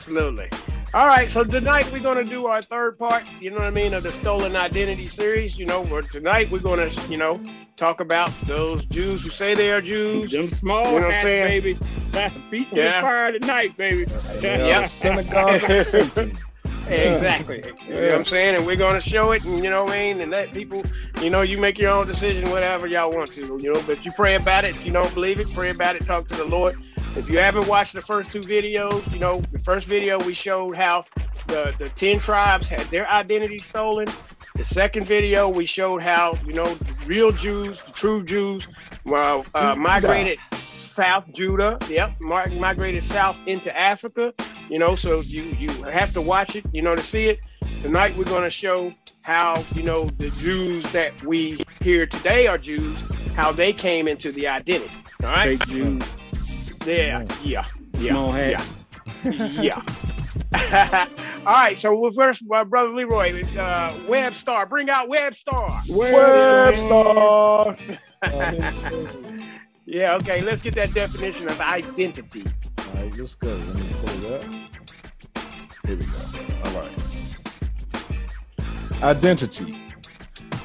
absolutely. All right, so tonight we're going to do our third part, you know what I mean, of the Stolen Identity series. You know, where tonight we're going to, you know, talk about those Jews who say they are Jews. Them small You know what I'm hats, saying? baby. Feet to Yeah. the fire tonight, baby. Yeah, Yeah. synagogue of Satan. Exactly. You know what I'm saying? And we're going to show it, and you know what I mean, and let people, you know, you make your own decision, whatever y'all want to, you know, but you pray about it. If you don't believe it, pray about it, talk to the Lord. If you haven't watched the first two videos, you know, the first video we showed how the, the 10 tribes had their identity stolen. The second video we showed how, you know, the real Jews, the true Jews, well, uh, migrated South Judah, yep, migrated south into Africa. You know, so you you have to watch it, you know, to see it. Tonight we're going to show how you know the Jews that we hear today are Jews, how they came into the identity. All right, Fake Jews, yeah, yeah, yeah, small hats. yeah. All right, so we're first, uh, brother Leroy, uh, Webster, bring out Webster. Webster. Yeah, okay, let's get that definition of identity. All right, let's go. Let me pull it up. Here we go. All right. Identity.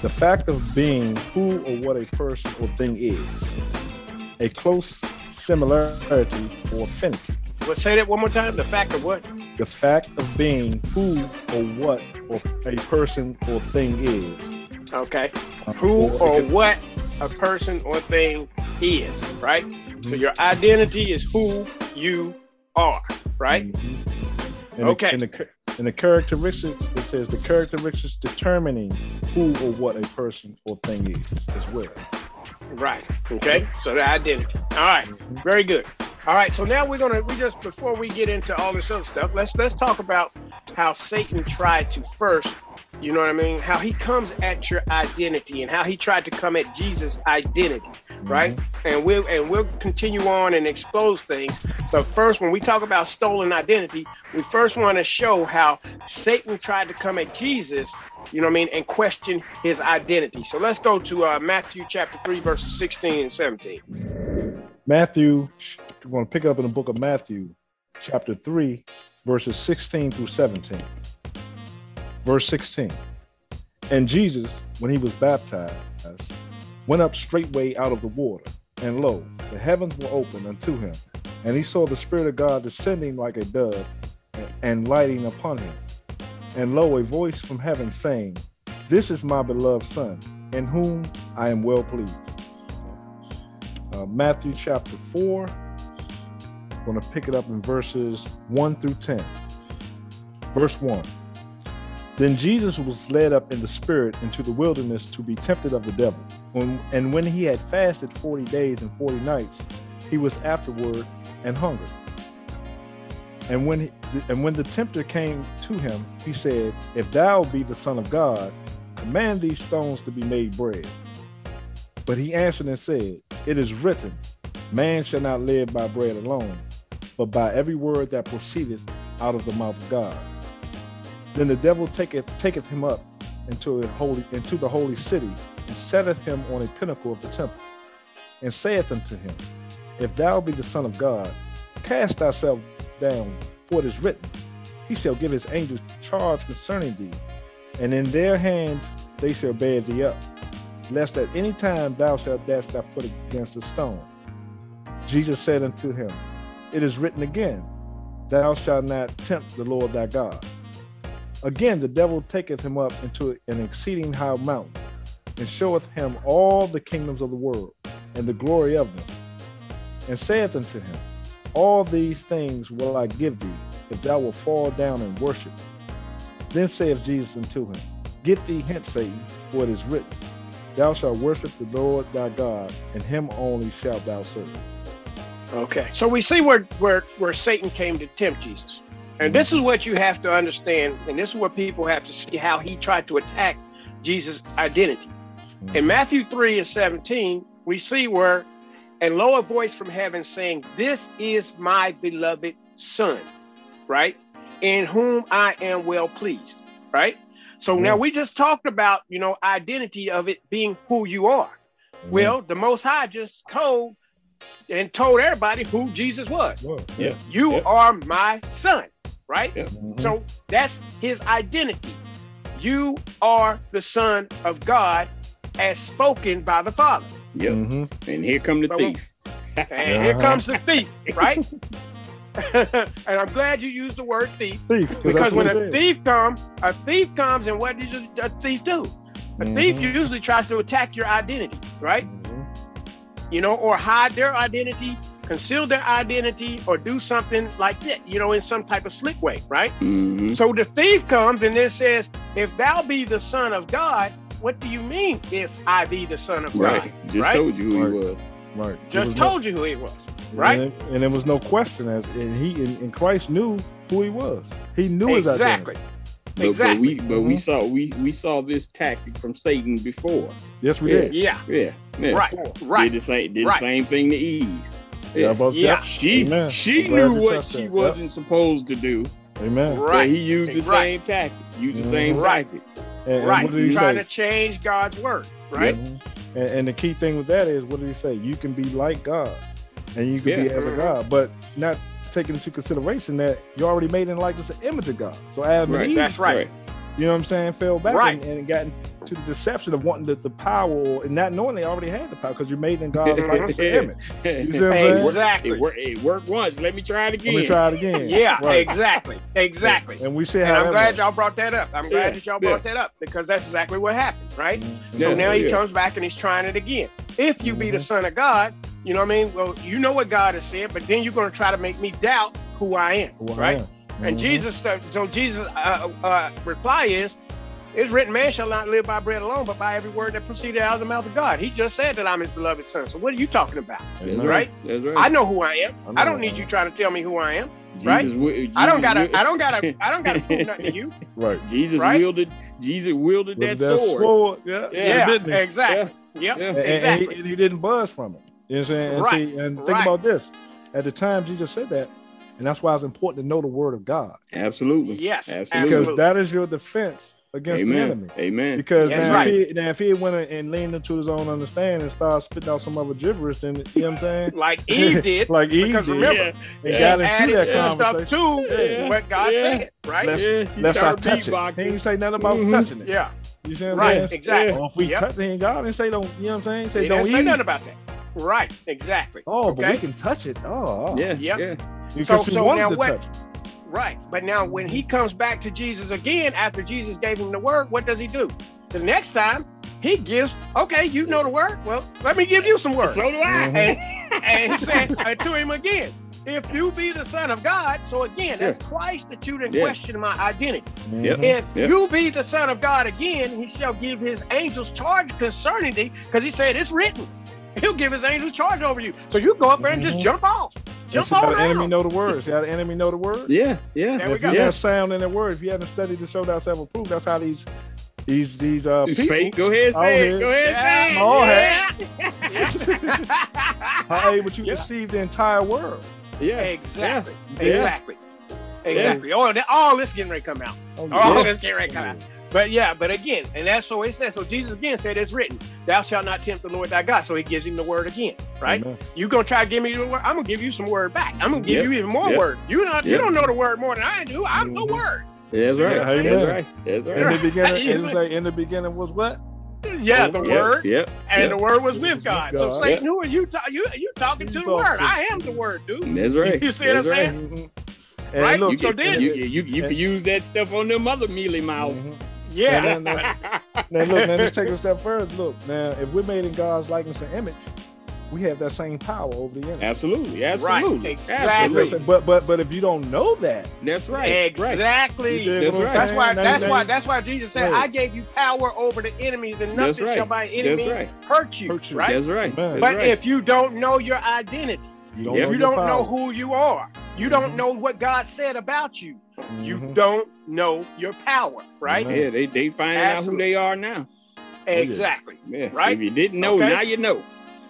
The fact of being who or what a person or thing is. A close similarity or affinity. Let's say that one more time. The fact of what? The fact of being who or what or a person or thing is. Okay. Uh, Who it or what a person or thing is, right? So your identity is who you are, right? Mhm. And Okay. The, and, the, and the characteristics, it says the characteristics determining who or what a person or thing is as well. Right. Okay. So the identity. All right. Very good. All right. So now we're gonna we just before we get into all this other stuff, let's let's talk about how Satan tried to first, you know what I mean? How he comes at your identity and how he tried to come at Jesus' identity, right? And we'll and we'll continue on and expose things. But first, when we talk about stolen identity, we first want to show how Satan tried to come at Jesus, you know what I mean, and question his identity. So let's go to uh, Matthew chapter 3, verses 16 and 17. Matthew, we're going to pick it up in the book of Matthew, chapter 3, verses 16 through 17. Verse 16. And Jesus, when he was baptized, went up straightway out of the water, and lo, the heavens were opened unto him, and he saw the Spirit of God descending like a dove and- lighting upon him. And lo, a voice from heaven saying, This is my beloved Son, in whom I am well pleased uh, Matthew chapter 4. I'm going to pick it up in verses 1 through 10. Verse 1. Then Jesus was led up in the spirit into the wilderness to be tempted of the devil. And when he had fasted 40 days and 40 nights, he was afterward and hungry. And when he, and when the tempter came to him, he said, If thou be the Son of God, command these stones to be made bread. But he answered and said, It is written, Man shall not live by bread alone, but by every word that proceedeth out of the mouth of God. Then the devil taketh taketh him up into a holy into the holy city, and setteth him on a pinnacle of the temple, and saith unto him, If thou be the Son of God, cast thyself down, for it is written, He shall give his angels charge concerning thee, and in their hands they shall bear thee up lest at any time thou shalt dash thy foot against a stone. Jesus said unto him, It is written again, Thou shalt not tempt the Lord thy God. Again, the devil taketh him up into an exceeding high mountain, and showeth him all the kingdoms of the world, and the glory of them, and saith unto him, All these things will I give thee, if thou wilt fall down and worship. Then saith Jesus unto him, Get thee hence, Satan, for it is written, Thou shalt worship the Lord thy God, and him only shalt thou serve. Okay. So we see where where where Satan came to tempt Jesus. And this is what you have to understand, and this is what people have to see how he tried to attack Jesus' identity. In mm-hmm. Matthew 3 and 17, we see where, and lo, a voice from heaven saying, This is my beloved son, right? In whom I am well pleased, right? So Yeah. now we just talked about, you know, identity of it being who you are. Well, the Most High just told and told everybody who Jesus was. Well, Yeah. You Yeah. are my son, right? Yeah. mhm. So that's his identity. You are the son of God as spoken by the Father. Yep. Mhm. And here come the But- thief. And here Uh-huh. comes the thief, right? and I'm glad you used the word thief thief, 'cause because when a it is. thief comes, a thief comes, and what does a thief do? A thief Mhm. usually tries to attack your identity, right? Mhm. You know, or hide their identity, conceal their identity, or do something like that, you know, in some type of slick way, right? Mhm. So the thief comes and then says, If thou be the Son of God, what do you mean if I be the Son of Right. God? Just right? told you who Right. he was. Right. Just was no- told you who he was, right? And, and there was no question as and he and, and Christ knew who he was. He knew his Exactly. identity. But, Exactly. but we but we Mhm. saw we we saw this tactic from Satan before. Yes, we Yeah. did. Yeah, Yeah. yeah. right, Did right. the same did Right. the same thing to Eve. Yeah, Yeah. both Yeah. She Amen. she knew what she that. Wasn't supposed to do, Amen. but Right. he used the Right. same tactic. Used the Mhm. same Right. tactic. And, and right. what he Trying to change God's word, right? Mhm. And, and the key thing with that is, what did he say? You can be like God, and you can be Yeah. as a Mhm. God, but not taking into consideration that you're already made in the likeness and image of God. So Adam Right. and Eve, That's right. You know what I'm saying, fell back Right. and, and got to the deception of wanting the, the power and not knowing they already had the power because you're made in God's likeness and image. You see what I'm? Exactly. It, worked, it worked once. Let me try it again. Let me try it again. Yeah, Right. exactly, exactly. And we see And how I'm glad y'all brought that up. I'm glad that y'all yeah. brought that up because that's exactly what happened, right? So Yeah, now he yeah. comes back and he's trying it again. If you be the Mhm. son of God, you know what I mean? Well, you know what God has said, but then you're going to try to make me doubt who I am, Who I right? am. And Mhm. Jesus, so Jesus' uh, uh, reply is, "It's written, man shall not live by bread alone, but by every word that proceeded out of the mouth of God." He just said that I'm His beloved son. So what are you talking about? That's Amen. right. That's right. I know who I am. I I don't need I you trying to tell me who I am. Jesus, right? wi- I don't gotta. wi- I don't gotta. I don't gotta prove nothing to you. Right. Jesus Right? wielded. Jesus wielded With that, sword. Yeah. Yeah, didn't he? exactly. Yep. Yeah. And, and- and Exactly. he, and he didn't buzz from it. You know what I'm saying? And, Right, see, and think right. about this. At the time Jesus said that, and that's why it's important to know the word of God. Absolutely. Yes. Absolutely. Because that is your defense against the enemy. Amen. Because now, right. if he, now if he went and leaned into his own understanding and started spitting out some other gibberish, then you know what I'm saying? Like Eve did. like Eve because did. remember, and Yeah. got added into that some stuff conversation. to Yeah. what God Yeah. said, right? Let's- Yeah, she Let's not started touch it. He didn't say nothing about Mhm. touching it. yeah. You see what I'm Right. saying? Exactly. Oh, if we Yep. touch it, God didn't say don't, you know what I'm saying? Say He don't didn't say nothing about that. Right. Exactly. Oh, but we can touch it. Oh, oh. Yeah. Yep. Yeah. Because So- he so wanted now to what- touch. Right. But now when he comes back to Jesus again after Jesus gave him the word, what does he do? The next time he gives, okay, you know the word. Well, let me give you some word. So do I. Mhm. and, and he said uh, to him again, if you be the son of God, so again, that's Christ that you didn't Yeah. question my identity. Yep. Mhm. If Yeah. you be the son of God again, he shall give his angels charge concerning thee, because he said it's written. He'll give his angels charge over you. So you go up there and just Mhm. jump off. And Jump see how on the enemy know the words. See how the enemy know the word. Yeah. Yeah. There we if go. you Yeah. sound in the word, if you hadn't studied to show thyself approved, that's how these these these uh people fake. Go ahead. All Say it. Go ahead. Yeah. Say it. All Yeah. how able to Yeah. receive the entire world. Yeah. Exactly. Yeah. Exactly. Exactly. All, that- all this getting ready to come out. Oh, All Yeah. this getting ready to come out. But yeah, but again, and that's so it says. So Jesus again said, "It's written, Thou shalt not tempt the Lord thy God." So He gives him the word again, right? Amen. You gonna try to give me the word? I'm gonna give you some word back. I'm gonna give Yep. you even more Yep. word. You not, you don't know the word more than I do. I'm the Mhm. word. That's See right. what I'm That's saying? right. In the beginning, it was like in the beginning was what? Yeah, the Yep. word, Yep. and Yep. the word was with was God. with So God. Satan, who are you? Ta- you you talking Who to you the word? to? I am the word, dude. That's right. You see what I'm right. saying? Mhm. And Right? look, You, So can, then- you, you, you can use that stuff on them other mealy mouths. Mhm. Yeah. Now, now, now look, now let's take it a step further. Look, now if we're made in God's likeness and image, we have that same power over the enemy. Absolutely. Right, Absolutely. exactly. Absolutely. But but but if you don't know that, That's right. Right. Exactly. You dig That's what right. That's why. Now- That's now why. That's why Jesus said, Right. "I gave you power over the enemies, and That's nothing right. shall by enemy right. hurt you." Hurt you. Right. That's right. That's but right. if you don't know your identity, you don't If know you don't know who you are, you don't Mhm. know what God said about you. You Mhm. don't know your power. Right. Yeah, they they finding out who they are now. Exactly. Yeah. Right? If you didn't know, Okay. now you know.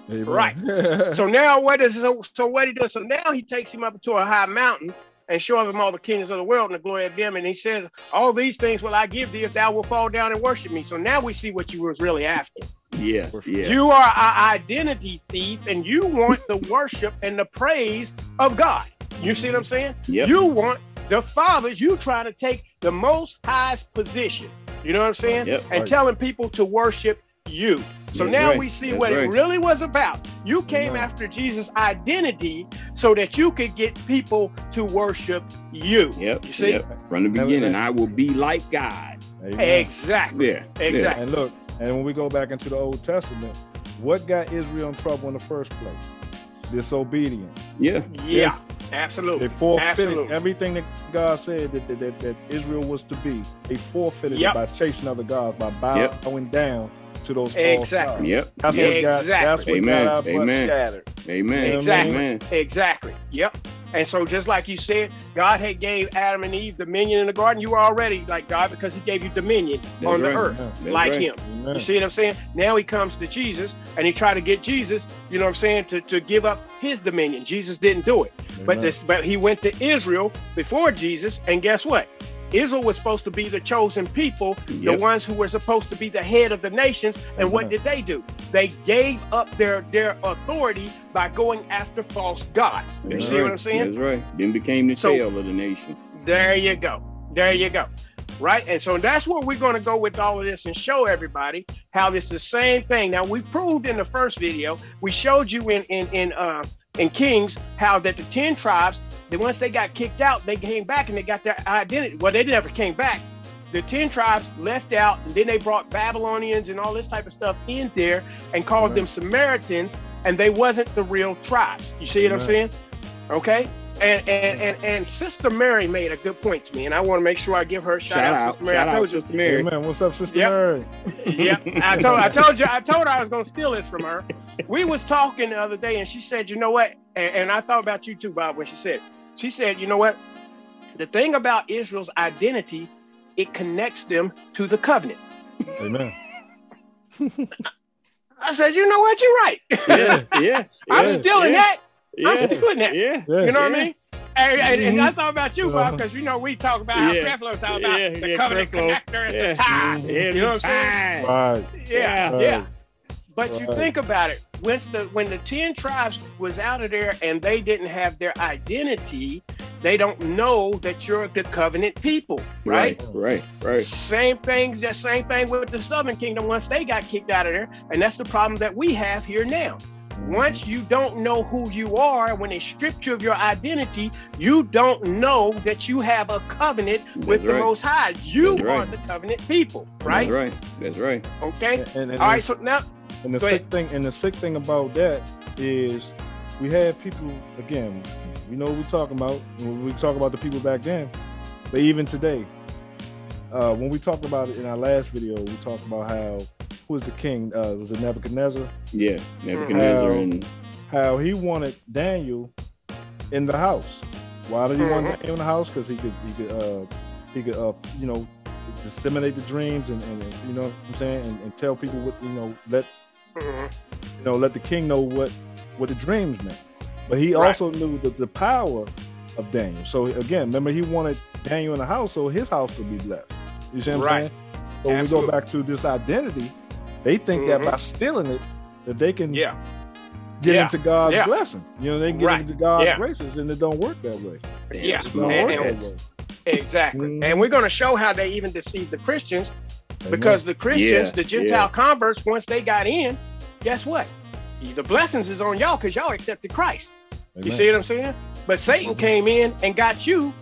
Amen. Right. So now what is so, so what he does? So now he takes him up to a high mountain and shows him all the kingdoms of the world and the glory of them. And he says, All these things will I give thee if thou wilt fall down and worship me. So now we see what you was really after. Yeah, yeah. You are an identity thief and you want the worship and the praise of God. You see what I'm saying? Yep. You want the fathers, you trying to take the most highest position. You know what I'm saying? Yep. And Right. telling people to worship you. So That's now right. we see That's what right. it really was about. You came Amen. after Jesus' identity so that you could get people to worship you. Yep. You see? Yep. From the beginning, I will be like God. Amen. Exactly. Yeah. Exactly. And look, and when we go back into the Old Testament, what got Israel in trouble in the first place? Disobedience. Yeah. Yeah, absolutely. They forfeited Absolutely. everything that God said that, that, that, that Israel was to be. They forfeited Yep. it by chasing other gods, by bowing Yep. down to those false Exactly. gods. Yep. That's yep. what got. Exactly. That's what Amen. got our Amen. scattered. Amen. Exactly. Amen. Exactly. Yep. And so just like you said, God had gave Adam and Eve dominion in the garden. You were already like God because he gave you dominion That's on the earth That's like right. him. Amen. You see what I'm saying? Now he comes to Jesus and he tried to get Jesus, you know what I'm saying, to, to give up his dominion. Jesus didn't do it. But this but he went to Israel before Jesus, and guess what? Israel was supposed to be the chosen people, Yep. the ones who were supposed to be the head of the nations. And what did they do? They gave up their their authority by going after false gods. You That's see right. what I'm saying? That's right. Then became the So- tail of the nation. There you go. There you go. Right. And so that's where we're going to go with all of this and show everybody how it's the same thing. Now we proved in the first video, we showed you in in in uh in Kings how that the 10 tribes, that once they got kicked out, they came back and they got their identity. Well, they never came back. The 10 tribes left out, and then they brought Babylonians and all this type of stuff in there and called Right. them Samaritans, and they wasn't the real tribes. You see what I'm saying? Okay. And, and and and Sister Mary made a good point to me, and I want to make sure I give her a shout, Shout out, out. Sister Mary. Shout I out, told you, Sister Mary. Amen. What's up, Sister Yep. Mary? yeah, I told I told you I told her I was gonna steal this from her. We was talking the other day, and she said, "You know what?" And, and I thought about you too, Bob, when she said, "She said, you know what? The thing about Israel's identity, it connects them to the covenant." Amen. I said, "You know what? You're right. Yeah. Yeah. I'm Yeah. stealing yeah. that. I'm Yeah. stealing that. Yeah. Yeah. You know what I mean?" And, and, and I thought about you, Bob, Uh-huh. because you know we talk about how Yeah. Creflo talk about Yeah, the yeah, covenant Creflo. connector is Yeah. the tie. Mhm. Yeah. You know what I'm saying? Right. Yeah, Right. yeah. But you think about it, once the when the ten tribes was out of there and they didn't have their identity, they don't know that you're the covenant people, right? Right. Right. Right. Same thing, the same thing with the Southern Kingdom once they got kicked out of there, and that's the problem that we have here now. Once you don't know who you are, when they stripped you of your identity, you don't know that you have a covenant with That's the. Most High. You right. are the covenant people, right? That's right. That's right. Okay. And, and, All right. and, So now, and the go sick thing and the sick thing about that is we have people again, we know what we're talking about. when We talk about the people back then, but even today, uh, when we talked about it in our last video, we talked about how who was the king? Uh, was it Nebuchadnezzar? Yeah. Nebuchadnezzar How- and How he wanted Daniel in the house. Why did he want Mhm. Daniel in the house? Because he could he could uh, he could uh, you know disseminate the dreams and, and, and you know what I'm saying and, and tell people what you know let Mhm. you know let the king know what what the dreams meant. But he Right. also knew the, the power of Daniel. So again, remember he wanted Daniel in the house so his house would be blessed. You see what I'm Right. saying? So when we go back to this identity, they think that Mhm. by stealing it, that they can yeah. get Yeah. into God's Yeah. blessing. You know, they can get Right. into God's Yeah. graces, and it don't work that way. Yeah. It don't And- work and- that way. Exactly. Mhm. And we're going to show how they even deceived the Christians because the Christians, Yeah, the Gentile converts, once they got in, guess what? The blessings is on y'all because y'all accepted Christ. You see what I'm saying? But Satan Mhm. came in and got you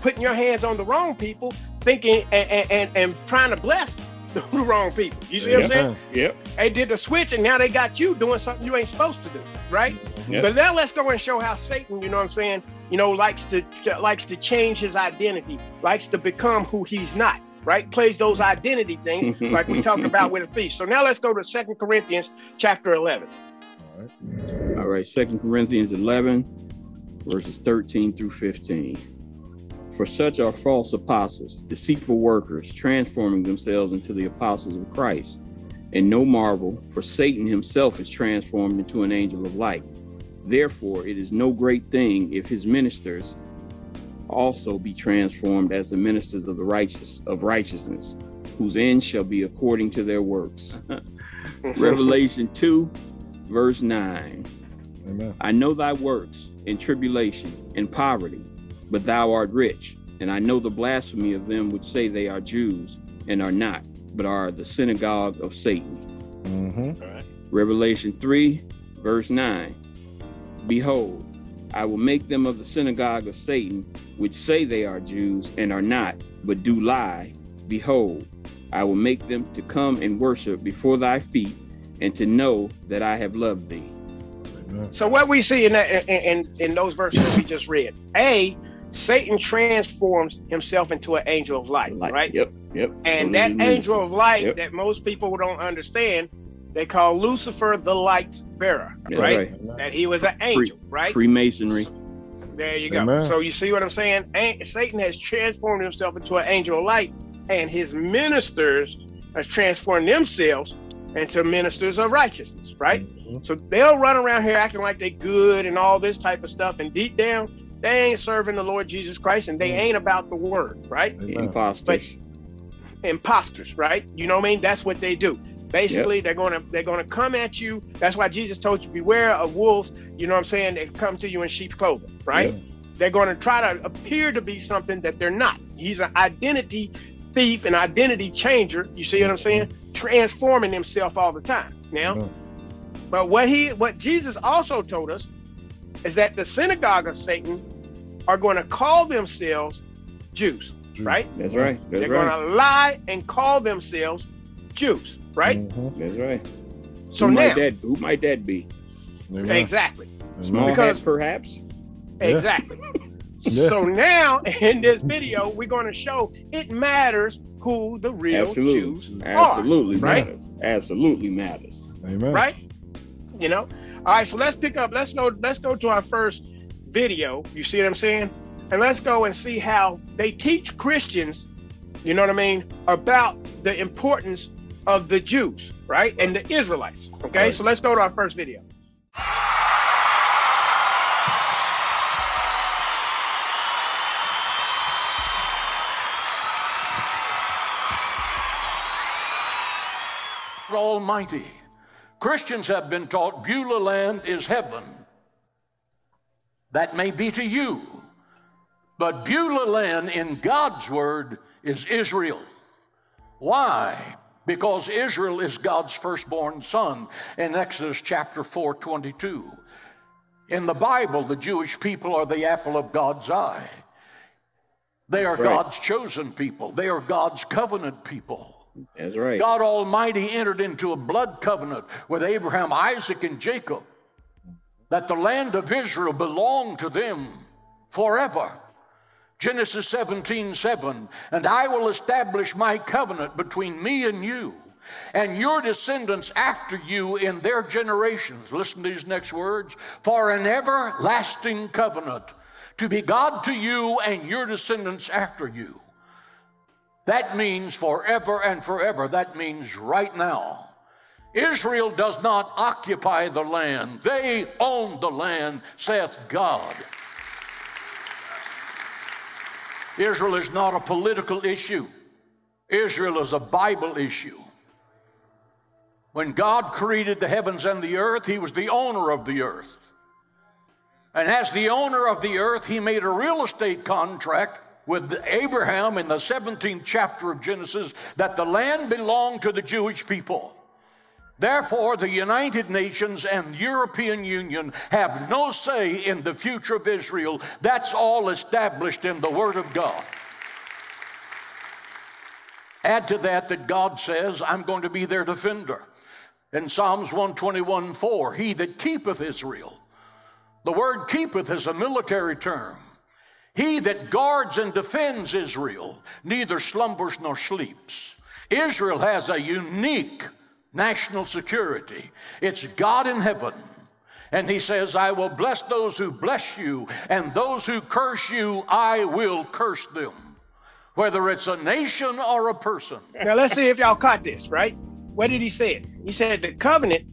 putting your hands on the wrong people, thinking and, and, and, and trying to bless the wrong people. You see what I'm saying? Yep. They did the switch and now they got you doing something you ain't supposed to do, right? Yeah. But now let's go and show how Satan, you know what I'm saying, you know, likes to likes to change his identity, likes to become who he's not, right? Plays those identity things like we talked about with a thief. So now let's go to Second Corinthians chapter 11. All right. All right, Second Corinthians 11, verses 13 through 15. For such are false apostles, deceitful workers, transforming themselves into the apostles of Christ. And no marvel, for Satan himself is transformed into an angel of light. Therefore, it is no great thing if his ministers also be transformed as the ministers of the righteous of righteousness, whose end shall be according to their works. Revelation 2, verse 9. Amen. I know thy works in tribulation and poverty, but thou art rich. And I know the blasphemy of them which say they are Jews and are not, but are the synagogue of Satan. Mm-hmm. Revelation 3, verse 9. Behold, I will make them of the synagogue of Satan, which say they are Jews and are not, but do lie. Behold, I will make them to come and worship before thy feet, and to know that I have loved thee. So what we see in that in, in, in those verses that we just read, A, Satan transforms himself into an angel of light, Like, right? Yep, yep. And So that angel ministers- of light Yep. that most people don't understand, they call Lucifer the light bearer, That's right? Amen. That he was an Free- angel, right? Freemasonry. There you go. Amen. So you see what I'm saying? An- Satan has transformed himself into an angel of light, and his ministers has transformed themselves into ministers of righteousness, right? Mhm. So they'll run around here acting like they're good and all this type of stuff, and deep down, they ain't serving the Lord Jesus Christ, and they Mm. ain't about the word, right? Amen. Imposters. imposters, right? You know what I mean? That's what they do. Basically, they're gonna they're gonna come at you. That's why Jesus told you beware of wolves. You know what I'm saying? They come to you in sheep's clothing, right? Yeah. They're gonna try to appear to be something that they're not. He's an identity thief, an identity changer. You see what I'm saying? Transforming himself all the time. Now, Yeah. but what he what Jesus also told us is that the synagogue of Satan are going to call themselves Jews, Jews. right? That's right. That's They're right. going to lie and call themselves Jews, right? Mhm. That's right. So who now, might that who might that be? Amen. exactly, Small Because- hats, perhaps. Exactly. Yeah. So now in this video, we're going to show it matters who the real Absolutely. Jews Absolutely right? matters. Absolutely matters. Amen. right? You know. All right, so let's pick up. Let's go. Let's go to our first video. You see what I'm saying? And let's go and see how they teach Christians. You know what I mean about the importance of the Jews, right, and the Israelites. Okay, Right. so let's go to our first video. Almighty. Christians have been taught Beulah land is heaven. That may be to you, but Beulah land in God's word is Israel. Why? Because Israel is God's firstborn son in Exodus chapter 4 22. In the Bible, the Jewish people are the apple of God's eye. They are Right. God's chosen people. They are God's covenant people. That's right. God Almighty entered into a blood covenant with Abraham, Isaac, and Jacob that the land of Israel belonged to them forever. Genesis 17 7. And I will establish my covenant between me and you and your descendants after you in their generations. Listen to these next words for an everlasting covenant to be God to you and your descendants after you. That means forever and forever. That means right now. Israel does not occupy the land, they own the land, saith God. Israel is not a political issue, Israel is a Bible issue. When God created the heavens and the earth, He was the owner of the earth. And as the owner of the earth, He made a real estate contract with Abraham in the 17th chapter of Genesis that the land belonged to the Jewish people. Therefore, the United Nations and European Union have no say in the future of Israel. That's all established in the Word of God. Add to that that God says, I'm going to be their defender. In Psalms 121 4, He that keepeth Israel. The word keepeth is a military term. He that guards and defends Israel neither slumbers nor sleeps. Israel has a unique national security. It's God in heaven. And he says, I will bless those who bless you, and those who curse you, I will curse them. Whether it's a nation or a person. Now let's see if y'all caught this, right? What did he say? He said the covenant,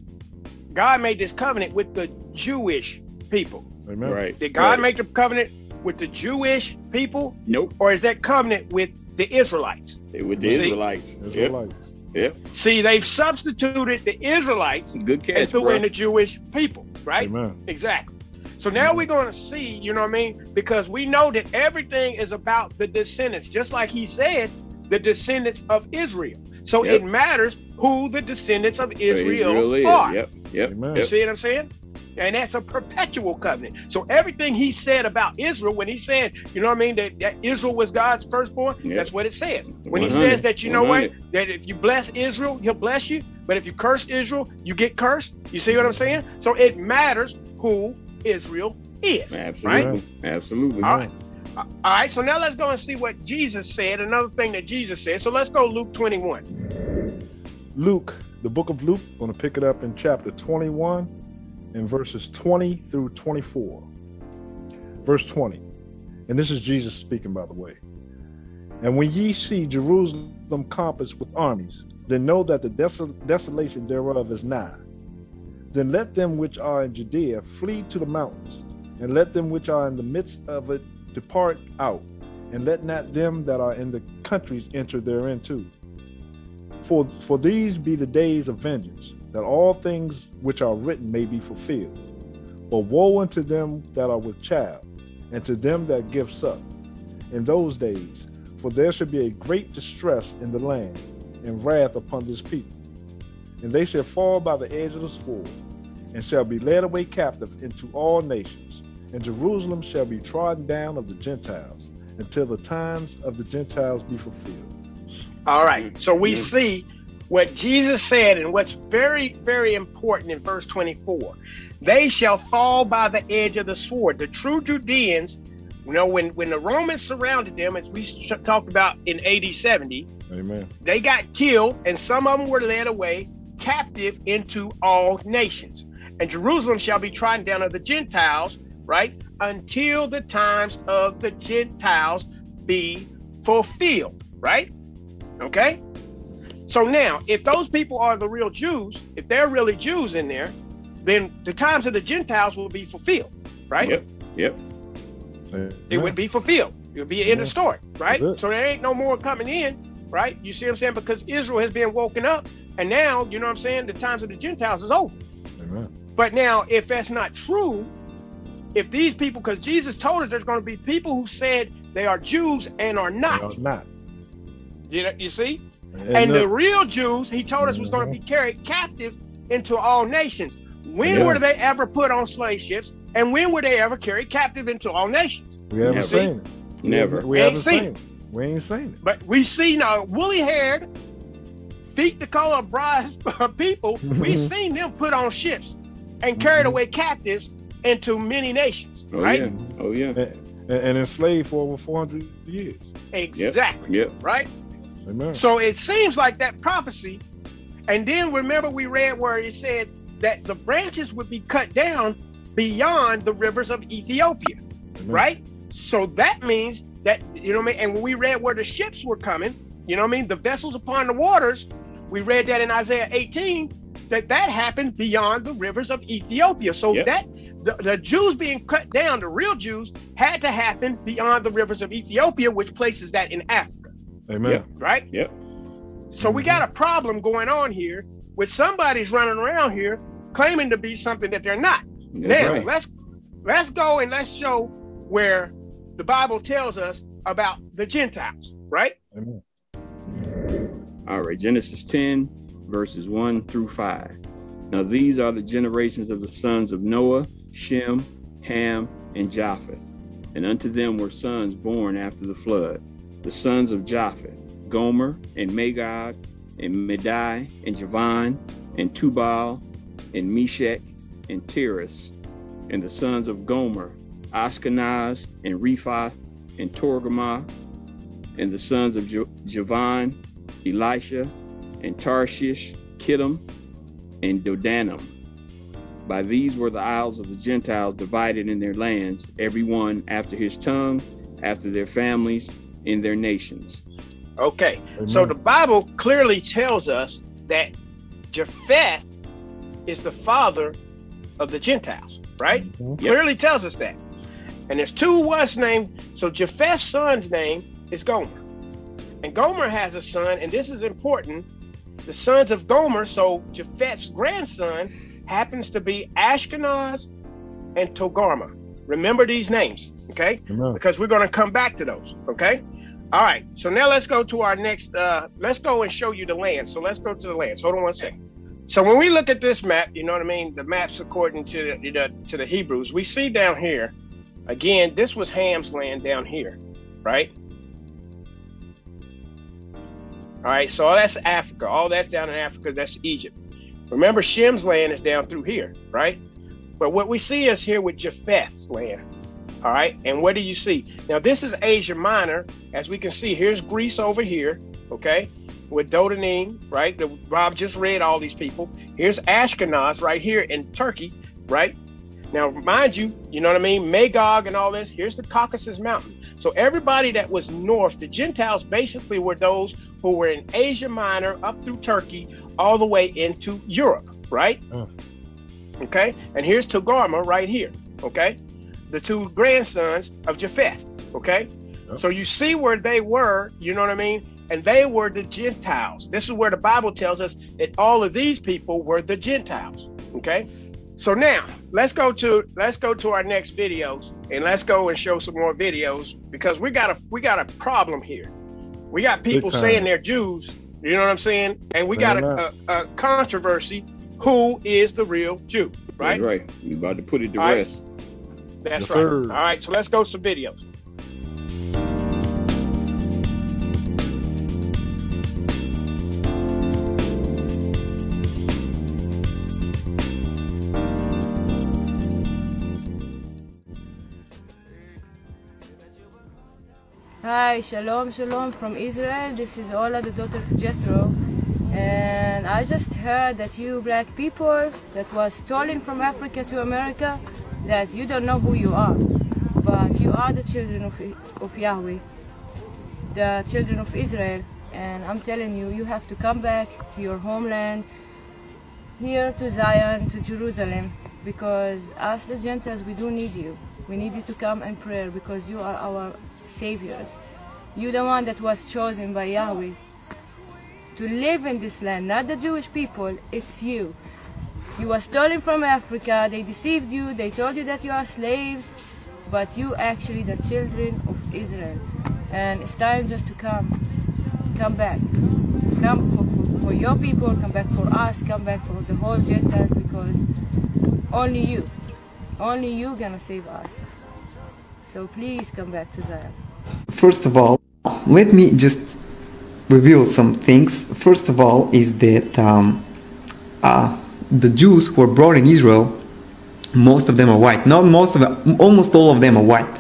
God made this covenant with the Jewish people. Amen. Right. Did God right. make the covenant with the Jewish people, Nope. or is that covenant with the Israelites? It with the See? Israelites. Israelites. Yep. See, they've substituted the Israelites Good catch, and threw in the Jewish people, right? Amen. Exactly. So now we're going to see, you know what I mean? Because we know that everything is about the descendants, just like he said, the descendants of Israel. So Yep. it matters who the descendants of So Israel, is. are. Yep. Yep. Amen. You Yep. see what I'm saying? And that's a perpetual covenant. So everything he said about Israel, when he said, you know what I mean, that, that Israel was God's firstborn, Yep. that's what it says. When he says that, you know what, that if you bless Israel, he'll bless you. But if you curse Israel, you get cursed. You see what I'm saying? So it matters who Israel is. Right? Absolutely. Absolutely. All right. All right. So now let's go and see what Jesus said. Another thing that Jesus said. So let's go Luke 21. Luke, the book of Luke, going to pick it up in chapter 21 and verses 20 through 24. Verse 20. And this is Jesus speaking, by the way. And when ye see Jerusalem compassed with armies, then know that the desol- desolation thereof is nigh. Then let them which are in Judea flee to the mountains, and let them which are in the midst of it depart out, and let not them that are in the countries enter therein too. For for these be the days of vengeance, that all things which are written may be fulfilled. But woe unto them that are with child, and to them that give suck, in those days, for there shall be a great distress in the land, and wrath upon this people. And they shall fall by the edge of the sword, and shall be led away captive into all nations, and Jerusalem shall be trodden down of the Gentiles, until the times of the Gentiles be fulfilled. All right. So we see what Jesus said, and what's very, very important in verse 24. They shall fall by the edge of the sword. The true Judeans, you know, when, when the Romans surrounded them, as we talked about in AD 70, Amen. they got killed, and some of them were led away captive into all nations. And Jerusalem shall be trodden down of the Gentiles, right? Until the times of the Gentiles be fulfilled, right? Okay? So now, if those people are the real Jews, if they're really Jews in there, then the times of the Gentiles will be fulfilled, right? Yep. Yep. It would be fulfilled. It would be an end of story, right? So there ain't no more coming in, right? You see what I'm saying? Because Israel has been woken up, and now, you know what I'm saying? The times of the Gentiles is over. Amen. But now, if that's not true, if these people, because Jesus told us there's going to be people who said they are Jews and are They not. are not. You, know, you see? And, And the the- real Jews, he told us, was going to be carried captive into all nations. When Yeah. were they ever put on slave ships? And when were they ever carried captive into all nations? we haven't Never. seen it. We Never. haven't- We haven't seen seen it. We ain't seen it. But we see now woolly haired, feet the color of brides people, we've seen them put on ships and carried Mhm. away captives into many nations, Oh right? yeah. Oh yeah. And, and enslaved for over 400 years. Exactly, Yep. right? Amen. So it seems like that prophecy. And then remember, we read where it said that the branches would be cut down beyond the rivers of Ethiopia, Amen. right? So that means that, you know what I mean? And when we read where the ships were coming, you know what I mean? The vessels upon the waters, we read that in Isaiah 18, that that happened beyond the rivers of Ethiopia. So Yep. that the, the Jews being cut down, the real Jews, had to happen beyond the rivers of Ethiopia, which places that in Africa, Amen. Yeah. right? Yep. So we got a problem going on here with somebody's running around here claiming to be something that they're not. That's now right. let's let's go and let's show where the Bible tells us about the Gentiles, right? Amen. All right, Genesis 10, verses 1 through 5. Now these are the generations of the sons of Noah, Shem, Ham, and Japheth. And unto them were sons born after the flood. The sons of Japheth, Gomer, and Magog, and Medai, and Javan, and Tubal, and Meshech, and Tiras. And the sons of Gomer, Ashkenaz, and Riphath, and Togarmah. And the sons of Javan, Elisha, and Tarshish, Kittim, and Dodanim. By these were the isles of the Gentiles divided in their lands, every one after his tongue, after their families, in their nations. Okay. Amen. So the Bible clearly tells us that Japheth is the father of the Gentiles, right? Mm-hmm. Clearly tells us that. And there's two was named. So Japheth's son's name is Gomer. And Gomer has a son, and this is important. The sons of Gomer, so Japheth's grandson, happens to be Ashkenaz and Togarmah. Remember these names, okay? Amen. Because we're going to come back to those, okay? All right. So now let's go to our next. Uh, let's go and show you the land. So let's go to the lands. Hold on one second. So when we look at this map, you know what I mean. The maps according to the, to the Hebrews, we see down here. Again, this was Ham's land down here, right? All right. So all that's Africa. All that's down in Africa. That's Egypt. Remember, Shem's land is down through here, right? But what we see is here with Japheth's land. All right. And what do you see? Now, this is Asia Minor. As we can see, here's Greece over here. Okay. With Dodanim, right? The, Rob just read all these people. Here's Ashkenaz right here in Turkey, right? Now, mind you, you know what I mean? Magog and all this. Here's the Caucasus Mountain. So everybody that was north, the Gentiles basically were those who were in Asia Minor up through Turkey all the way into Europe, right? Uh. Okay. And here's Togarmah right here. Okay the two grandsons of Japheth. Okay. Yep. So you see where they were, you know what I mean? And they were the Gentiles. This is where the Bible tells us that all of these people were the Gentiles. Okay. So now let's go to let's go to our next videos and let's go and show some more videos because we got a we got a problem here. We got people saying they're Jews, you know what I'm saying? And we got a, a, a, controversy. Who is the real Jew? Right? That's right. You about to put it to All rest. Right. That's yes, right. Sir. All right, so let's go to some videos. Hi, Shalom, Shalom from Israel. This is Ola, the daughter of Jethro. And I just heard that you black people that was stolen from Africa to America that you don't know who you are, but you are the children of, of Yahweh, the children of Israel. And I'm telling you, you have to come back to your homeland, here to Zion, to Jerusalem, because us, the Gentiles, we do need you. We need you to come and pray because you are our saviors. You're the one that was chosen by Yahweh to live in this land, not the Jewish people, it's you. You were stolen from Africa, they deceived you, they told you that you are slaves, but you actually the children of Israel. And it's time just to come, come back. Come for, for, your people, come back for us, come back for the whole Gentiles, because only you, only you gonna save us. So please come back to Zion. First of all, let me just reveal some things. First of all, is that um, uh, the Jews who are brought in Israel, most of them are white. Not most of them, almost all of them are white,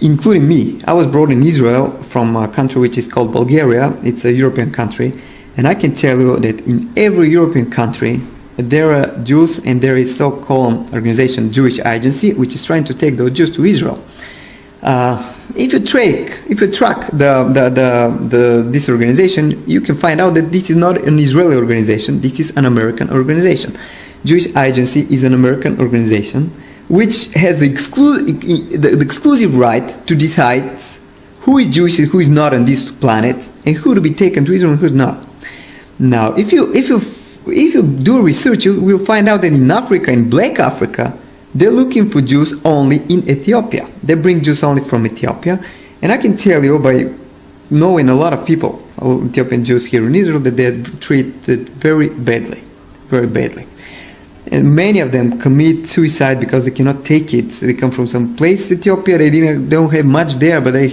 including me. I was brought in Israel from a country which is called Bulgaria. It's a European country, and I can tell you that in every European country there are Jews, and there is so-called organization Jewish Agency, which is trying to take those Jews to Israel. Uh, if you track, if you track the, the, the, the, this organization, you can find out that this is not an Israeli organization. This is an American organization. Jewish Agency is an American organization which has the, exclu- the, the exclusive right to decide who is Jewish and who is not on this planet, and who to be taken to Israel and who's not. Now, if you if you if you do research, you will find out that in Africa, in Black Africa, they're looking for Jews only in Ethiopia. They bring Jews only from Ethiopia. And I can tell you by knowing a lot of people, Ethiopian Jews here in Israel, that they're treated very badly. Very badly. And many of them commit suicide because they cannot take it. They come from some place, Ethiopia, they didn't, don't have much there, but they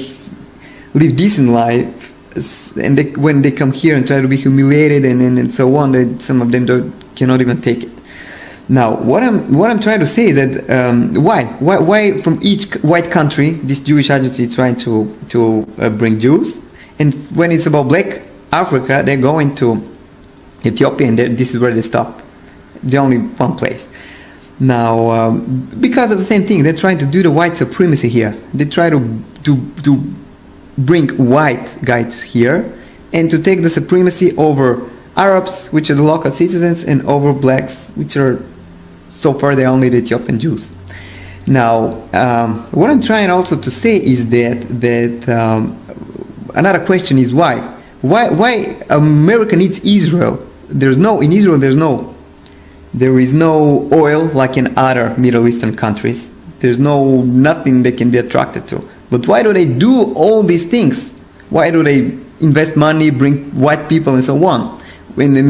live decent life. And they, when they come here and try to be humiliated and, and, and so on, they, some of them don't, cannot even take it. Now, what I'm what I'm trying to say is that um, why why why from each white country this Jewish agency is trying to to uh, bring Jews, and when it's about Black Africa, they're going to Ethiopia, and this is where they stop. The only one place. Now, um, because of the same thing, they're trying to do the white supremacy here. They try to to to bring white guys here and to take the supremacy over Arabs, which are the local citizens, and over blacks, which are So far, they're only the Ethiopian Jews. Now, um, what I'm trying also to say is that that um, another question is why? Why why America needs Israel? There's no in Israel. There's no there is no oil like in other Middle Eastern countries. There's no nothing they can be attracted to. But why do they do all these things? Why do they invest money, bring white people, and so on? When they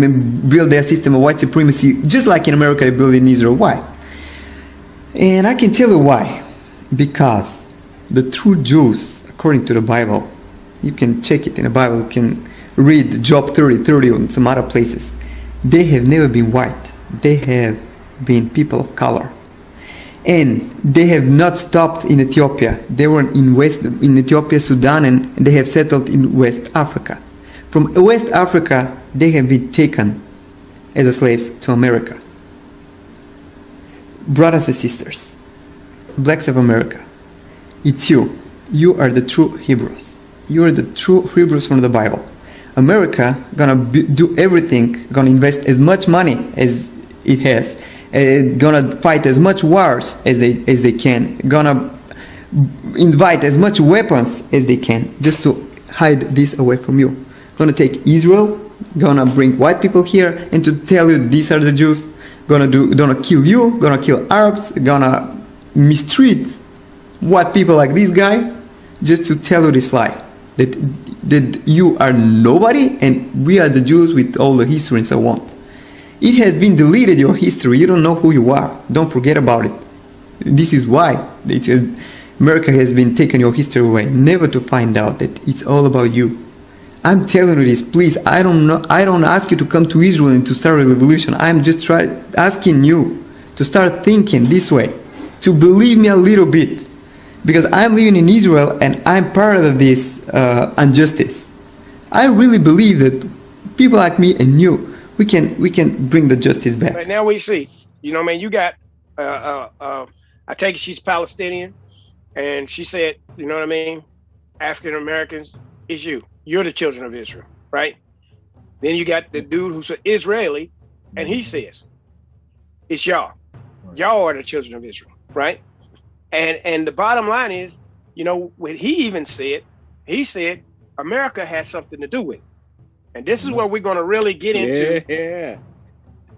build their system of white supremacy, just like in America, they build in Israel. Why? And I can tell you why. Because the true Jews, according to the Bible, you can check it in the Bible, you can read Job 30, 30 and some other places. They have never been white. They have been people of color. And they have not stopped in Ethiopia. They were in West in Ethiopia, Sudan, and they have settled in West Africa. From West Africa, they have been taken as slaves to America brothers and sisters, blacks of America, it's you. You are the true Hebrews. You are the true Hebrews from the Bible. America gonna do everything, gonna invest as much money as it has, uh, gonna fight as much wars as they as they can, gonna invite as much weapons as they can, just to hide this away from you. Gonna take Israel, gonna bring white people here, and to tell you these are the Jews, gonna do gonna kill you gonna kill arabs gonna mistreat white people like this guy just to tell you this lie that that you are nobody and we are the jews with all the history and so on. It has been deleted your history. You don't know who you are. Don't forget about it. This is why it, uh, america has been taking your history away. Never to find out that it's all about you I'm telling you this, please. I don't know. I don't ask you to come to Israel and to start a revolution. I'm just try, asking you to start thinking this way, to believe me a little bit, because I'm living in Israel and I'm part of this uh, injustice. I really believe that people like me and you, we can we can bring the justice back. Right now we see, you know, what I mean, you got. Uh, uh, uh, I take it she's Palestinian, and she said, you know what I mean, African Americans is you you're the children of Israel, right? Then you got the dude who's an Israeli, and he says, it's y'all. Y'all are the children of Israel, right? And and the bottom line is, you know, what he even said, he said America had something to do with it. And this is mm-hmm. where we're going to really get into. Yeah.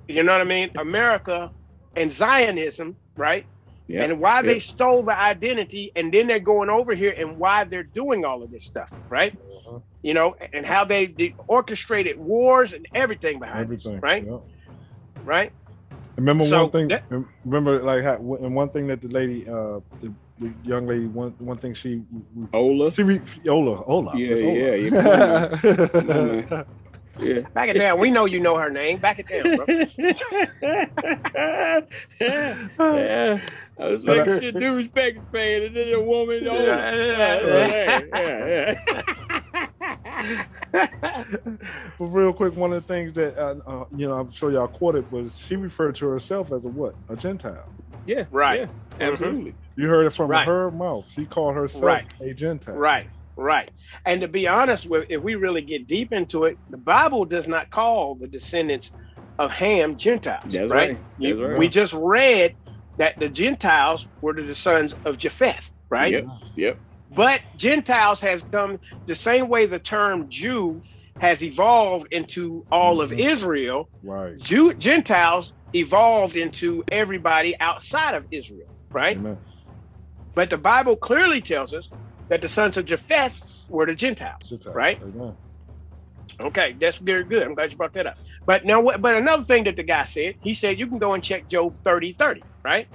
You know what I mean? America and Zionism, right? Yeah. And why they stole the identity, and then they're going over here and why they're doing all of this stuff, right? Uh-huh. You know, and how they, they orchestrated wars and everything behind Everything. this, right? yeah. Right? Remember So, one thing. that- remember, like, how, and one thing that the lady, uh, the, the young lady, one one thing she, Ola. she re, Ola, Ola, Yeah, Ola. yeah, yeah. Come on, man. Yeah. Back it down. We know you know her name. Back it down, bro. yeah. I was making sure due respect is paid, and then a woman. Oh, yeah, yeah, yeah, yeah. but real quick, one of the things that uh, uh, you know, I'm sure y'all quoted was she referred to herself as a what? A Gentile. Yeah, Right. yeah, absolutely. You heard it from Right. her mouth. She called herself Right. a Gentile. right. Right. And to be honest with if we really get deep into it, the Bible does not call the descendants of Ham Gentiles. That's right. right. That's right. We just read that the Gentiles were the sons of Japheth, right? Yep. Yep. But Gentiles has come the same way the term Jew has evolved into all of Mhm. Israel. Right. Jew, Gentiles evolved into everybody outside of Israel, right? Amen. But the Bible clearly tells us that the sons of Japheth were the Gentiles, Gentile. right? Amen. Okay, that's very good. I'm glad you brought that up. But now, but another thing that the guy said, he said you can go and check Job 30 30, right?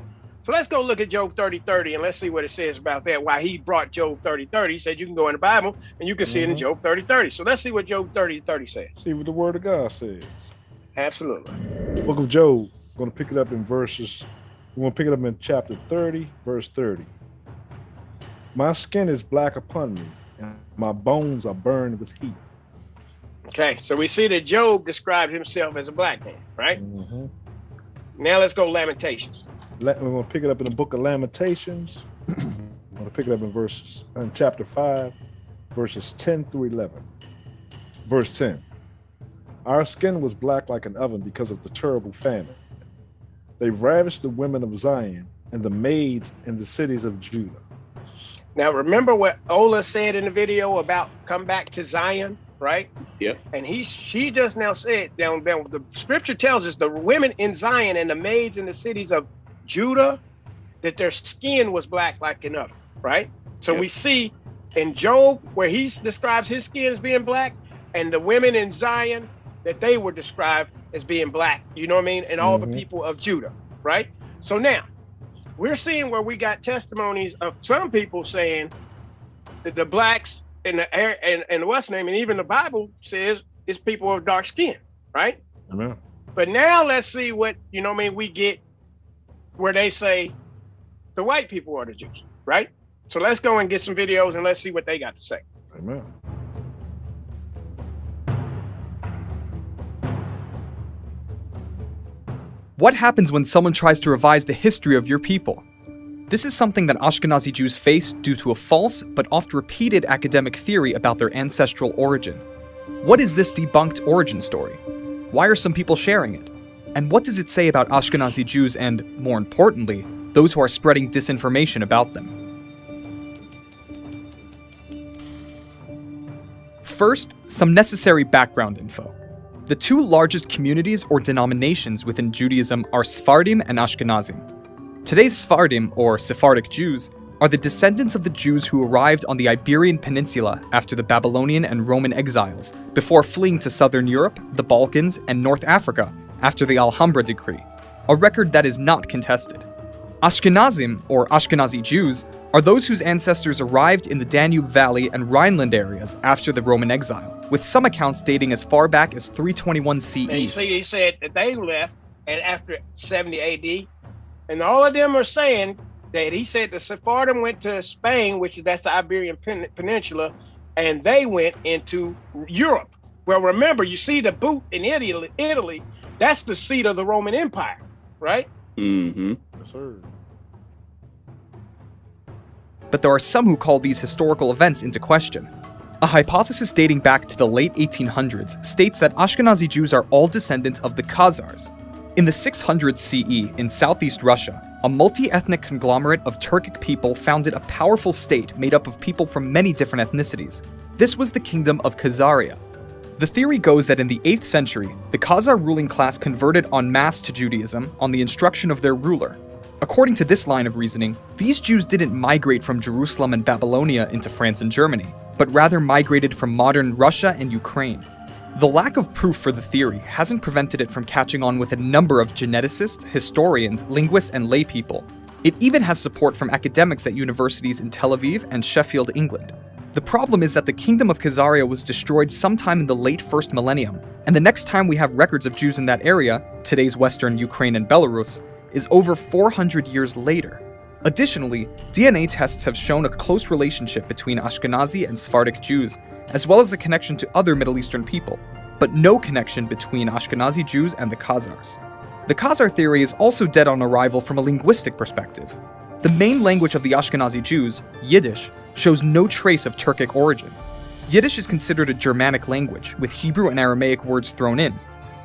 So let's go look at Job 30 30 and let's see what it says about that. Why he brought Job 30 30. He said you can go in the Bible and you can see it in Mhm. Job 30 30. So let's see what Job 30 30 says. See what the word of God says. Absolutely. Book of Job. Going to pick it up in verses. We're going to pick it up in chapter 30, verse 30. My skin is black upon me, and my bones are burned with heat. Okay, so we see that Job described himself as a black man, right? Mhm. Now let's go Lamentations. La- We're going to pick it up in the book of Lamentations. I'm going to pick it up in verses in chapter 5, verses 10 through 11. Verse 10. Our skin was black like an oven because of the terrible famine. They ravished the women of Zion and the maids in the cities of Judah. Now, remember what Ola said in the video about come back to Zion, right? Yep. And he, she just now said, now, now the scripture tells us the women in Zion and the maids in the cities of Judah, that their skin was black like enough, right? So Yep. we see in Job where he describes his skin as being black, and the women in Zion that they were described as being black. You know what I mean? And all Mhm. the people of Judah, right? So now we're seeing where we got testimonies of some people saying that the blacks and the air and, and what's name, and even the Bible says it's people of dark skin, right? Amen. But now let's see what you know. what I mean, we get where they say the white people are the Jews, right? So let's go and get some videos and let's see what they got to say. Amen. What happens when someone tries to revise the history of your people? This is something that Ashkenazi Jews face due to a false but oft repeated academic theory about their ancestral origin. What is this debunked origin story? Why are some people sharing it? And what does it say about Ashkenazi Jews and, more importantly, those who are spreading disinformation about them? First, some necessary background info. The two largest communities or denominations within Judaism are Sephardim and Ashkenazim. Today's Sephardim, or Sephardic Jews, are the descendants of the Jews who arrived on the Iberian Peninsula after the Babylonian and Roman exiles, before fleeing to southern Europe, the Balkans, and North Africa after the Alhambra decree, a record that is not contested. Ashkenazim, or Ashkenazi Jews, are those whose ancestors arrived in the Danube Valley and Rhineland areas after the Roman exile, with some accounts dating as far back as 321 And you CE. see, he said that they left and after 70 AD, and all of them are saying that he said the Sephardim went to Spain, which is that's the Iberian Pen- Peninsula, and they went into Europe. Well, remember, you see the boot in Italy, Italy, that's the seat of the Roman Empire, right? Mm-hmm. Yes, sir. But there are some who call these historical events into question. A hypothesis dating back to the late 1800s states that Ashkenazi Jews are all descendants of the Khazars. In the 600s CE, in southeast Russia, a multi ethnic conglomerate of Turkic people founded a powerful state made up of people from many different ethnicities. This was the Kingdom of Khazaria. The theory goes that in the 8th century, the Khazar ruling class converted en masse to Judaism on the instruction of their ruler, According to this line of reasoning, these Jews didn't migrate from Jerusalem and Babylonia into France and Germany, but rather migrated from modern Russia and Ukraine. The lack of proof for the theory hasn't prevented it from catching on with a number of geneticists, historians, linguists, and laypeople. It even has support from academics at universities in Tel Aviv and Sheffield, England. The problem is that the kingdom of Khazaria was destroyed sometime in the late first millennium, and the next time we have records of Jews in that area, today's western Ukraine and Belarus, is over 400 years later. Additionally, DNA tests have shown a close relationship between Ashkenazi and Sephardic Jews, as well as a connection to other Middle Eastern people, but no connection between Ashkenazi Jews and the Khazars. The Khazar theory is also dead on arrival from a linguistic perspective. The main language of the Ashkenazi Jews, Yiddish, shows no trace of Turkic origin. Yiddish is considered a Germanic language, with Hebrew and Aramaic words thrown in.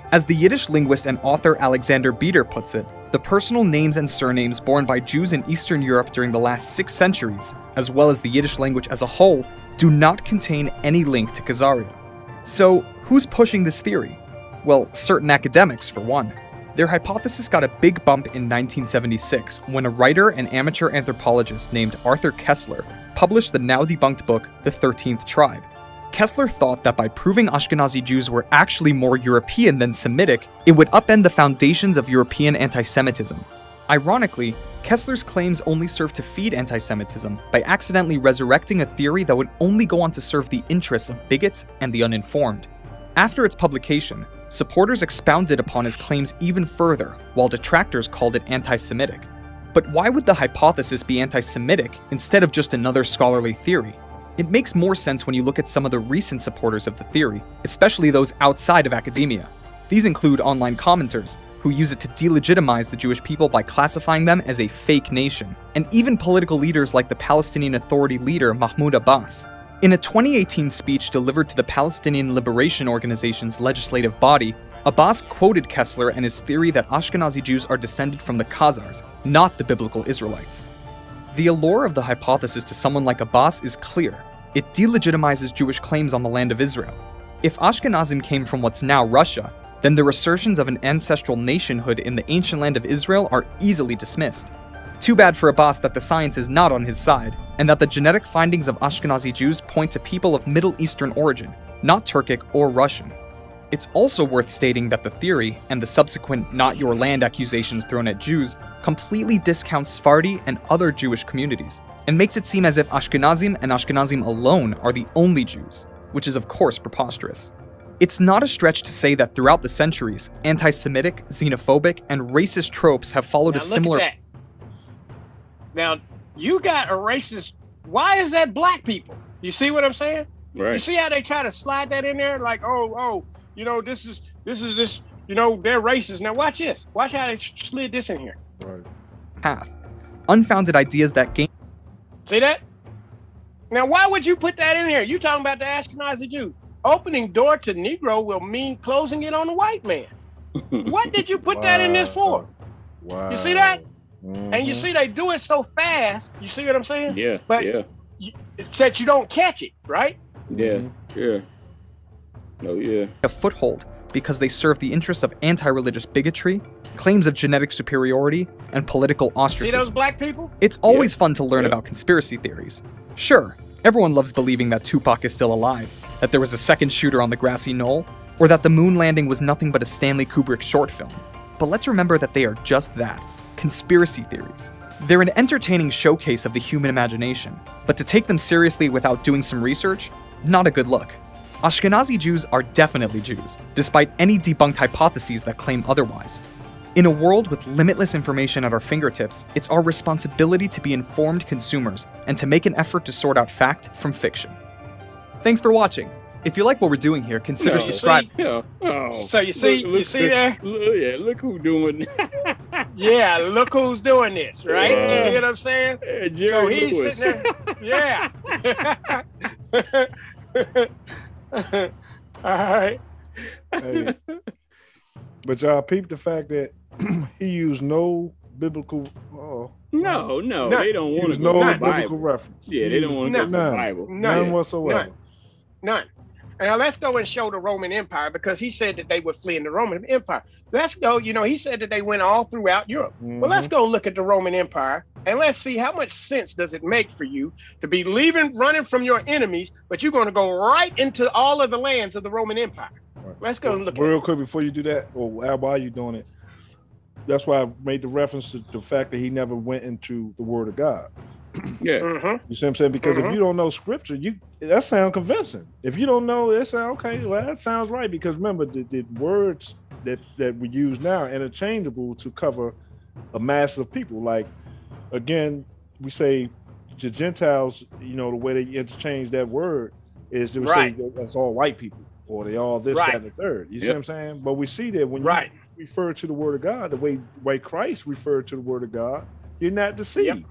As the Yiddish linguist and author Alexander Beider puts it, the personal names and surnames borne by Jews in Eastern Europe during the last six centuries, as well as the Yiddish language as a whole, do not contain any link to Khazaria. So, who's pushing this theory? Well, certain academics, for one. Their hypothesis got a big bump in 1976 when a writer and amateur anthropologist named Arthur Koestler published the now debunked book, The Thirteenth Tribe. Koestler thought that by proving Ashkenazi Jews were actually more European than Semitic, it would upend the foundations of European anti Semitism. Ironically, Koestler's claims only served to feed anti Semitism by accidentally resurrecting a theory that would only go on to serve the interests of bigots and the uninformed. After its publication, supporters expounded upon his claims even further, while detractors called it anti Semitic. But why would the hypothesis be anti Semitic instead of just another scholarly theory? It makes more sense when you look at some of the recent supporters of the theory, especially those outside of academia. These include online commenters, who use it to delegitimize the Jewish people by classifying them as a fake nation, and even political leaders like the Palestinian Authority leader Mahmoud Abbas. In a 2018 speech delivered to the Palestinian Liberation Organization's legislative body, Abbas quoted Koestler and his theory that Ashkenazi Jews are descended from the Khazars, not the biblical Israelites. The allure of the hypothesis to someone like Abbas is clear. It delegitimizes Jewish claims on the land of Israel. If Ashkenazim came from what's now Russia, then the assertions of an ancestral nationhood in the ancient land of Israel are easily dismissed. Too bad for Abbas that the science is not on his side, and that the genetic findings of Ashkenazi Jews point to people of Middle Eastern origin, not Turkic or Russian. It's also worth stating that the theory, and the subsequent not your land accusations thrown at Jews, completely discounts Sephardi and other Jewish communities, and makes it seem as if Ashkenazim and Ashkenazim alone are the only Jews, which is of course preposterous. It's not a stretch to say that throughout the centuries, anti Semitic, xenophobic, and racist tropes have followed Now a look similar. at that. Now you got a racist. Why is that black people? You see what I'm saying? Right. You see how they try to slide that in there? Like, oh, oh, you know, this is this is this. You know, they're racist. Now watch this. Watch how they slid this in here. Right. path. Unfounded ideas that gain See that? Now, why would you put that in here? You talking about the Ashkenazi Jews? Opening door to Negro will mean closing it on the white man. What did you put that in this for? Wow. You see that? Mhm. And you see they do it so fast. You see what I'm saying? Yeah. But- yeah. It's that you don't catch it, right? Yeah. Yeah. Oh yeah. a foothold because they serve the interests of anti religious bigotry, claims of genetic superiority, and political ostracism. See those black people? It's always fun to learn Yeah. about conspiracy theories. Sure, everyone loves believing that Tupac is still alive, that there was a second shooter on the grassy knoll, or that the moon landing was nothing but a Stanley Kubrick short film. But let's remember that they are just that conspiracy theories. They're an entertaining showcase of the human imagination, but to take them seriously without doing some research, not a good look. Ashkenazi Jews are definitely Jews, despite any debunked hypotheses that claim otherwise. In a world with limitless information at our fingertips, it's our responsibility to be informed consumers and to make an effort to sort out fact from fiction. Thanks for watching. If you like what we're doing here, consider No. subscribing. Yeah. Oh. So you see- you see there? Look, yeah. Look who doing. Yeah, look who's doing this, right? You see what I'm saying? Hey, Jerry So he's Lewis. sitting there. Yeah. All right. Hey. But y'all peep the fact that he used no biblical. Oh, No, no, None. they don't want to no biblical Bible. reference. Yeah, He they don't want to go to the. Bible. None. None Yeah. whatsoever. None. Now let's go and show the Roman Empire because he said that they were fleeing the Roman Empire. Let's go. You know, he said that they went all throughout Europe. Well, let's mm-hmm. go look at the Roman Empire and let's see how much sense does it make for you to be leaving, running from your enemies, but you're going to go right into all of the lands of the Roman Empire. Right. Let's go and look. At Real quick before you do that, or are you doing it, that's why I made the reference to the fact that he never went into the Word of God. Yeah. hmm You see what I'm saying? Because Mhm. if you don't know Scripture, you that sound convincing. If you don't know, it sound okay. Well, that sounds right. Because remember, the, the words that that we use now are interchangeable to cover a mass of people. Like again, we say the Gentiles. You know, the way they interchange that word is to Right. say that's all white people, or they all this, Right. that, and the third. You see what I'm saying? But we see that when Right. you refer to the Word of God, the way way Christ referred to the Word of God, you're not deceived.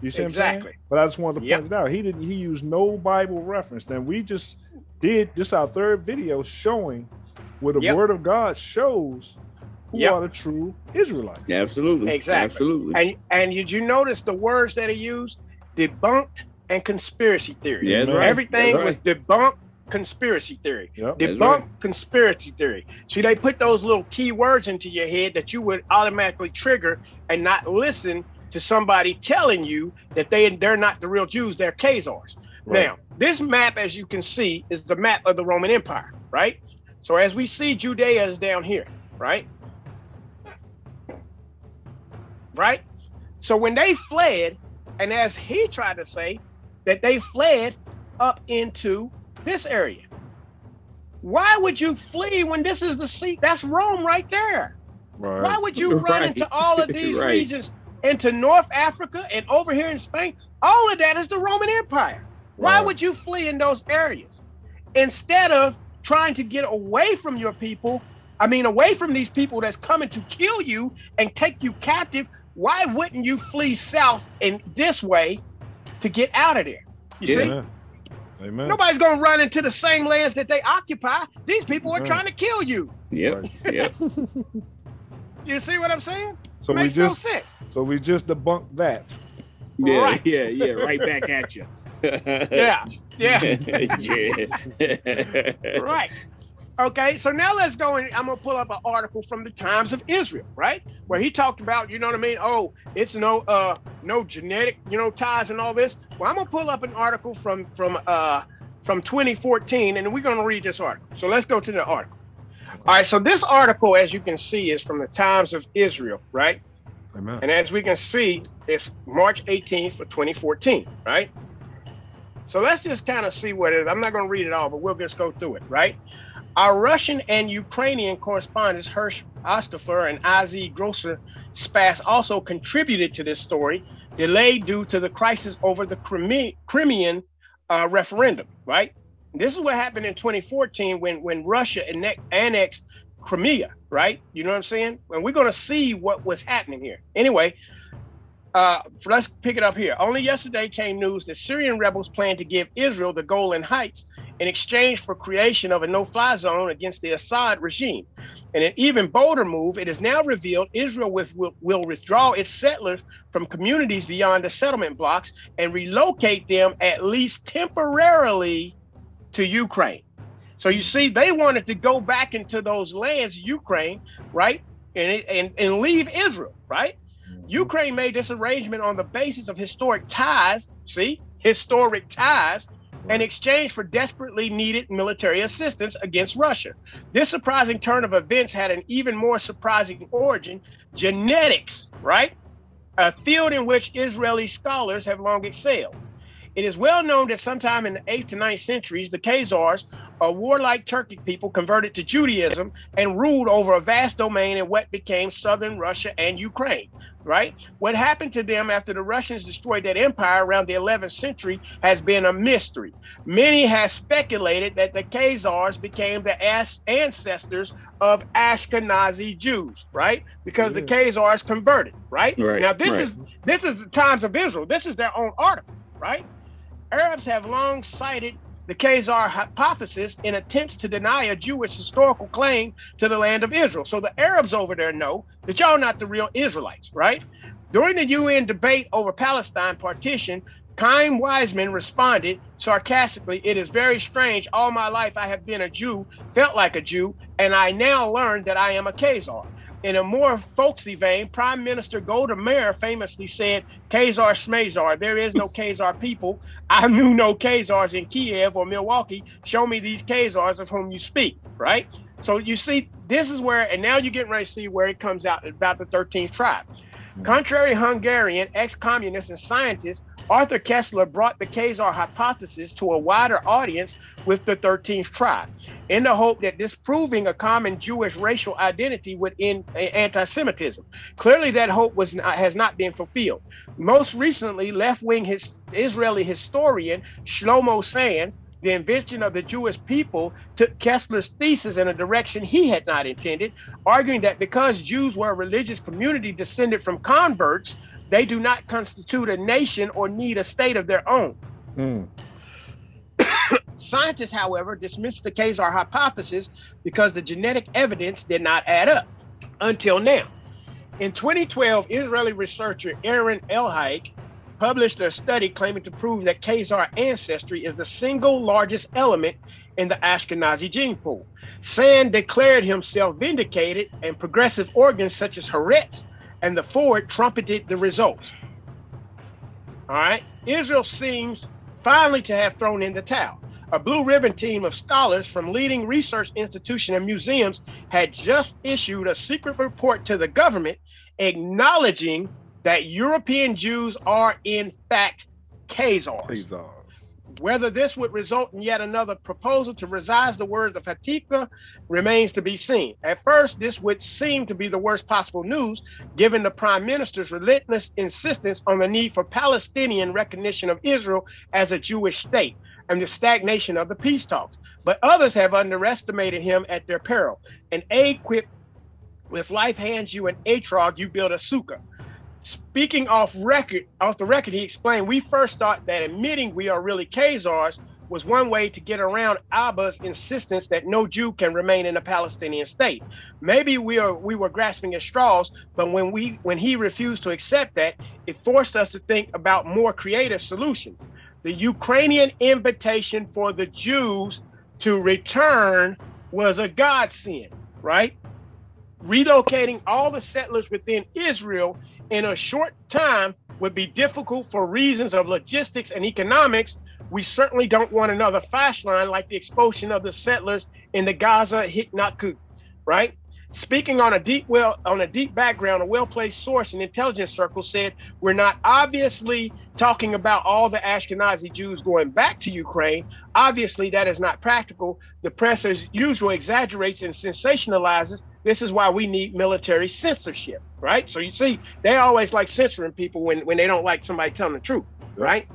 You see what I'm Exactly. saying? But I just wanted to Yep. point it out. He didn't. He used no Bible reference. Then we just did this our third video showing where the Yep. Word of God shows who Yep. are the true Israelites. Absolutely. Exactly. Absolutely. And and did you notice the words that he used? Debunked and conspiracy theory. Yeah, that's Amen. right. Everything That's was debunked conspiracy theory. Yep. Debunk right. conspiracy theory. See, they put those little key words into your head that you would automatically trigger and not listen to somebody telling you that they they're not the real Jews, they're Khazars. Right. Now, this map, as you can see, is the map of the Roman Empire, right? So as we see, Judea is down here, right? Right? So when they fled, and as he tried to say, that they fled up into this area. Why would you flee when this is the seat? That's Rome right there. Right. Why would you run Right. into all of these Right. regions, into North Africa and over here in Spain? All of that is the Roman Empire. Why would you flee in those areas? Instead of trying to get away from your people, I mean, away from these people that's coming to kill you and take you captive, why wouldn't you flee south in this way to get out of there? You Yeah. see? Amen. Amen. Nobody's gonna run into the same lands that they occupy. These people are Right. trying to kill you. Yep. Yep. You see what I'm saying? So Makes we just no sense. so we just debunked that. Yeah. Right. Yeah. Yeah. Right back at you. Yeah. Yeah. yeah. right. Okay, so now let's go and I'm gonna pull up an article from the Times of Israel, right? Where he talked about, you know what I mean? Oh, it's no uh no genetic, you know, ties and all this. Well, I'm gonna pull up an article from from uh from 2014, and we're gonna read this article. So let's go to the article. All right, so this article, as you can see, is from the Times of Israel, right? Amen. And as we can see, it's March 18th for 2014, right? So let's just kind of see what it is. I'm not going to read it all, but we'll just go through it, right? Our Russian and Ukrainian correspondents Hirsch Ostafer and Iz Grosser Spass also contributed to this story, delayed due to the crisis over the Crimean uh, referendum, right? This is what happened in 2014 when, when Russia annexed Crimea, right? You know what I'm saying? And we're going to see what was happening here. Anyway, uh, let's pick it up here. Only yesterday came news that Syrian rebels plan to give Israel the Golan Heights in exchange for creation of a no-fly zone against the Assad regime. In an even bolder move, it is now revealed Israel with, will, will withdraw its settlers from communities beyond the settlement blocks and relocate them at least temporarily to Ukraine. So you see, they wanted to go back into those lands, Ukraine, right, and and, and leave Israel, right? Mm-hmm. Ukraine made this arrangement on the basis of historic ties, see, historic ties, in exchange for desperately needed military assistance against Russia. This surprising turn of events had an even more surprising origin genetics, right? A field in which Israeli scholars have long excelled. It is well known that sometime in the 8th to 9th centuries, the Khazars, a warlike Turkic people, converted to Judaism and ruled over a vast domain in what became southern Russia and Ukraine, right? What happened to them after the Russians destroyed that empire around the 11th century has been a mystery. Many have speculated that the Khazars became the as- ancestors of Ashkenazi Jews, right? Because the Khazars converted, right? Right, Now this right. is this is the times of Israel. This is their own article, right? Arabs have long cited the Khazar hypothesis in attempts to deny a Jewish historical claim to the land of Israel. So the Arabs over there know that y'all not the real Israelites, right? During the UN debate over Palestine partition, Chaim Weizmann responded sarcastically, It is very strange. All my life I have been a Jew, felt like a Jew, and I now learned that I am a Khazar. In a more folksy vein, Prime Minister Golda Meir famously said, Khazar Schmazar, there is no Khazar people. I knew no Khazars in Kiev or Milwaukee. Show me these Khazars of whom you speak, right? So you see, this is where, and now you're getting ready to see where it comes out about the 13th tribe. Hmm. Contrary Hungarian ex-communist and scientist Arthur Kessler brought the Khazar hypothesis to a wider audience with the 13th tribe in the hope that disproving a common Jewish racial identity would end a- anti-Semitism. Clearly, that hope was not, has not been fulfilled. Most recently, left-wing his, Israeli historian Shlomo Sand the invention of the Jewish people took Kessler's thesis in a direction he had not intended, arguing that because Jews were a religious community descended from converts, they do not constitute a nation or need a state of their own. Mm. Scientists, however, dismissed the Khazar hypothesis because the genetic evidence did not add up until now. In 2012, Israeli researcher Eran Elhaik published a study claiming to prove that Khazar ancestry is the single largest element in the Ashkenazi gene pool. Sand declared himself vindicated, and progressive organs such as Haaretz and the Forward trumpeted the results. All right, Israel seems finally to have thrown in the towel. A blue ribbon team of scholars from leading research institutions and museums had just issued a secret report to the government acknowledging that European Jews are in fact Khazars. Khazars. Whether this would result in yet another proposal to revise the words of Hatikva remains to be seen. At first, this would seem to be the worst possible news, given the prime minister's relentless insistence on the need for Palestinian recognition of Israel as a Jewish state and the stagnation of the peace talks. But others have underestimated him at their peril. An aide equipped with life hands you an atrog, you build a sukkah. Speaking off record, off the record, he explained, we first thought that admitting we are really Khazars was one way to get around Abbas' insistence that no Jew can remain in a Palestinian state. Maybe we are we were grasping at straws, but when we when he refused to accept that, it forced us to think about more creative solutions. The Ukrainian invitation for the Jews to return was a godsend, right? Relocating all the settlers within Israel in a short time would be difficult for reasons of logistics and economics. We certainly don't want another flash line like the expulsion of the settlers in the Gaza Hitnatkut, right? Speaking on a deep well on a deep background, a well-placed source in intelligence circles said we're not obviously talking about all the Ashkenazi Jews going back to Ukraine. Obviously, that is not practical. The press, as usual, exaggerates and sensationalizes. This is why we need military censorship, right? So you see, they always like censoring people when, when they don't like somebody telling the truth, right?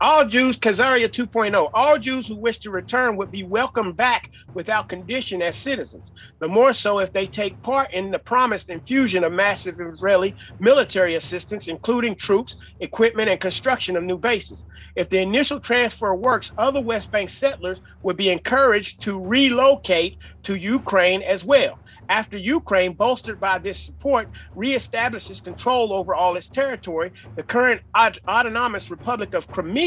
All Jews, Khazaria 2.0, all Jews who wish to return would be welcomed back without condition as citizens. The more so if they take part in the promised infusion of massive Israeli military assistance, including troops, equipment, and construction of new bases. If the initial transfer works, other West Bank settlers would be encouraged to relocate to Ukraine as well after Ukraine, bolstered by this support, reestablishes control over all its territory, the current autonomous Republic of Crimea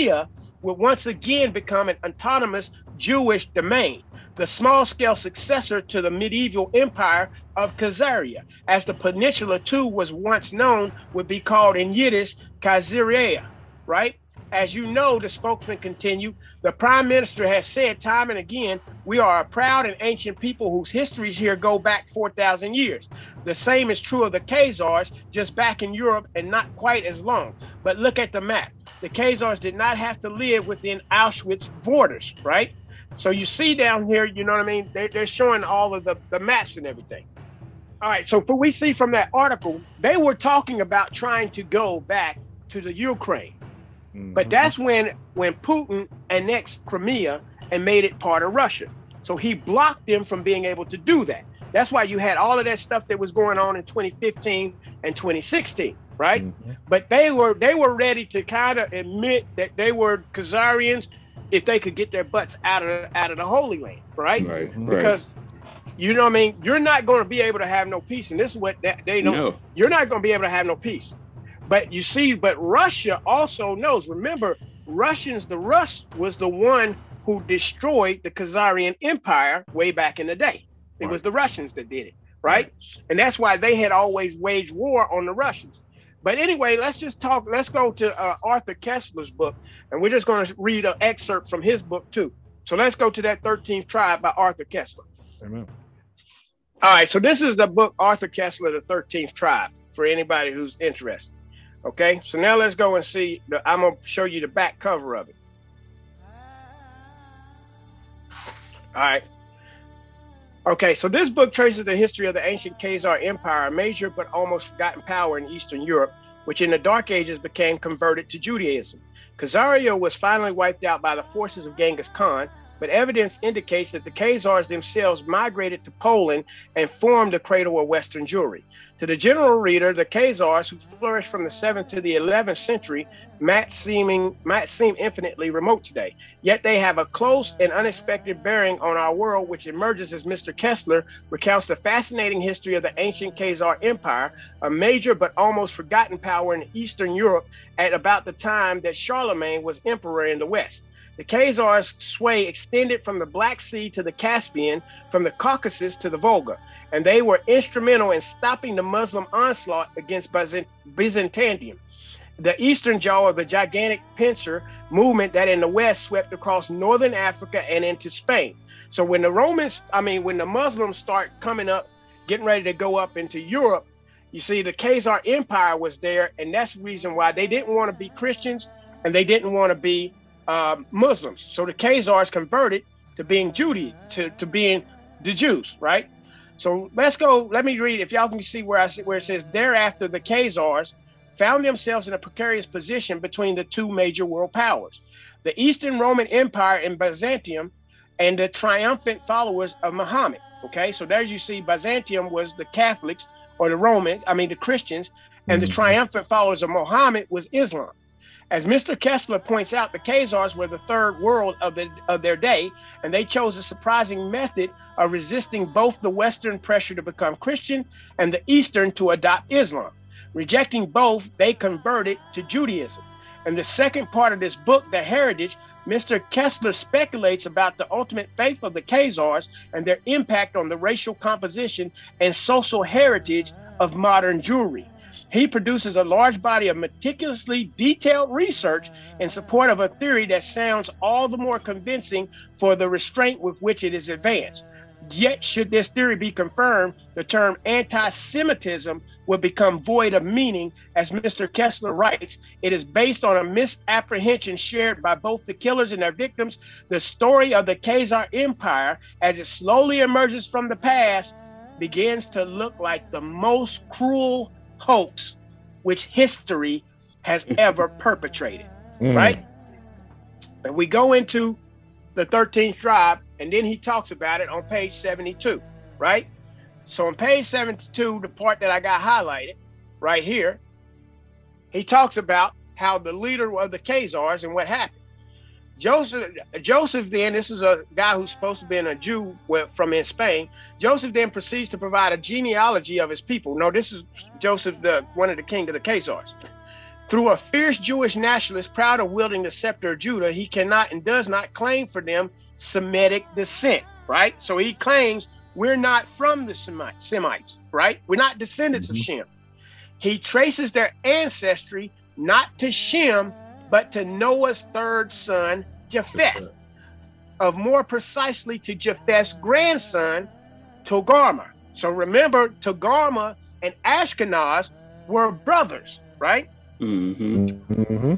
will once again become an autonomous Jewish domain, the small scale successor to the medieval empire of Khazaria, as the peninsula too was once known, would be called in Yiddish Khazaria, right? As you know, the spokesman continued, the prime minister has said time and again, we are a proud and ancient people whose histories here go back 4,000 years. The same is true of the Khazars, just back in Europe and not quite as long. But look at the map. The Khazars did not have to live within Auschwitz borders, right? So you see down here, you know what I mean? They, they're showing all of the, the maps and everything. All right, so for we see from that article, they were talking about trying to go back to the Ukraine. Mm-hmm. But that's when when Putin annexed Crimea and made it part of Russia. So he blocked them from being able to do that. That's why you had all of that stuff that was going on in 2015 and 2016, right? Mm-hmm. But they were they were ready to kind of admit that they were Khazarians if they could get their butts out of out of the Holy Land, right? Right. Because right. you know what I mean. You're not going to be able to have no peace, and this is what they don't. No. You're not going to be able to have no peace. But you see, but Russia also knows. Remember, Russians, the Rus was the one who destroyed the Khazarian Empire way back in the day. It right. was the Russians that did it, right? right? And that's why they had always waged war on the Russians. But anyway, let's just talk. Let's go to uh, Arthur Kessler's book, and we're just going to read an excerpt from his book too. So let's go to that 13th tribe by Arthur Kessler. Amen. All right, so this is the book Arthur Kessler, the 13th tribe, for anybody who's interested. Okay, so now let's go and see. The, I'm gonna show you the back cover of it. All right. Okay, so this book traces the history of the ancient Khazar Empire, a major but almost forgotten power in Eastern Europe, which in the Dark Ages became converted to Judaism. Khazaria was finally wiped out by the forces of Genghis Khan, but evidence indicates that the Khazars themselves migrated to Poland and formed the cradle of Western Jewry. To the general reader, the Khazars, who flourished from the 7th to the 11th century, might, seeming, might seem infinitely remote today. Yet they have a close and unexpected bearing on our world, which emerges as Mr. Kessler recounts the fascinating history of the ancient Khazar Empire, a major but almost forgotten power in Eastern Europe at about the time that Charlemagne was emperor in the West. The Khazars' sway extended from the Black Sea to the Caspian, from the Caucasus to the Volga, and they were instrumental in stopping the Muslim onslaught against Byzantium, the eastern jaw of the gigantic pincer movement that in the west swept across northern Africa and into Spain. So when the Romans, I mean, when the Muslims start coming up, getting ready to go up into Europe, you see the Khazar Empire was there, and that's the reason why they didn't want to be Christians and they didn't want to be uh, Muslims. So the Khazars converted to being Judy, to, to being the Jews, right? So let's go. Let me read. If y'all can see where I where it says, thereafter the Khazars found themselves in a precarious position between the two major world powers, the Eastern Roman Empire in Byzantium, and the triumphant followers of Muhammad. Okay, so there you see Byzantium was the Catholics or the Romans, I mean the Christians, and mm-hmm. the triumphant followers of Muhammad was Islam. As Mr. Kessler points out, the Khazars were the third world of, the, of their day, and they chose a surprising method of resisting both the Western pressure to become Christian and the Eastern to adopt Islam. Rejecting both, they converted to Judaism. In the second part of this book, The Heritage, Mr. Kessler speculates about the ultimate faith of the Khazars and their impact on the racial composition and social heritage of modern Jewry. He produces a large body of meticulously detailed research in support of a theory that sounds all the more convincing for the restraint with which it is advanced. Yet, should this theory be confirmed, the term anti Semitism would become void of meaning. As Mr. Kessler writes, it is based on a misapprehension shared by both the killers and their victims. The story of the Khazar Empire, as it slowly emerges from the past, begins to look like the most cruel hoax which history has ever perpetrated. Mm. Right? And we go into the 13th tribe, and then he talks about it on page 72, right? So on page 72, the part that I got highlighted right here, he talks about how the leader of the Khazars and what happened. Joseph, Joseph then, this is a guy who's supposed to be a Jew from in Spain. Joseph then proceeds to provide a genealogy of his people. No, this is Joseph, the one of the king of the Khazars. Through a fierce Jewish nationalist proud of wielding the scepter of Judah, he cannot and does not claim for them Semitic descent, right? So he claims we're not from the Semites, right? We're not descendants mm-hmm. of Shem. He traces their ancestry not to Shem, but to Noah's third son, Japheth, of more precisely to Japheth's grandson, Togarmah. So remember, Togarmah and Ashkenaz were brothers, right? Mm-hmm. Mm-hmm.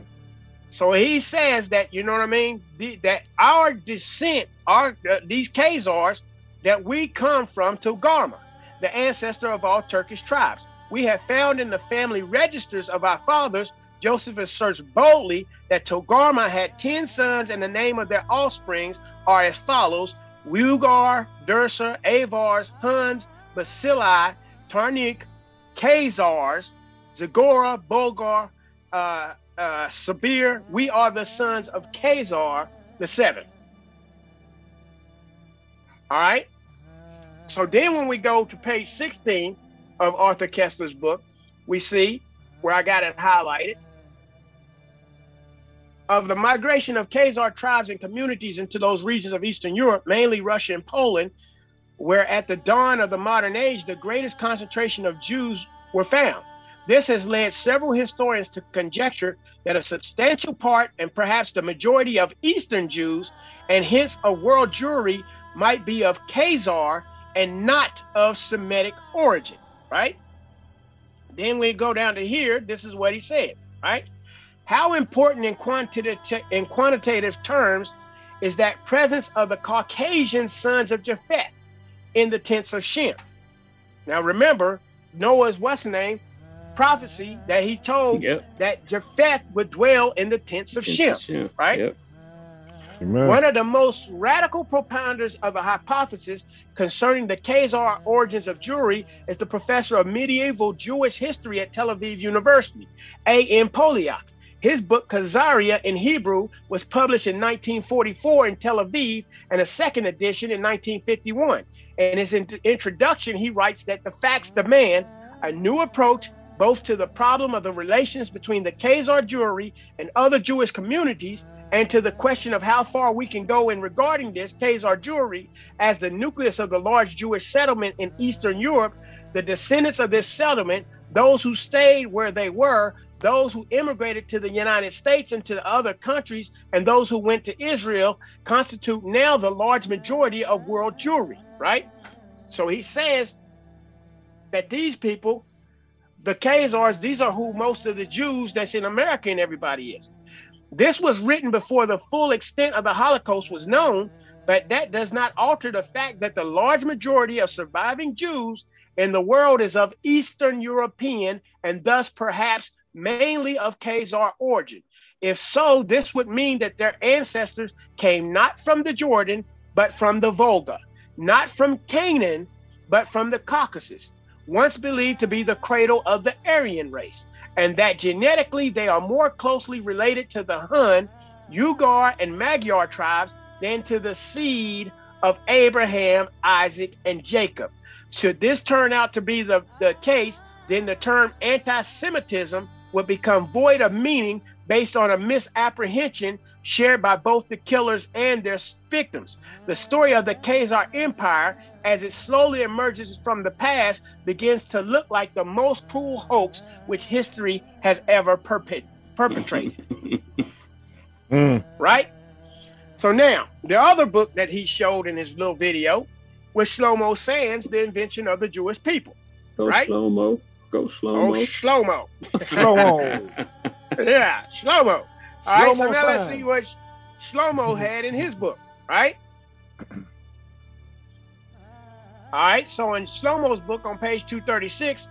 So he says that you know what I mean. The, that our descent, our uh, these Khazars, that we come from Togarmah, the ancestor of all Turkish tribes. We have found in the family registers of our fathers. Joseph asserts boldly that Togarmah had ten sons, and the name of their offsprings are as follows: Wugar, Dursa, Avars, Huns, Basili, Tarnik, Khazars, Zagora, Bogar, uh, uh, Sabir. We are the sons of Khazar the seventh. All right. So then when we go to page 16 of Arthur Kessler's book, we see where I got it highlighted of the migration of Khazar tribes and communities into those regions of Eastern Europe, mainly Russia and Poland, where at the dawn of the modern age, the greatest concentration of Jews were found. This has led several historians to conjecture that a substantial part and perhaps the majority of Eastern Jews, and hence a world Jewry, might be of Khazar and not of Semitic origin, right? Then we go down to here, this is what he says, right? How important in quantitative, in quantitative terms is that presence of the Caucasian sons of Japheth in the tents of Shem? Now remember, Noah's what's name? prophecy that he told yep. that Japheth would dwell in the tents of Shem, Shem. right? Yep. One of the most radical propounders of a hypothesis concerning the Khazar origins of Jewry is the professor of medieval Jewish history at Tel Aviv University, A.N. Poliak. His book, Khazaria in Hebrew, was published in 1944 in Tel Aviv and a second edition in 1951. In his in- introduction, he writes that the facts demand a new approach both to the problem of the relations between the Khazar Jewry and other Jewish communities, and to the question of how far we can go in regarding this Khazar Jewry as the nucleus of the large Jewish settlement in Eastern Europe, the descendants of this settlement, those who stayed where they were, those who immigrated to the United States and to the other countries, and those who went to Israel constitute now the large majority of world Jewry, right? So he says that these people the Khazars, these are who most of the Jews that's in America and everybody is. This was written before the full extent of the Holocaust was known, but that does not alter the fact that the large majority of surviving Jews in the world is of Eastern European and thus perhaps mainly of Khazar origin. If so, this would mean that their ancestors came not from the Jordan, but from the Volga, not from Canaan, but from the Caucasus once believed to be the cradle of the Aryan race. and that genetically they are more closely related to the Hun, Uigur, and Magyar tribes than to the seed of Abraham, Isaac, and Jacob. Should this turn out to be the, the case, then the term anti Semitism would become void of meaning based on a misapprehension shared by both the killers and their victims. The story of the Khazar Empire, as it slowly emerges from the past, begins to look like the most cruel hoax which history has ever perpet- perpetrated. Mm. Right? So now, the other book that he showed in his little video was Shlomo Sands, The Invention of the Jewish People. Go Right? Slow mo. Go slow Oh, mo. Shlomo. Slow on. Yeah, Shlomo. All right, so Shlomo now let's see what Shlomo mm-hmm. had in his book, right? All right, so in Shlomo's book on page 236,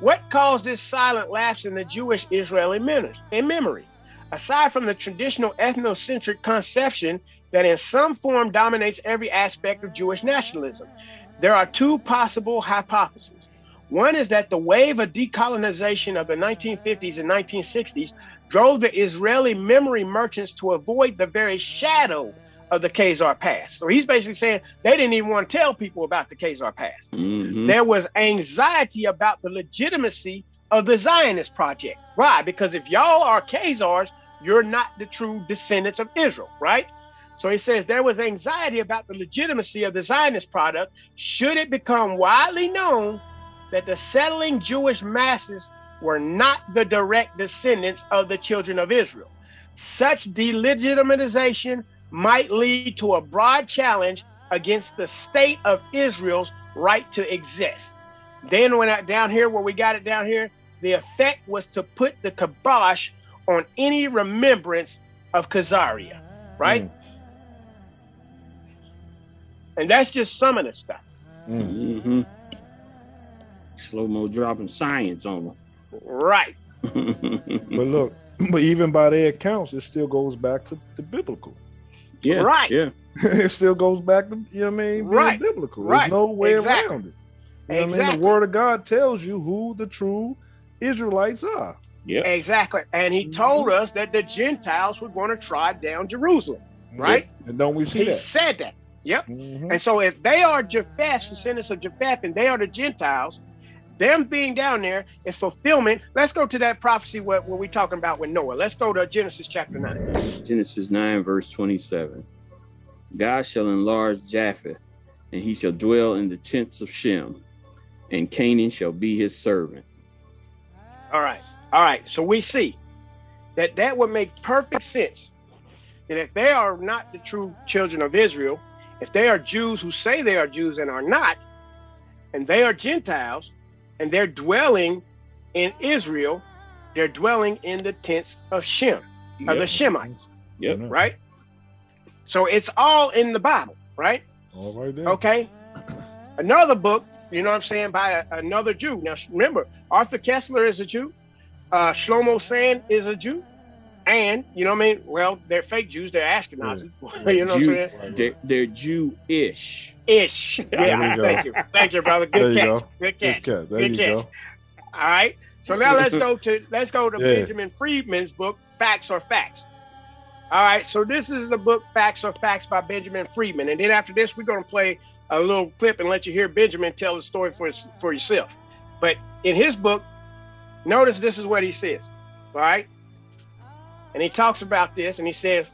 what caused this silent lapse in the Jewish Israeli men- in memory? Aside from the traditional ethnocentric conception that in some form dominates every aspect of Jewish nationalism, there are two possible hypotheses. One is that the wave of decolonization of the 1950s and 1960s drove the Israeli memory merchants to avoid the very shadow of the Khazar Pass. So he's basically saying they didn't even want to tell people about the Khazar Pass. Mhm. There was anxiety about the legitimacy of the Zionist project. Why? Because if y'all are Khazars, you're not the true descendants of Israel, right? So he says there was anxiety about the legitimacy of the Zionist product should it become widely known that the settling Jewish masses were not the direct descendants of the children of Israel. Such delegitimization might lead to a broad challenge against the state of Israel's right to exist. Then, when I, down here, where we got it down here, the effect was to put the kibosh on any remembrance of Khazaria, right? And that's just some of the stuff. Mhm. Slow mo dropping science on them. Right. But look, but even by their accounts, it still goes back to the biblical. yeah. Right. Yeah. it still goes back to you know what I mean, being Right. biblical. Right. There's no way Exactly. around it. You know what I mean? The word of God tells you who the true Israelites are. Yeah. Exactly. And he told us that the Gentiles were going to try down Jerusalem, right? And don't we see He that? He said that. Yep. Mhm. And so if they are Japheth, descendants of Japheth, and they are the Gentiles, them being down there is fulfillment. Let's go to that prophecy what, what we talking about with Noah. Let's go to Genesis chapter 9. Genesis 9, verse 27. God shall enlarge Japheth, and he shall dwell in the tents of Shem, and Canaan shall be his servant. All right. All right. So we see that that would make perfect sense. That if they are not the true children of Israel, if they are Jews who say they are Jews and are not, and they are Gentiles, and they're dwelling in Israel, they're dwelling in the tents of Shem, of the Shemites, Yep. right? So it's all in the Bible, right? All right then. Okay. Another book, you know what I'm saying, by a, another Jew. Now remember, Arthur Koestler is a Jew. Uh, Shlomo Sand is a Jew. And, you know what I mean? Well, they're fake Jews. They're Ashkenazi. you know what I'm saying? They're, they're Jew-ish. Ish. Yeah. we. Thank you. Thank you, brother. There Good you catch. go. Good Good catch. catch. There Good you catch. go. All right. So now let's go to let's go to Yeah. Benjamin Freedman's book, Facts Are Facts. All right. So this is the book Facts Are Facts by Benjamin Freedman, and then after this, we're gonna play a little clip and let you hear Benjamin tell the story for for yourself. But in his book, notice this is what he says. All right. And he talks about this, and he says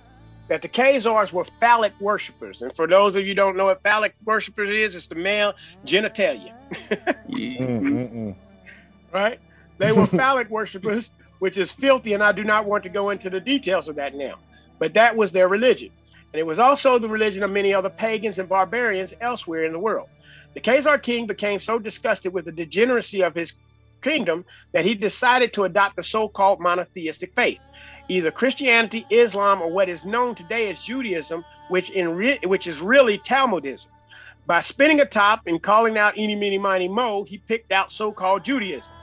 that the Khazars were phallic worshippers. And for those of you who don't know what phallic worshippers is, it's the male genitalia Mm, mm, mm. right? They were phallic worshippers, which is filthy, and I do not want to go into the details of that now. But that was their religion. And it was also the religion of many other pagans and barbarians elsewhere in the world. The Khazar king became so disgusted with the degeneracy of his kingdom that he decided to adopt the so called monotheistic faith, either Christianity, Islam, or what is known today as Judaism, which, in re- which is really Talmudism. By spinning a top and calling out eeny, meeny, miny, mo, he picked out so called Judaism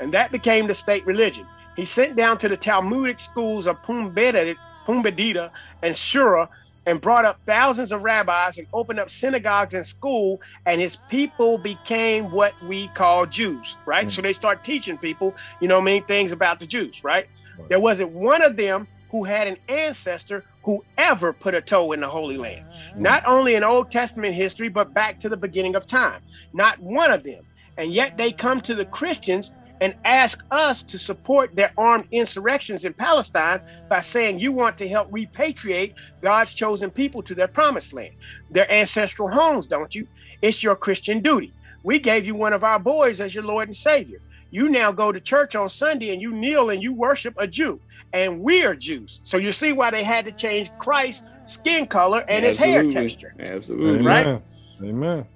and that became the state religion. He sent down to the Talmudic schools of Pumbedita, Pumbedita and Sura and brought up thousands of rabbis and opened up synagogues and school, and his people became what we call Jews, right? Mm. So they start teaching people, you know, many things about the Jews, right? There wasn't one of them who had an ancestor who ever put a toe in the Holy Land. Not only in Old Testament history, but back to the beginning of time. Not one of them. And yet they come to the Christians and ask us to support their armed insurrections in Palestine by saying you want to help repatriate God's chosen people to their promised land, their ancestral homes, don't you? It's your Christian duty. We gave you one of our boys as your Lord and Savior. You now go to church on Sunday and you kneel and you worship a Jew, and we are Jews. So you see why they had to change Christ's skin color and his hair texture. Absolutely. Right? Amen. Amen.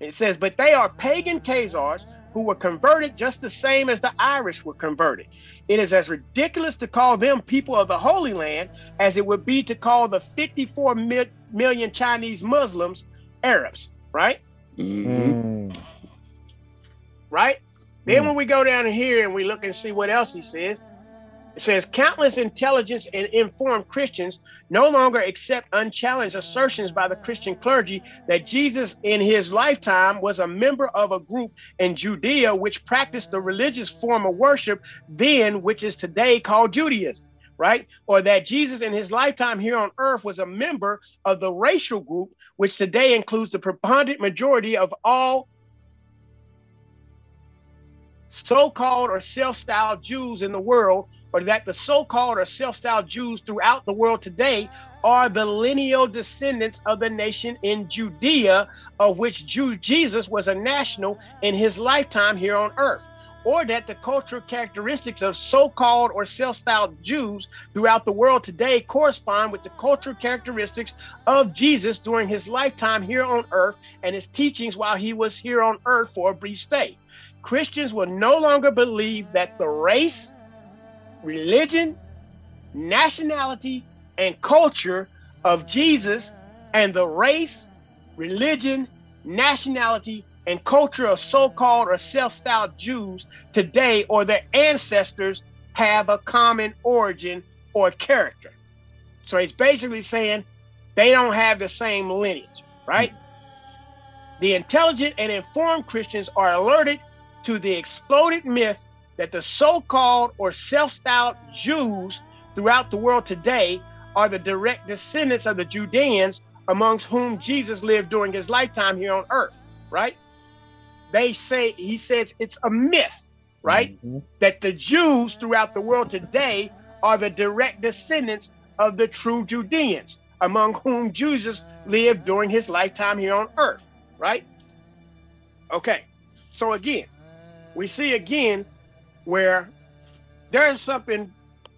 It says, but they are pagan Khazars who were converted just the same as the Irish were converted. It is as ridiculous to call them people of the Holy Land as it would be to call the 54 mil- million Chinese Muslims Arabs, right? Mhm. Mm. Right? Then Mm. when we go down here and we look and see what else he says, it says countless intelligent and informed Christians no longer accept unchallenged assertions by the Christian clergy that Jesus in his lifetime was a member of a group in Judea which practiced the religious form of worship then which is today called Judaism, right? Or that Jesus in his lifetime here on earth was a member of the racial group which today includes the preponderant majority of all so-called or self-styled Jews in the world, or that the so-called or self-styled Jews throughout the world today are the lineal descendants of the nation in Judea, of which Jew Jesus was a national in his lifetime here on earth. Or that the cultural characteristics of so called or self styled Jews throughout the world today correspond with the cultural characteristics of Jesus during his lifetime here on earth and his teachings while he was here on earth for a brief stay. Christians will no longer believe that the race, religion, nationality, and culture of Jesus and the race, religion, nationality, and culture of so called or self styled Jews today or their ancestors have a common origin or character. So he's basically saying they don't have the same lineage, right? The intelligent and informed Christians are alerted to the exploded myth that the so called or self styled Jews throughout the world today are the direct descendants of the Judeans amongst whom Jesus lived during his lifetime here on earth, right? They say, he says it's a myth, right? Mhm. That the Jews throughout the world today are the direct descendants of the true Judeans among whom Jesus lived during his lifetime here on earth, right? Okay, so again, we see again where there's something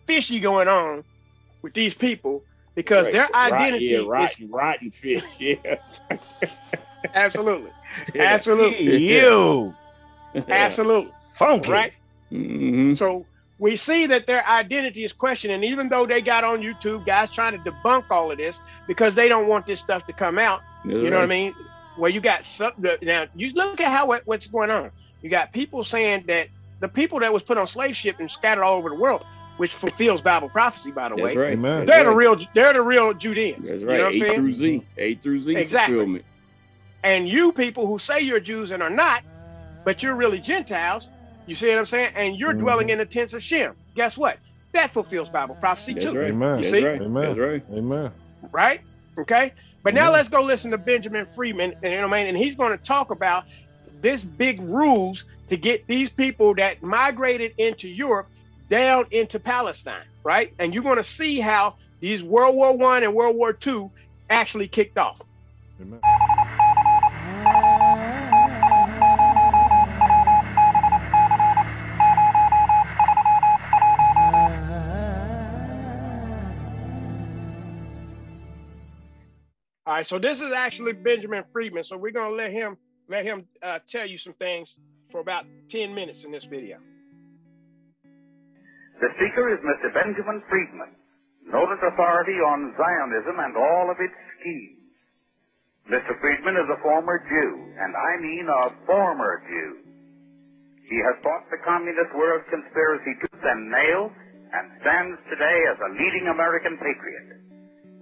fishy going on with these people because their Right, identity yeah, is rotten, rotten fish. Yeah. absolutely, absolutely, You absolutely, funky. right? hmm So we see that their identity is questioned, and even though they got on YouTube, guys trying to debunk all of this because they don't want this stuff to come out. You know what I mean? Where you got some now, you look at how what, what's going on. You got people saying that the people that was put on slave ship and scattered all over the world, which fulfills Bible prophecy, by the That's way. right. Amen. That's They're the right. real. They're the real Judeans. That's You right. know what I'm A saying? through Z. A through Z Exactly. fulfillment. And you people who say you're Jews and are not, but you're really Gentiles, you see what I'm saying? And you're Mhm. dwelling in the tents of Shem. Guess what? That fulfills Bible prophecy That's too, right. Amen. That's see? right. Amen. That's right. Amen. right? Okay. But now Yeah. let's go listen to Benjamin Freeman, and you know what I mean? And he's going to talk about this big rules to get these people that migrated into Europe down into Palestine, right? And you're going to see how these World War One and World War Two actually kicked off. Amen. All right, so this is actually Benjamin Freedman. So we're going to let him let him uh, tell you some things for about 10 minutes in this video. The speaker is Mr. Benjamin Freedman, noted authority on Zionism and all of its schemes. Mr. Freedman is a former Jew, and I mean a former Jew. He has fought the communist world conspiracy tooth and nail and stands today as a leading American patriot.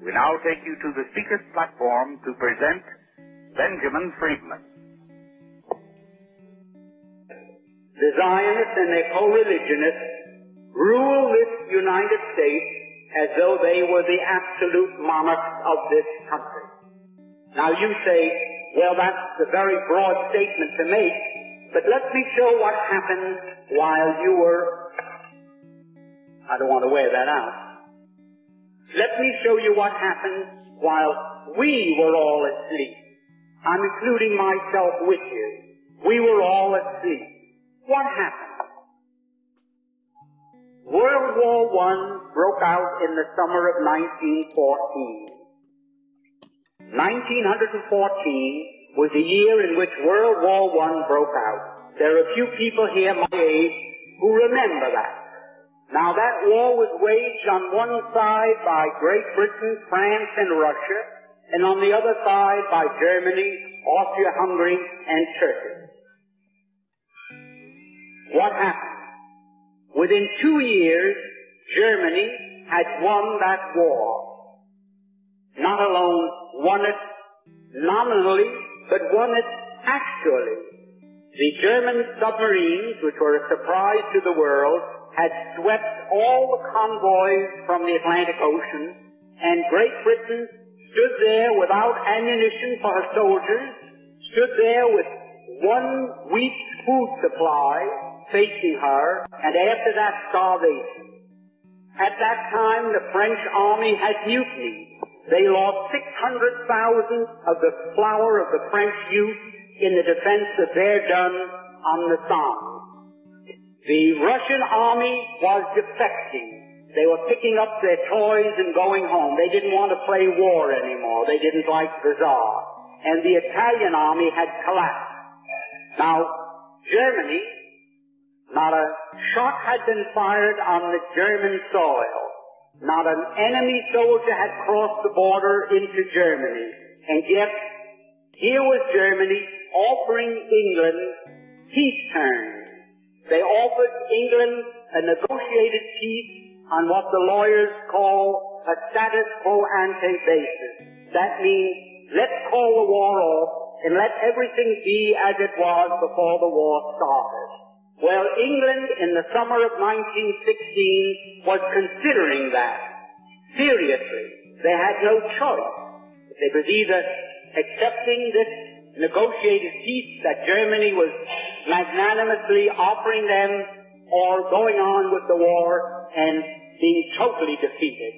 We now take you to the speaker's platform to present Benjamin Freedman. The Zionists and their co-religionists rule this United States as though they were the absolute monarchs of this country. Now you say, well, that's a very broad statement to make, but let me show what happened while you were, I don't want to wear that out. Let me show you what happened while we were all asleep. I'm including myself with you. We were all asleep. What happened? World War I broke out in the summer of 1914. 1914 was the year in which World War I broke out. There are a few people here my age who remember that. Now that war was waged on one side by Great Britain, France, and Russia, and on the other side by Germany, Austria-Hungary, and Turkey. What happened? Within two years, Germany had won that war. Not alone won it nominally, but won it actually. The German submarines, which were a surprise to the world, had swept all the convoys from the Atlantic Ocean, and Great Britain stood there without ammunition for her soldiers, stood there with one week's food supply facing her, and after that starvation. At that time, the French army had mutinied. They lost 600,000 of the flower of the French youth in the defense of Verdun on the Somme. The Russian army was defecting. They were picking up their toys and going home. They didn't want to play war anymore. They didn't like the Tsar. And the Italian army had collapsed. Now, Germany, not a shot had been fired on the German soil. Not an enemy soldier had crossed the border into Germany. And yet, here was Germany offering England peace terms. They offered England a negotiated peace on what the lawyers call a status quo ante basis. That means let's call the war off and let everything be as it was before the war started. Well, England in the summer of 1916 was considering that. Seriously. They had no choice. They was either accepting this negotiated peace that Germany was magnanimously offering them or going on with the war and being totally defeated.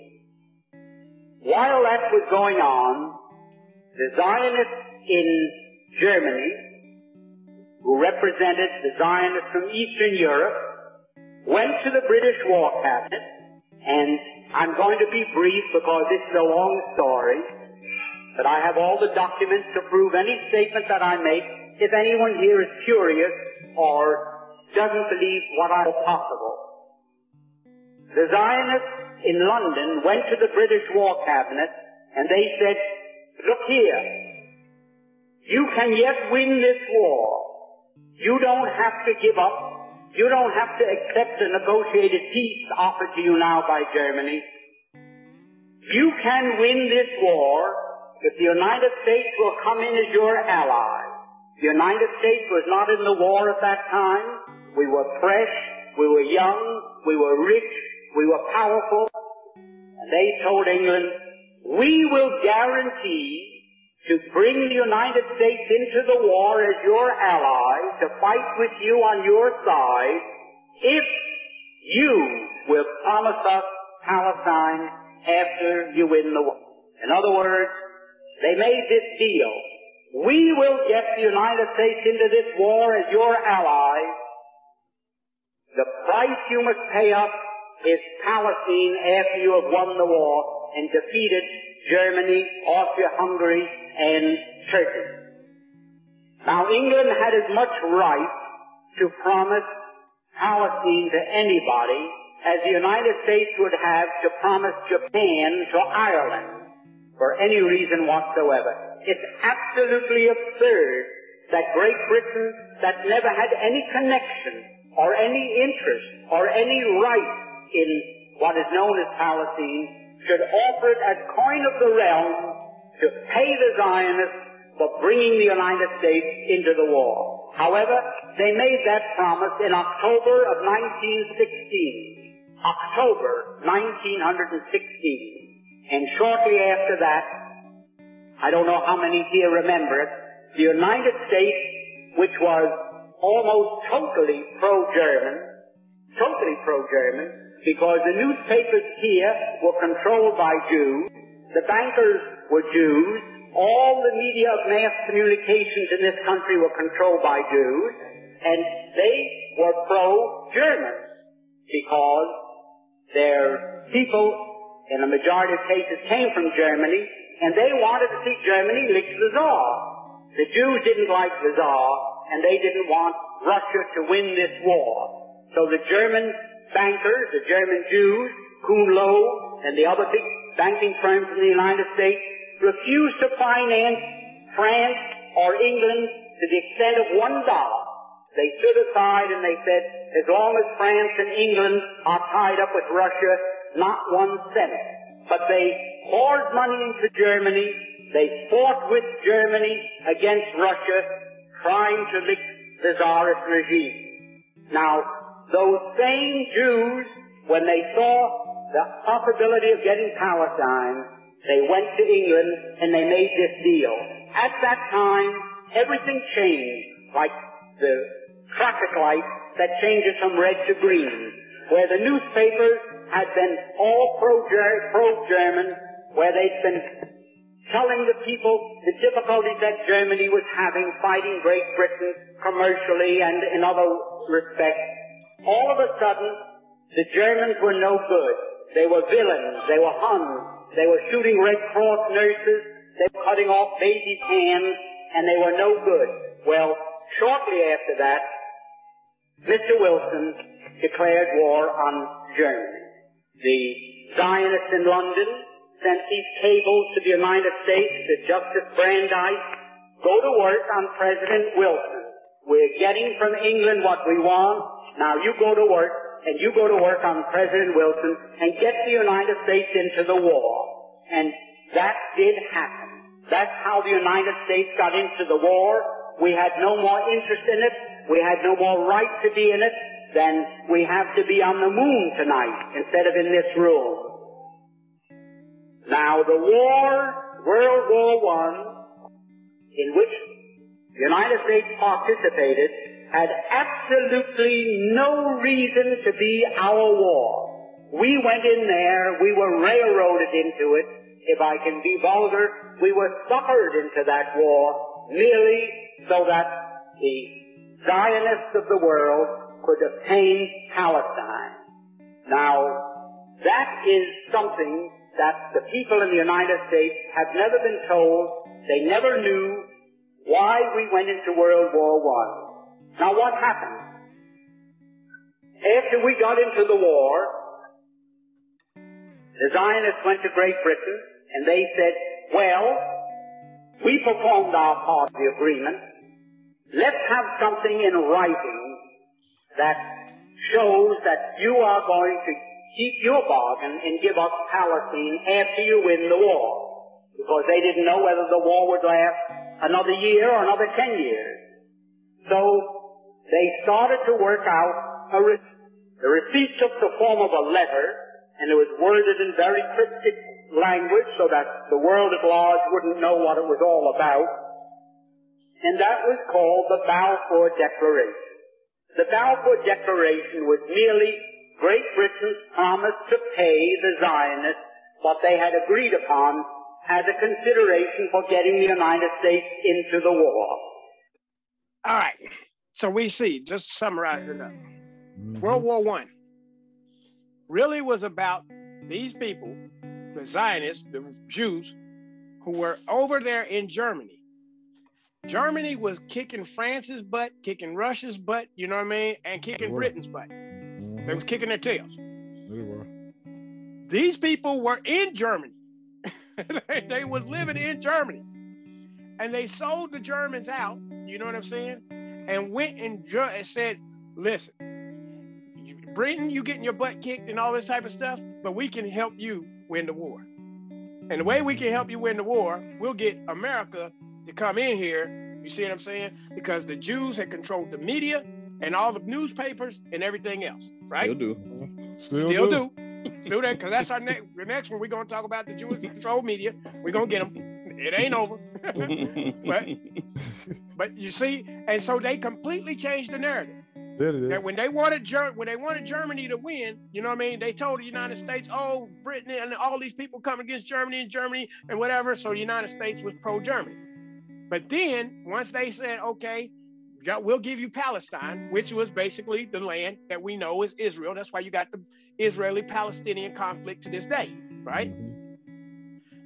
While that was going on, the Zionists in Germany, who represented the Zionists from Eastern Europe, went to the British War Cabinet, and I'm going to be brief because it's a long story, but I have all the documents to prove any statement that I make if anyone here is curious or doesn't believe what I possible. The Zionists in London went to the British War Cabinet and they said, look here, you can yet win this war. You don't have to give up. You don't have to accept a negotiated peace offered to you now by Germany. You can win this war if the United States will come in as your ally. The United States was not in the war at that time. We were fresh, we were young, we were rich, we were powerful. And they told England, we will guarantee to bring the United States into the war as your ally, to fight with you on your side, if you will promise us Palestine after you win the war. In other words, they made this deal. We will get the United States into this war as your ally. The price you must pay us is Palestine after you have won the war and defeated Germany, Austria-Hungary, and Turkey. Now England had as much right to promise Palestine to anybody as the United States would have to promise Japan to Ireland for any reason whatsoever. It's absolutely absurd that Great Britain, that never had any connection or any interest or any right in what is known as Palestine, should offer it as coin of the realm to pay the Zionists for bringing the United States into the war. However, they made that promise in October of 1916. October 1916. And shortly after that, I don't know how many here remember it, the United States, which was almost totally pro-German, totally pro-German, because the newspapers here were controlled by Jews, the bankers were Jews, all the media of mass communications in this country were controlled by Jews, and they were pro-Germans because their people, in a majority of cases, came from Germany, and they wanted to see Germany lick the Tsar. The Jews didn't like the Tsar, and they didn't want Russia to win this war. So the German bankers, the German Jews, Kuhn Loeb, and the other big banking firms in the United States refused to finance France or England to the extent of one dollar. They stood aside and they said, as long as France and England are tied up with Russia, not one cent. But they poured money into Germany. They fought with Germany against Russia, trying to lick the Tsarist regime. Now, those same Jews, when they saw the possibility of getting Palestine, they went to England and they made this deal. At that time, everything changed, like the traffic light that changes from red to green, where the newspapers had been all pro-German, where they'd been telling the people the difficulties that Germany was having fighting Great Britain commercially and in other respects. All of a sudden, the Germans were no good. They were villains. They were hung. They were shooting Red Cross nurses. They were cutting off babies' hands, and they were no good. Well, shortly after that, Mr. Wilson declared war on Germany. The Zionists in London sent these cables to the United States to Justice Brandeis. Go to work on President Wilson. We're getting from England what we want. Now you go to work and you go to work on President Wilson and get the United States into the war. And that did happen. That's how the United States got into the war. We had no more interest in it. We had no more right to be in it than we have to be on the moon tonight instead of in this room. Now the war, World War One, in which the United States participated, had absolutely no reason to be our war. We went in there, we were railroaded into it. If I can be vulgar, we were suckered into that war merely so that the Zionists of the world could obtain Palestine. Now, that is something that the people in the United States have never been told. They never knew why we went into World War One. Now what happened? After we got into the war, the Zionists went to Great Britain and they said, well, we performed our part of the agreement. Let's have something in writing that shows that you are going to keep your bargain and give up Palestine after you win the war. Because they didn't know whether the war would last another year or another ten years. So they started to work out a receipt. The receipt took the form of a letter, and it was worded in very cryptic language so that the world at large wouldn't know what it was all about. And that was called the Balfour Declaration. The Balfour Declaration was merely Great Britain's promise to pay the Zionists what they had agreed upon as a consideration for getting the United States into the war. All right. So we see, just to summarize it up, mm-hmm. World War One really was about these people, the Zionists, the Jews, who were over there in Germany. Germany was kicking France's butt, kicking Russia's butt, you know what I mean, and kicking Britain's butt. They mm-hmm. was kicking their tails. They were. These people were in Germany. they, they was living in Germany. And they sold the Germans out, you know what I'm saying? And mm-hmm. went and, ju- and said, listen, Britain, you getting your butt kicked and all this type of stuff, but we can help you win the war. And the way we can help you win the war, we'll get America to come in here. You see what I'm saying? Because the Jews had controlled the media and all the newspapers and everything else, right? Still do. Still, Still do. do. Still that, because that's our next. The next one we're gonna talk about the Jewish controlled media. We're gonna get them. It ain't over. But but you see, and so they completely changed the narrative. That when they wanted Ger- when they wanted Germany to win, you know what I mean? They told the United States, "Oh, Britain and all these people come against Germany and Germany and whatever." So the United States was pro-Germany. But then once they said, "Okay, we'll give you Palestine," which was basically the land that we know is Israel. That's why you got the Israeli-Palestinian conflict to this day, right? Mhm.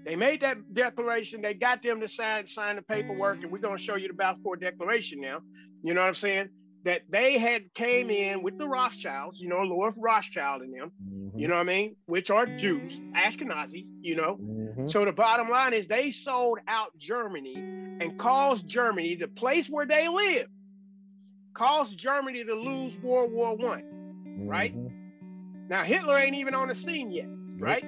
They made that declaration. They got them to sign sign the paperwork, and we're going to show you the Balfour Declaration now. You know what I'm saying? That they had came in with the Rothschilds, you know, Lord Rothschild and them, Mhm. you know what I mean, which are Jews, Ashkenazis, you know. Mhm. So the bottom line is they sold out Germany and caused Germany, the place where they live, caused Germany to lose World War One. right? Mhm. Now Hitler ain't even on the scene yet, right?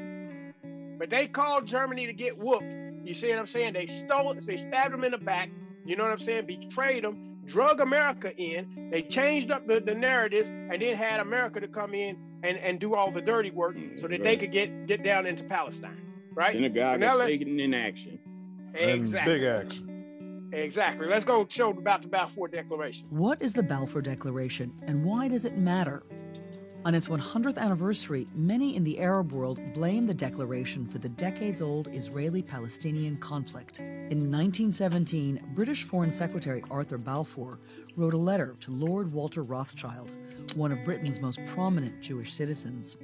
But they called Germany to get whooped. You see what I'm saying? They stole it, they stabbed them in the back, you know what I'm saying? Betrayed them, drug America in. They changed up the, the narratives and then had America to come in and, and do all the dirty work mm, so that they could get, get down into Palestine. Right? Synagogue So now of in action. And Exactly. big action. Exactly. Let's go show about the Balfour Declaration. What is the Balfour Declaration and why does it matter? On its 100th anniversary, many in the Arab world blame the declaration for the decades old Israeli Palestinian conflict. In 1917, British Foreign Secretary Arthur Balfour wrote a letter to Lord Walter Rothschild, one of Britain's most prominent Jewish citizens.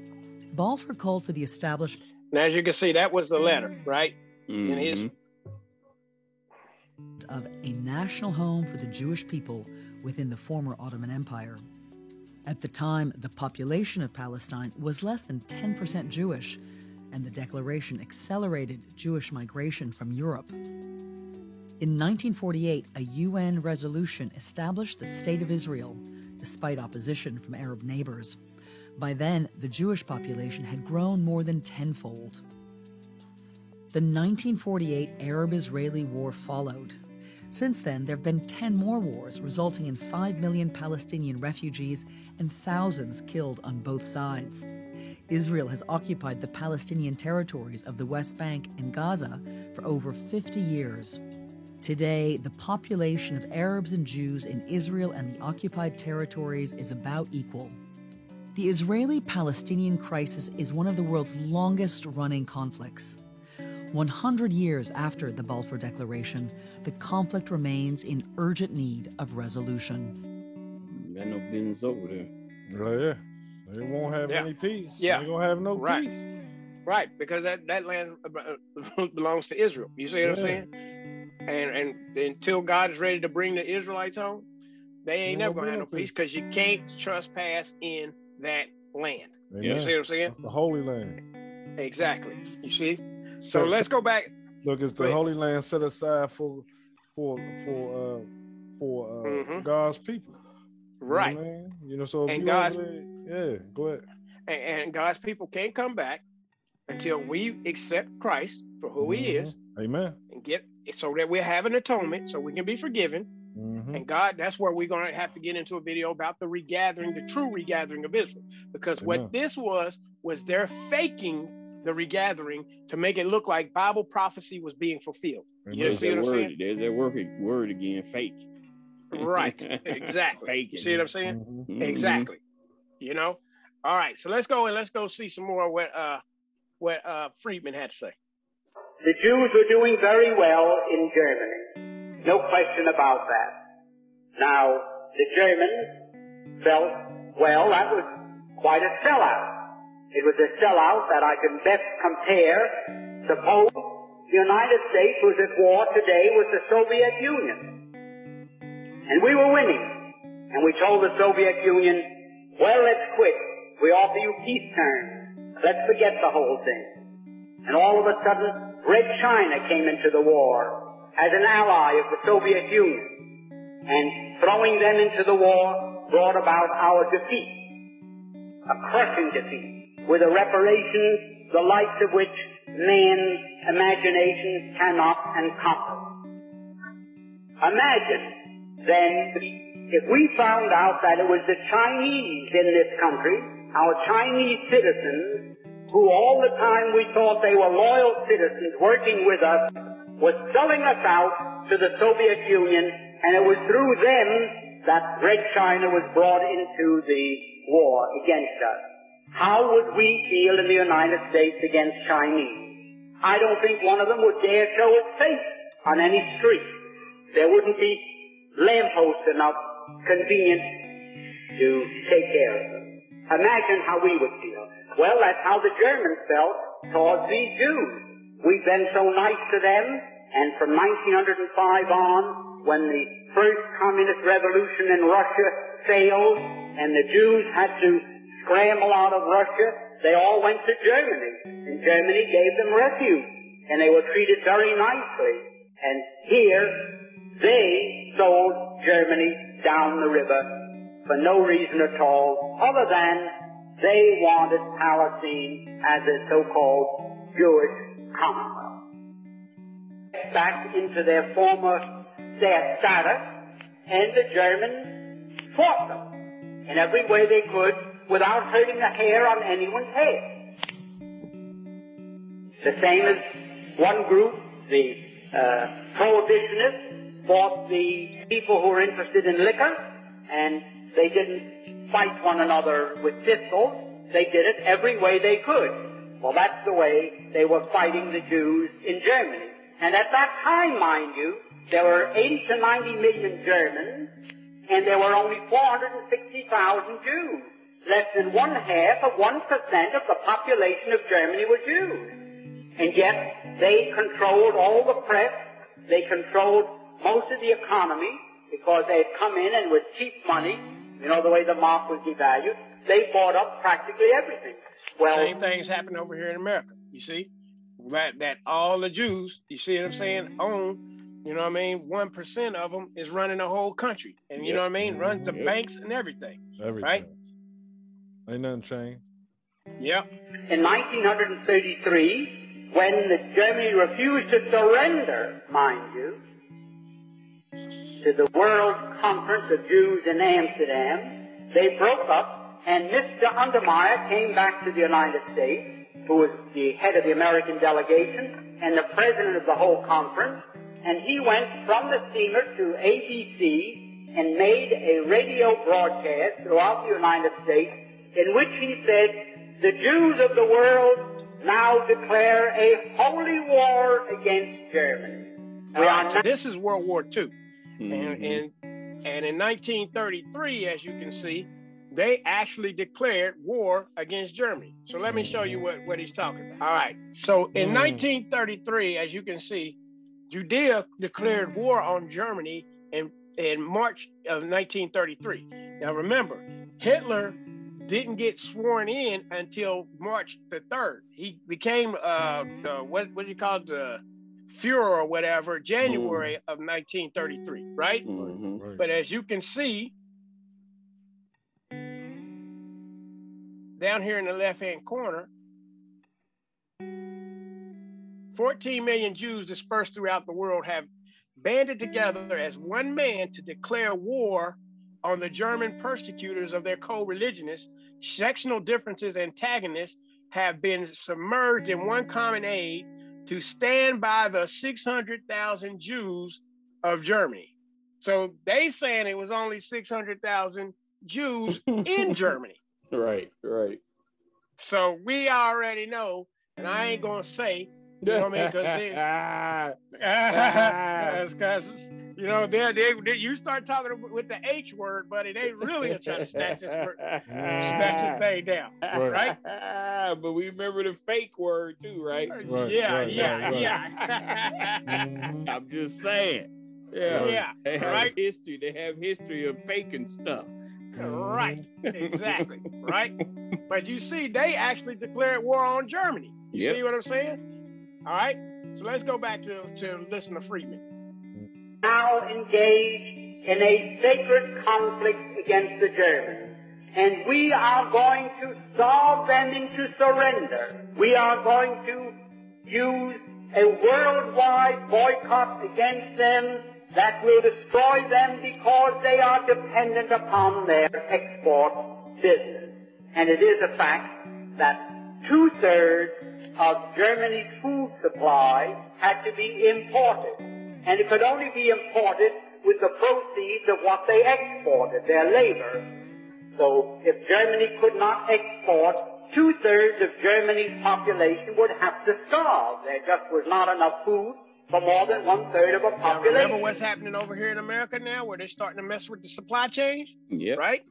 Balfour called for the establishment And as you can see, that was the letter, right? In his Mhm. of a national home for the Jewish people within the former Ottoman Empire. At the time, the population of Palestine was less than 10% Jewish, and the declaration accelerated Jewish migration from Europe. In 1948, a UN resolution established the State of Israel, despite opposition from Arab neighbors. By then, the Jewish population had grown more than tenfold. The 1948 Arab Israeli War followed. Since then, there have been 10 more wars, resulting in 5 million Palestinian refugees and thousands killed on both sides. Israel has occupied the Palestinian territories of the West Bank and Gaza for over 50 years. Today, the population of Arabs and Jews in Israel and the occupied territories is about equal. The Israeli Palestinian crisis is one of the world's longest running conflicts. 100 years after the Balfour Declaration, the conflict remains in urgent need of resolution. Got no business over there. Yeah. They won't have Yeah. any peace. Yeah. They gonna have no Right. peace. Right, because that, that land uh, belongs to Israel. You see what I'm saying? And and until God is ready to bring the Israelites home, they ain't Ain't never gonna have no peace because you can't trespass in that land. Amen. You see what I'm saying? That's the Holy Land. Exactly. You see? So So- let's go back. Look, it's the Wait. Holy Land set aside for for for uh for uh Mhm. God's people. You know Right. I mean? You know, so And God's- there- yeah, go ahead. And, and God's people can't come back until we accept Christ for who he Mhm. is Amen. and get so that we have an atonement so we can be forgiven. Mhm. And God, that's where we're going to have to get into a video about the regathering, the true regathering of Israel. Because Amen. what this was, was they're faking the regathering to make it look like Bible prophecy was being fulfilled. You Amen. see what I'm word. saying? There's that word, word again. Fake. Right. Exactly. Faking. You see what I'm saying? Mhm. Mhm. Exactly. You know? All right. So let's go and let's go see some more what uh what uh Freedman had to say. The Jews were doing very well in Germany. No question about that. Now, the Germans felt, well, that was quite a sellout. It was a sellout that I can best compare. Suppose the United States was at war today with the Soviet Union. And we were winning. And we told the Soviet Union, well, let's quit. We offer you peace terms. Let's forget the whole thing. And all of a sudden, Red China came into the war as an ally of the Soviet Union. And throwing them into the war brought about our defeat. A crushing defeat with a reparations the likes of which man's imagination cannot encompass. Imagine then if we found out that it was the Chinese in this country, our Chinese citizens, who all the time we thought they were loyal citizens working with us, was selling us out to the Soviet Union, and it was through them that Red China was brought into the war against us. How would we feel in the United States against Chinese? I don't think one of them would dare show its face on any street. There wouldn't be lampposts enough convenient to take care of them. Imagine how we would feel. Well, that's how the Germans felt towards these Jews. We've been so nice to them, and from 1905 on, when the first communist revolution in Russia failed, and the Jews had to scramble out of Russia, they all went to Germany, and Germany gave them refuge, and they were treated very nicely. And here, they sold Germany down the river for no reason at all, other than they wanted Palestine as a so-called Jewish commonwealth. Back into their former status, and the Germans fought them in every way they could without hurting a hair on anyone's head. The same as one group, the uh, prohibitionists, fought the people who were interested in liquor, and they didn't fight one another with pistols. They did it every way they could. Well, that's the way they were fighting the Jews in Germany. And at that time, mind you, there were 80 to 90 million Germans, and there were only 460,000 Jews. Less than one half of one percent of the population of Germany were Jews. And yet, they controlled all the press, they controlled most of the economy, because they had come in and with cheap money, you know the way the mark was devalued, they bought up practically everything. Well, Same things happen over here in America. You see, that that all the Jews, you see what I'm saying, own. You know what I mean? One percent of them is running the whole country, and you Yep. know what I mean, runs the Yep. banks and everything. Everything. Right? Ain't nothing changed. Yeah. in 1933, when the Germany refused to surrender, mind you, to the World Conference of Jews in Amsterdam, they broke up, and Mr. Untermyer came back to the United States, who was the head of the American delegation and the president of the whole conference, and he went from the steamer to ABC and made a radio broadcast throughout the United States in which he said, the Jews of the world now declare a holy war against Germany. All We right, are so this is World War II, Mhm. and and and in 1933, as you can see, they actually declared war against Germany. So let me show you what what he's talking about. All right. So in Mm. 1933, as you can see, Judea declared war on Germany in in March of 1933. Now remember, Hitler didn't get sworn in until March the 3rd. He became uh the what what do you call it the Fuhrer or whatever January of 1933, right? Mhm. Right. But as you can see down here in the left hand corner, 14 million Jews dispersed throughout the world have banded together as one man to declare war on the German persecutors of their co religionists. Sectional differences, antagonists have been submerged in one common aid to stand by the 600,000 Jews of Germany. So they saying it was only 600,000 Jews in Germany. Right, right. So we already know, and I ain't gonna say, you know what I mean? Because they, because you know, they, they, they, you start talking with the H word, buddy, they really are trying to snatch this, word- snatch this thing down, right? but we remember the fake word too, right? Right, yeah, right, yeah, right, right. yeah. I'm just saying. Yeah. yeah, They have right, history. They have history of faking stuff. right, exactly, right. But you see, they actually declared war on Germany. You Yep. see what I'm saying? All right. So let's go back to to listen to Freedman. now engaged in a sacred conflict against the Germans. And we are going to starve them into surrender. We are going to use a worldwide boycott against them that will destroy them because they are dependent upon their export business. And it is a fact that two-thirds of Germany's food supply had to be imported. And it could only be imported with the proceeds of what they exported, their labor. So if Germany could not export, two-thirds of Germany's population would have to starve. There just was not enough food for more than one-third of a Now, population. remember what's happening over here in America now, where they're starting to mess with the supply chains, Yeah. right?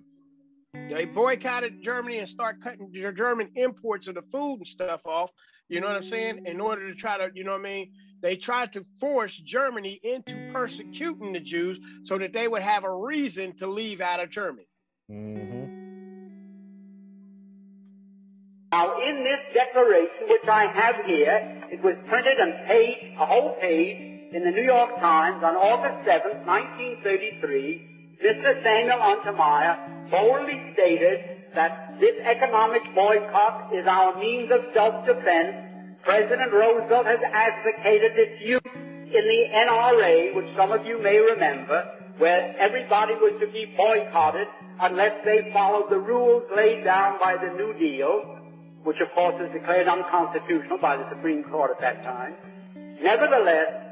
They boycotted Germany and start cutting their German imports of the food and stuff off. You know what I'm saying? In order to try to, you know what I mean? They tried to force Germany into persecuting the Jews so that they would have a reason to leave out of Germany. Mm-hmm. Now, in this declaration, which I have here, it was printed and page, a whole page, in the New York Times on August 7, 1933. Mr. Samuel Untermyer boldly stated that this economic boycott is our means of self-defense. President Roosevelt has advocated its use in the NRA, which some of you may remember, where everybody was to be boycotted unless they followed the rules laid down by the New Deal, which of course was declared unconstitutional by the Supreme Court at that time. Nevertheless,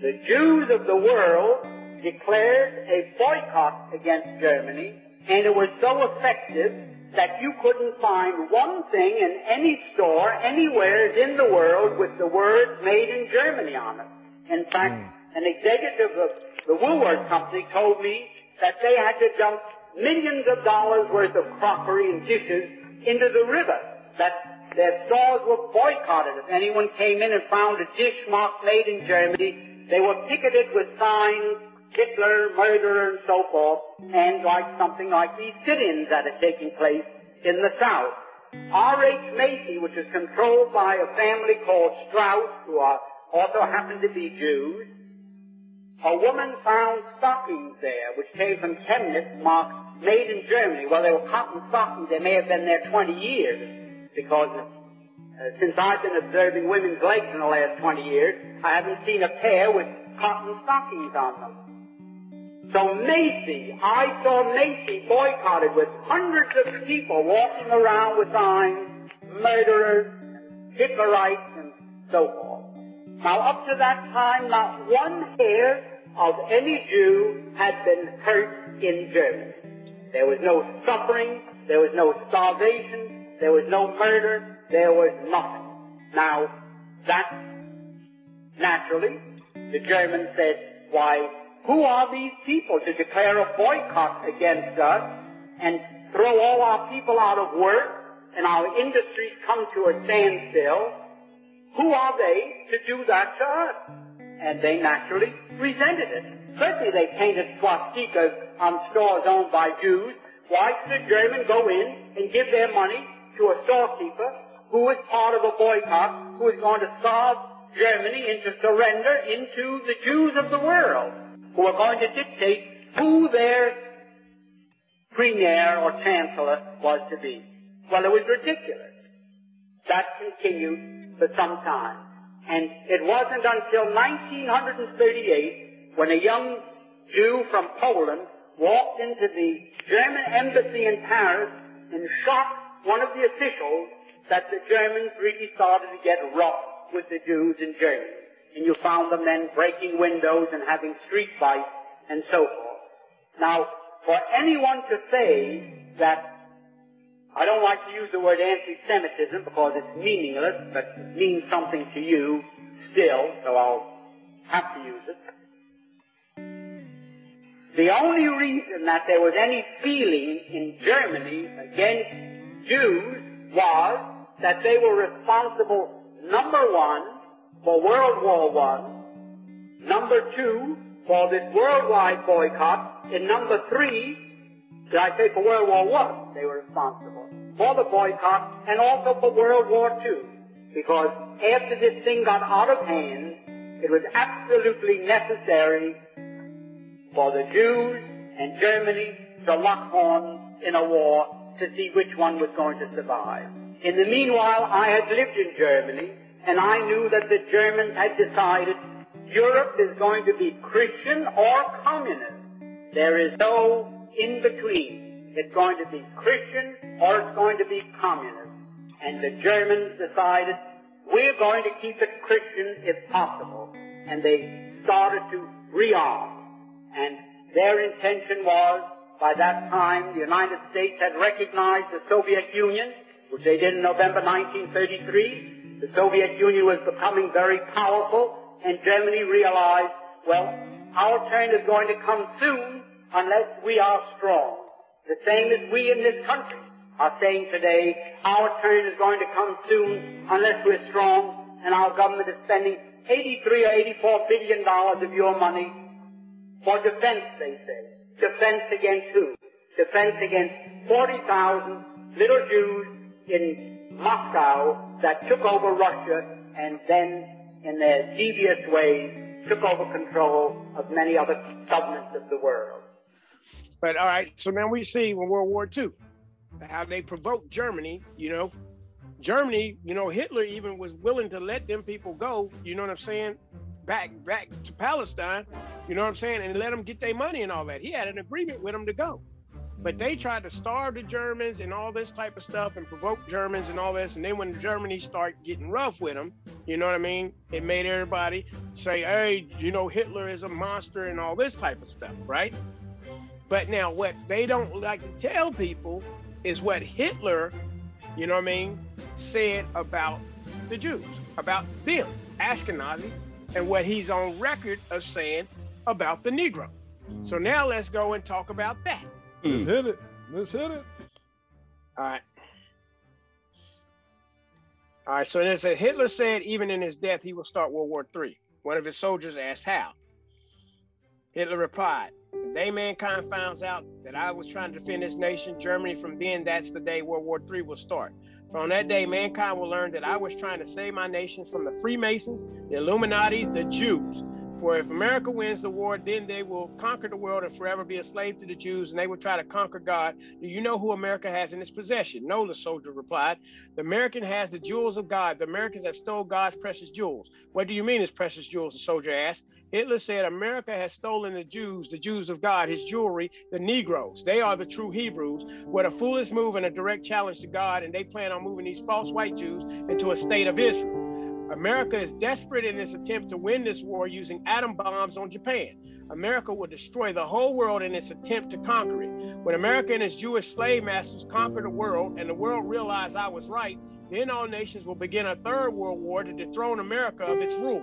the Jews of the world declared a boycott against Germany, and it was so effective that you couldn't find one thing in any store anywhere in the world with the words made in Germany on it. In fact, hmm. an executive of the Woolworth Company told me that they had to dump millions of dollars worth of crockery and dishes into the river, that their stores were boycotted. If anyone came in and found a dish marked made in Germany, they were picketed with signs, Hitler, murderer, and so forth, and like something like these sit-ins that are taking place in the South. R.H. Macy, which is controlled by a family called Straus, who are, also happen to be Jews, a woman found stockings there, which came from Chemnitz, marked made in Germany. Well, they were cotton stockings. They may have been there 20 years, because uh, since I've been observing women's legs in the last 20 years, I haven't seen a pair with cotton stockings on them. So Macy, I saw Macy boycotted with hundreds of people walking around with signs, murderers, Hitlerites, and so forth. Now up to that time, not one hair of any Jew had been hurt in Germany. There was no suffering, there was no starvation, there was no murder, there was nothing. Now, that, naturally, the Germans said, why, who are these people to declare a boycott against us and throw all our people out of work and our industries come to a standstill? Who are they to do that to us? And they naturally resented it. Certainly they painted swastikas on stores owned by Jews. Why should a German go in and give their money to a storekeeper who is part of a boycott, who is going to starve Germany into surrender into the Jews of the world, who are going to dictate who their premier or chancellor was to be? Well, it was ridiculous. That continued for some time. And it wasn't until 1938 when a young Jew from Poland walked into the German embassy in Paris and shot one of the officials that the Germans really started to get rough with the Jews in Germany. And you found them then breaking windows and having street fights and so forth. Now, for anyone to say that I don't like to use the word anti-Semitism because it's meaningless, but it means something to you still, so I'll have to use it. The only reason that there was any feeling in Germany against Jews was that they were responsible, number one, for World War One, number two, for this worldwide boycott, and number three, did I say for World War One, they were responsible for the boycott and also for World War Two. Because after this thing got out of hand, it was absolutely necessary for the Jews and Germany to lock horns in a war to see which one was going to survive. In the meanwhile, I had lived in Germany, and I knew that the Germans had decided Europe is going to be Christian or communist. There is no in between. It's going to be Christian or it's going to be communist. And the Germans decided we're going to keep it Christian if possible. And they started to rearm. And their intention was, by that time, the United States had recognized the Soviet Union, which they did in November 1933. The Soviet Union was becoming very powerful, and Germany realized, well, our turn is going to come soon unless we are strong. The same as we in this country are saying today, our turn is going to come soon unless we're strong, and our government is spending 83 or 84 billion dollars of your money for defense, they say. Defense against who? Defense against 40,000 little Jews in Moscow that took over Russia and then, in their devious ways, took over control of many other governments of the world. But all right, so now we see in World War II how they provoked Germany, you know. Germany, you know, Hitler even was willing to let them people go, you know what I'm saying, back back to Palestine, you know what I'm saying, and let them get their money and all that. He had an agreement with them to go. But they tried to starve the Germans and all this type of stuff and provoke Germans and all this. And then when Germany started getting rough with them, you know what I mean? It made everybody say, hey, you know, Hitler is a monster and all this type of stuff, right? But now what they don't like to tell people is what Hitler, you know what I mean, said about the Jews, about them, Ashkenazi, and what he's on record of saying about the Negro. So now let's go and talk about that. Let's hmm. hit it. Let's hit it. All right. All right. So it says Hitler said even in his death he will start World War III. One of his soldiers asked how. Hitler replied, "The day mankind finds out that I was trying to defend this nation, Germany, from then that's the day World War III will start. From that day, mankind will learn that I was trying to save my nation from the Freemasons, the Illuminati, the Jews. For if America wins the war, then they will conquer the world and forever be a slave to the Jews, and they will try to conquer God. Do you know who America has in its possession? No, the soldier replied. The American has the jewels of God. The Americans have stole God's precious jewels. What do you mean, his precious jewels? The soldier asked. Hitler said, America has stolen the Jews, the Jews of God, his jewelry, the Negroes. They are the true Hebrews. What a foolish move and a direct challenge to God, and they plan on moving these false white Jews into a state of Israel. America is desperate in its attempt to win this war using atom bombs on Japan. America will destroy the whole world in its attempt to conquer it. When America and its Jewish slave masters conquer the world and the world realize I was right, then all nations will begin a third world war to dethrone America of its rule.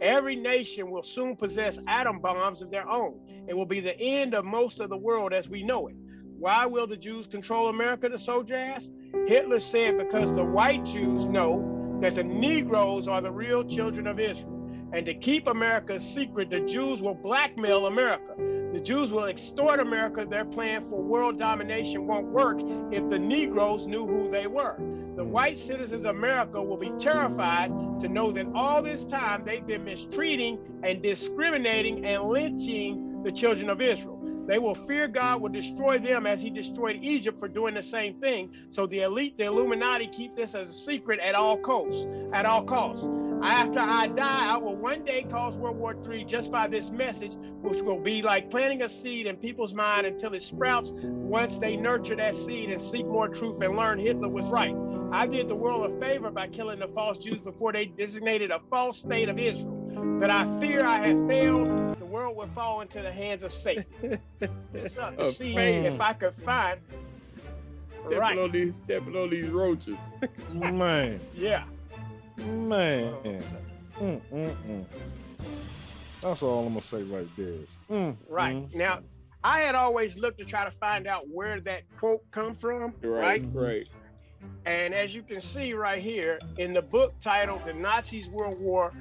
Every nation will soon possess atom bombs of their own. It will be the end of most of the world as we know it. Why will the Jews control America? The soldier asked. Hitler said because the white Jews know that the Negroes are the real children of Israel. And to keep America secret, the Jews will blackmail America. The Jews will extort America. Their plan for world domination won't work if the Negroes knew who they were. The hmm. white citizens of America will be terrified to know that all this time they've been mistreating and discriminating and lynching the children of Israel. They will fear God will destroy them as he destroyed Egypt for doing the same thing. So the elite, the Illuminati, keep this as a secret at all costs. At all costs. After I die, I will one day cause World War III just by this message, which will be like planting a seed in people's mind until it sprouts once they nurture that seed and seek more truth and learn Hitler was right. I did the world a favor by killing the false Jews before they designated a false state of Israel. But I fear I have failed. The world will fall into the hands of Satan. It's up to A see fan. if I could find. Stepping Right. on these, stepping on these roaches. Man, Yeah. man. Mm, mm, mm. That's all I'm gonna say right there. mm, Right. mm. Now, I had always looked to try to find out where that quote come from, Right, right? right. And as you can see right here in the book titled The Nazis World War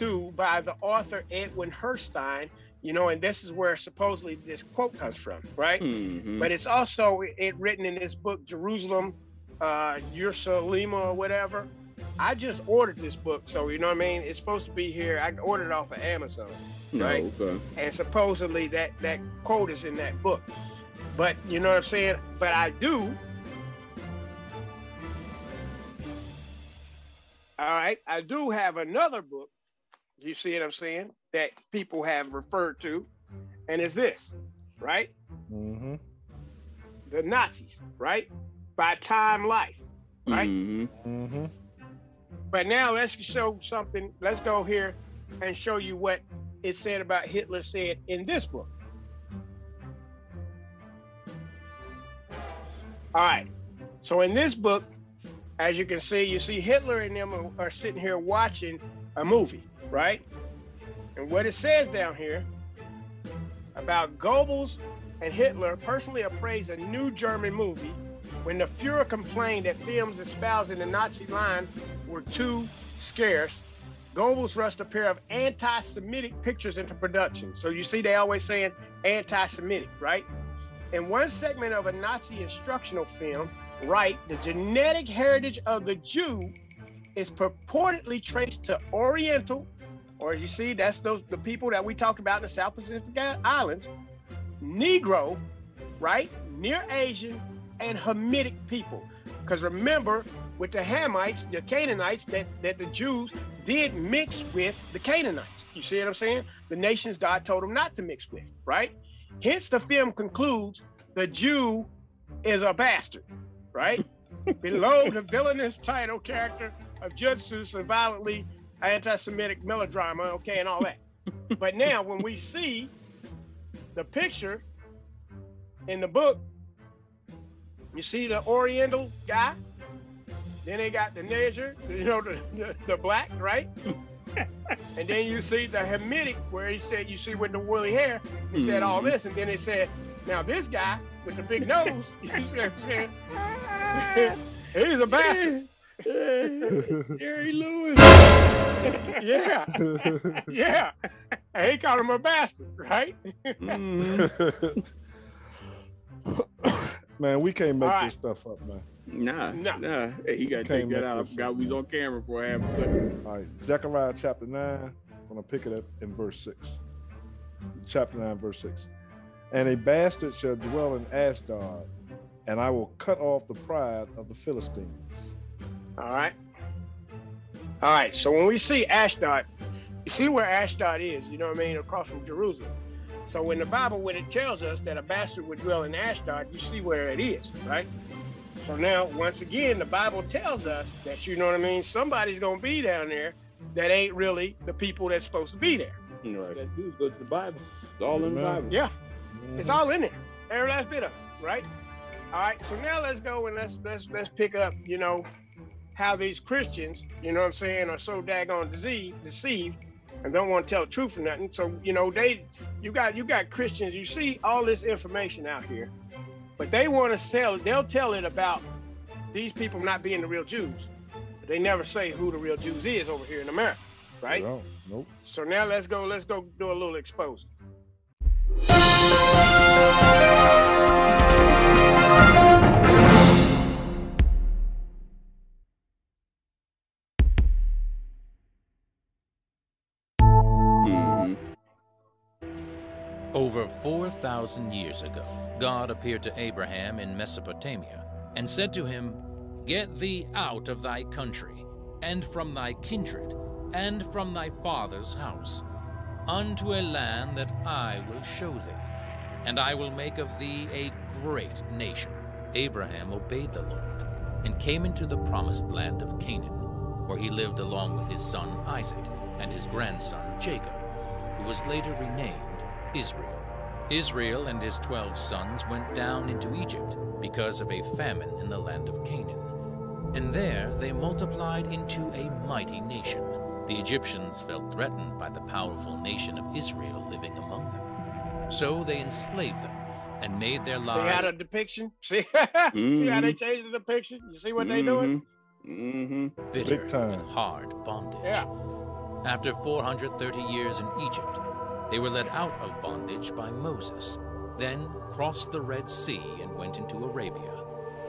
II by the author Edwin Herzstein, you know, and this is where supposedly this quote comes from, right? Mhm. But it's also it written in this book, Jerusalem, uh, Yerushalayim or whatever. I just ordered this book, so you know what I mean. It's supposed to be here. I ordered it off of Amazon, right? okay. and supposedly that that quote is in that book. But you know what I'm saying. But I do. All right. I do have another book. You see what I'm saying? That people have referred to, and it's this, right? Mm-hmm. The Nazis, right? By Time Life, right? Mm-hmm. Mm-hmm. But now let's show something. Let's go here and show you what it said about Hitler said in this book. All right. So in this book, as you can see, you see Hitler and them are, are sitting here watching a movie, right? And what it says down here about Goebbels and Hitler personally appraised a new German movie when the Fuhrer complained that films espousing the Nazi line were too scarce. Goebbels rushed a pair of anti-Semitic pictures into production. So you see, they always saying anti-Semitic, right? In one segment of a Nazi instructional film, right, the genetic heritage of the Jew is purportedly traced to Oriental, or as you see, that's those the people that we talked about in the South Pacific Islands, Negro, right, Near Asian, and Hamitic people. Because remember, with the Hamites, the Canaanites, that, that the Jews did mix with the Canaanites. You see what I'm saying? The nations God told them not to mix with, right? Hence, the film concludes the Jew is a bastard, right? Below the villainous title character of and violently anti-Semitic melodrama, okay, and all that. but now, when we see the picture in the book, you see the Oriental guy. Then they got the Niger, you know, the, the, the black, right? and then you see the Hamitic, where he said, you see with the woolly hair, he mm-hmm. said all this. And then they said, now this guy with the big nose, you see what I'm saying? He's a bastard. Jerry Lewis. yeah. Yeah. And he called him a bastard, right? Mm-hmm. man, we can't make right. this stuff up, man. Nah, nah, nah. Hey, he got to take that out. I forgot we was on camera for a half a second. All right, Zechariah chapter 9. I'm going to pick it up in verse 6. Chapter 9, verse 6. And a bastard shall dwell in Ashdod, and I will cut off the pride of the Philistines. All right. All right. So when we see Ashdod, you see where Ashdod is, you know what I mean, across from Jerusalem. So when the Bible, when it tells us that a bastard would dwell in Ashdod, you see where it is, right? So now, once again, the Bible tells us that, you know what I mean, somebody's going to be down there that ain't really the people that's supposed to be there. You know, that dude's go to the Bible. It's all in the Bible. Yeah. Mm-hmm. It's all in there. Every last bit of it, right? All right. So now let's go and let's let's let's pick up, you know, how these Christians, you know what I'm saying, are so daggone deceived, deceived and don't want to tell the truth or nothing. So, you know, they you got you got Christians, you see all this information out here, but they want to tell they'll tell it about these people not being the real Jews. But they never say who the real Jews is over here in America. Right? No, nope. So now let's go, let's go do a little exposing. Over 4,000 years ago, God appeared to Abraham in Mesopotamia and said to him, Get thee out of thy country, and from thy kindred, and from thy father's house, unto a land that I will show thee, and I will make of thee a great nation. Abraham obeyed the Lord, and came into the promised land of Canaan, where he lived along with his son Isaac and his grandson Jacob, who was later renamed Israel. Israel and his twelve sons went down into Egypt because of a famine in the land of Canaan. And there they multiplied into a mighty nation. The Egyptians felt threatened by the powerful nation of Israel living among them. So they enslaved them and made their lives. See how the depiction? See, mm-hmm. see how they mm-hmm. changed the depiction? You see what mm-hmm. they doing? Mm-hmm. Bitter Big time. with hard bondage. Yeah. After 430 years in Egypt, they were led out of bondage by Moses, then crossed the Red Sea and went into Arabia,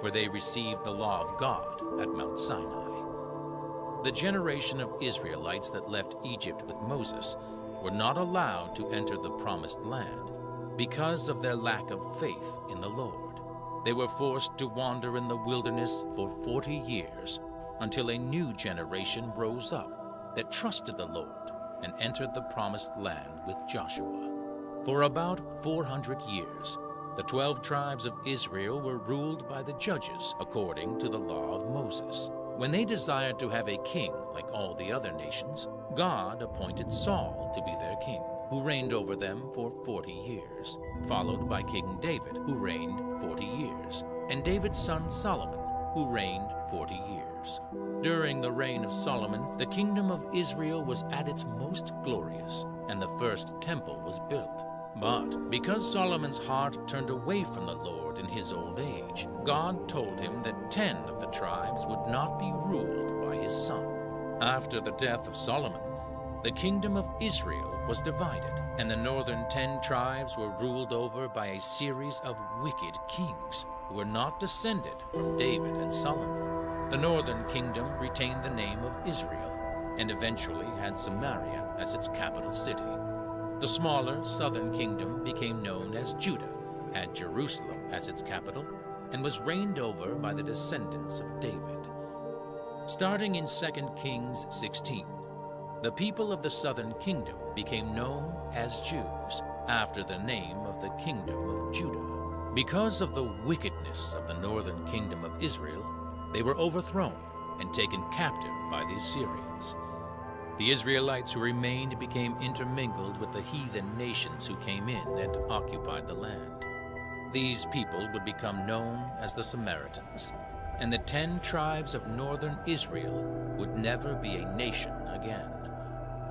where they received the law of God at Mount Sinai. The generation of Israelites that left Egypt with Moses were not allowed to enter the promised land because of their lack of faith in the Lord. They were forced to wander in the wilderness for 40 years until a new generation rose up that trusted the Lord and entered the promised land with Joshua. For about 400 years, the 12 tribes of Israel were ruled by the judges according to the law of Moses. When they desired to have a king like all the other nations, God appointed Saul to be their king, who reigned over them for 40 years, followed by King David, who reigned 40 years, and David's son Solomon, who reigned 40 years. During the reign of Solomon, the kingdom of Israel was at its most glorious, and the first temple was built. But because Solomon's heart turned away from the Lord in his old age, God told him that ten of the tribes would not be ruled by his son. After the death of Solomon, the kingdom of Israel was divided, and the northern ten tribes were ruled over by a series of wicked kings who were not descended from David and Solomon. The northern kingdom retained the name of Israel and eventually had Samaria as its capital city. The smaller southern kingdom became known as Judah, had Jerusalem as its capital, and was reigned over by the descendants of David. Starting in 2 Kings 16, the people of the southern kingdom became known as Jews after the name of the kingdom of Judah. Because of the wickedness of the northern kingdom of Israel, they were overthrown and taken captive by the Assyrians. The Israelites who remained became intermingled with the heathen nations who came in and occupied the land. These people would become known as the Samaritans, and the ten tribes of northern Israel would never be a nation again.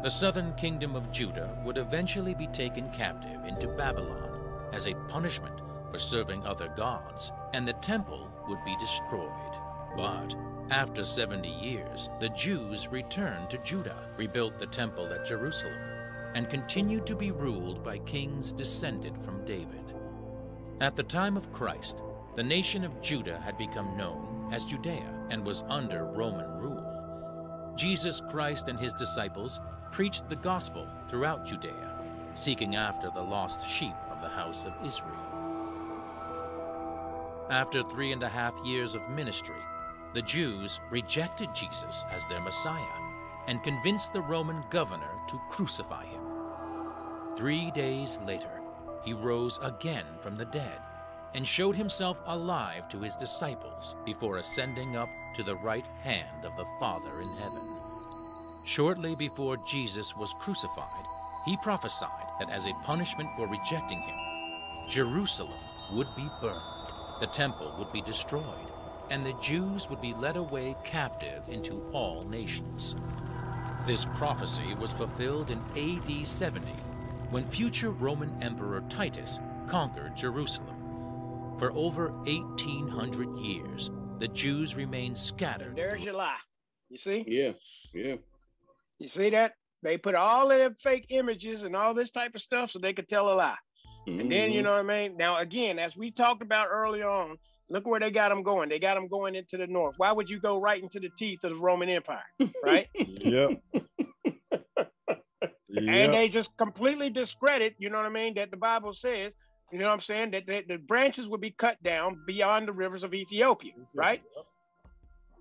The southern kingdom of Judah would eventually be taken captive into Babylon as a punishment for serving other gods, and the temple would be destroyed. But after 70 years, the Jews returned to Judah, rebuilt the temple at Jerusalem, and continued to be ruled by kings descended from David. At the time of Christ, the nation of Judah had become known as Judea and was under Roman rule. Jesus Christ and his disciples preached the gospel throughout Judea, seeking after the lost sheep of the house of Israel. After three and a half years of ministry, the Jews rejected Jesus as their Messiah and convinced the Roman governor to crucify him. Three days later, he rose again from the dead and showed himself alive to his disciples before ascending up to the right hand of the Father in heaven. Shortly before Jesus was crucified, he prophesied that as a punishment for rejecting him, Jerusalem would be burned, the temple would be destroyed, and the Jews would be led away captive into all nations. This prophecy was fulfilled in AD 70 when future Roman Emperor Titus conquered Jerusalem. For over 1800 years, the Jews remained scattered. There's your lie. You see? Yeah, yeah. You see that? They put all of them fake images and all this type of stuff so they could tell a lie. Mm-hmm. And then, you know what I mean? Now, again, as we talked about earlier on, look where they got them going. They got them going into the north. Why would you go right into the teeth of the Roman Empire? Right? yep. And they just completely discredit, you know what I mean, that the Bible says, you know what I'm saying, that, that the branches would be cut down beyond the rivers of Ethiopia, right?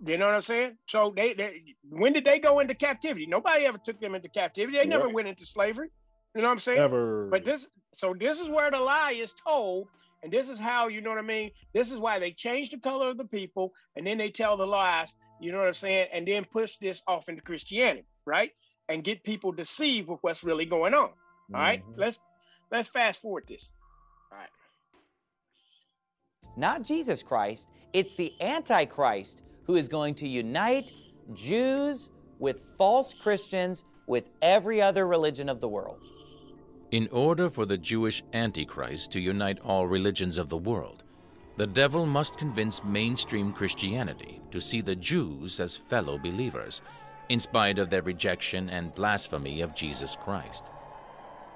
You know what I'm saying? So they, they when did they go into captivity? Nobody ever took them into captivity. They never right. went into slavery. You know what I'm saying? Never. But this, so this is where the lie is told, and this is how you know what I mean. This is why they change the color of the people, and then they tell the lies. You know what I'm saying? And then push this off into Christianity, right? And get people deceived with what's really going on. Mm-hmm. All right, let's let's fast forward this. All right. Not Jesus Christ. It's the Antichrist who is going to unite Jews with false Christians with every other religion of the world. In order for the Jewish Antichrist to unite all religions of the world, the devil must convince mainstream Christianity to see the Jews as fellow believers, in spite of their rejection and blasphemy of Jesus Christ.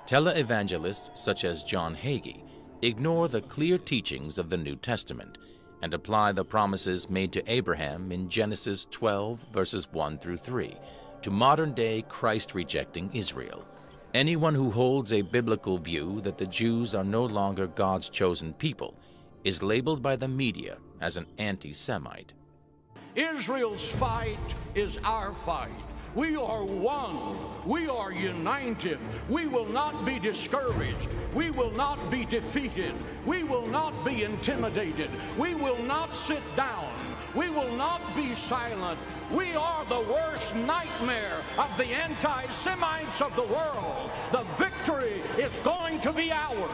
Televangelists such as John Hagee ignore the clear teachings of the New Testament and apply the promises made to Abraham in Genesis 12, verses 1 through 3, to modern day Christ rejecting Israel. Anyone who holds a biblical view that the Jews are no longer God's chosen people is labeled by the media as an anti Semite. Israel's fight is our fight. We are one. We are united. We will not be discouraged. We will not be defeated. We will not be intimidated. We will not sit down. We will not be silent. We are the worst nightmare of the anti Semites of the world. The victory is going to be ours.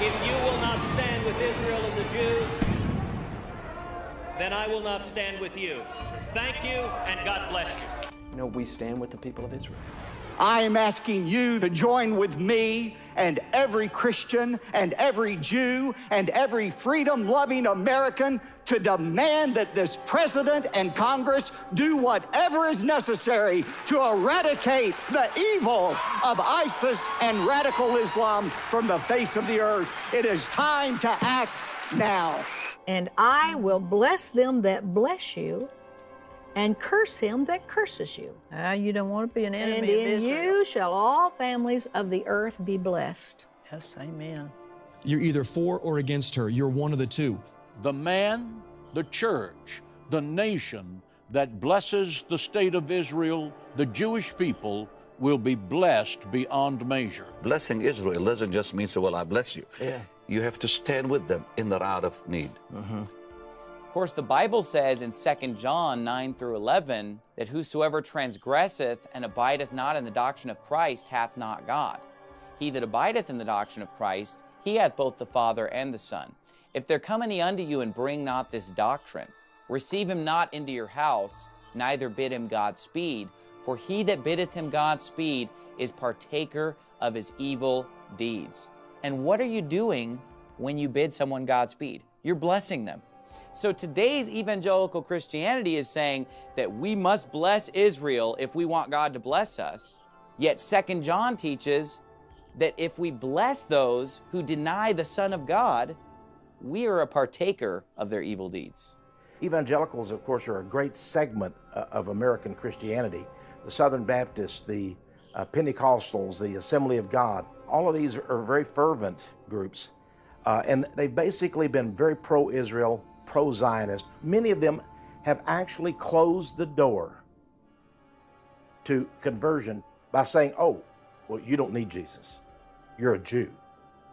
If you will not stand with Israel and the Jews, then I will not stand with you. Thank you, and God bless you. You know, we stand with the people of Israel. I am asking you to join with me and every Christian and every Jew and every freedom loving American to demand that this president and Congress do whatever is necessary to eradicate the evil of ISIS and radical Islam from the face of the earth. It is time to act now. And I will bless them that bless you and curse him that curses you. Ah, you don't want to be an enemy and of in Israel. you shall all families of the earth be blessed. Yes, amen. You're either for or against her. You're one of the two. The man, the church, the nation that blesses the state of Israel, the Jewish people, will be blessed beyond measure. Blessing Israel doesn't just mean say, well, I bless you. Yeah. You have to stand with them in their hour of need. Of course, the Bible says in 2 John 9 through 11 that whosoever transgresseth and abideth not in the doctrine of Christ hath not God. He that abideth in the doctrine of Christ, he hath both the Father and the Son. If there come any unto you and bring not this doctrine, receive him not into your house, neither bid him Godspeed. For he that biddeth him Godspeed is partaker of his evil deeds. And what are you doing when you bid someone Godspeed? You're blessing them. So today's evangelical Christianity is saying that we must bless Israel if we want God to bless us. Yet 2 John teaches that if we bless those who deny the Son of God, we are a partaker of their evil deeds. Evangelicals, of course, are a great segment uh, of American Christianity. The Southern Baptists, the uh, Pentecostals, the Assembly of God, all of these are very fervent groups. Uh, and they've basically been very pro Israel, pro Zionist. Many of them have actually closed the door to conversion by saying, oh, well, you don't need Jesus. You're a Jew.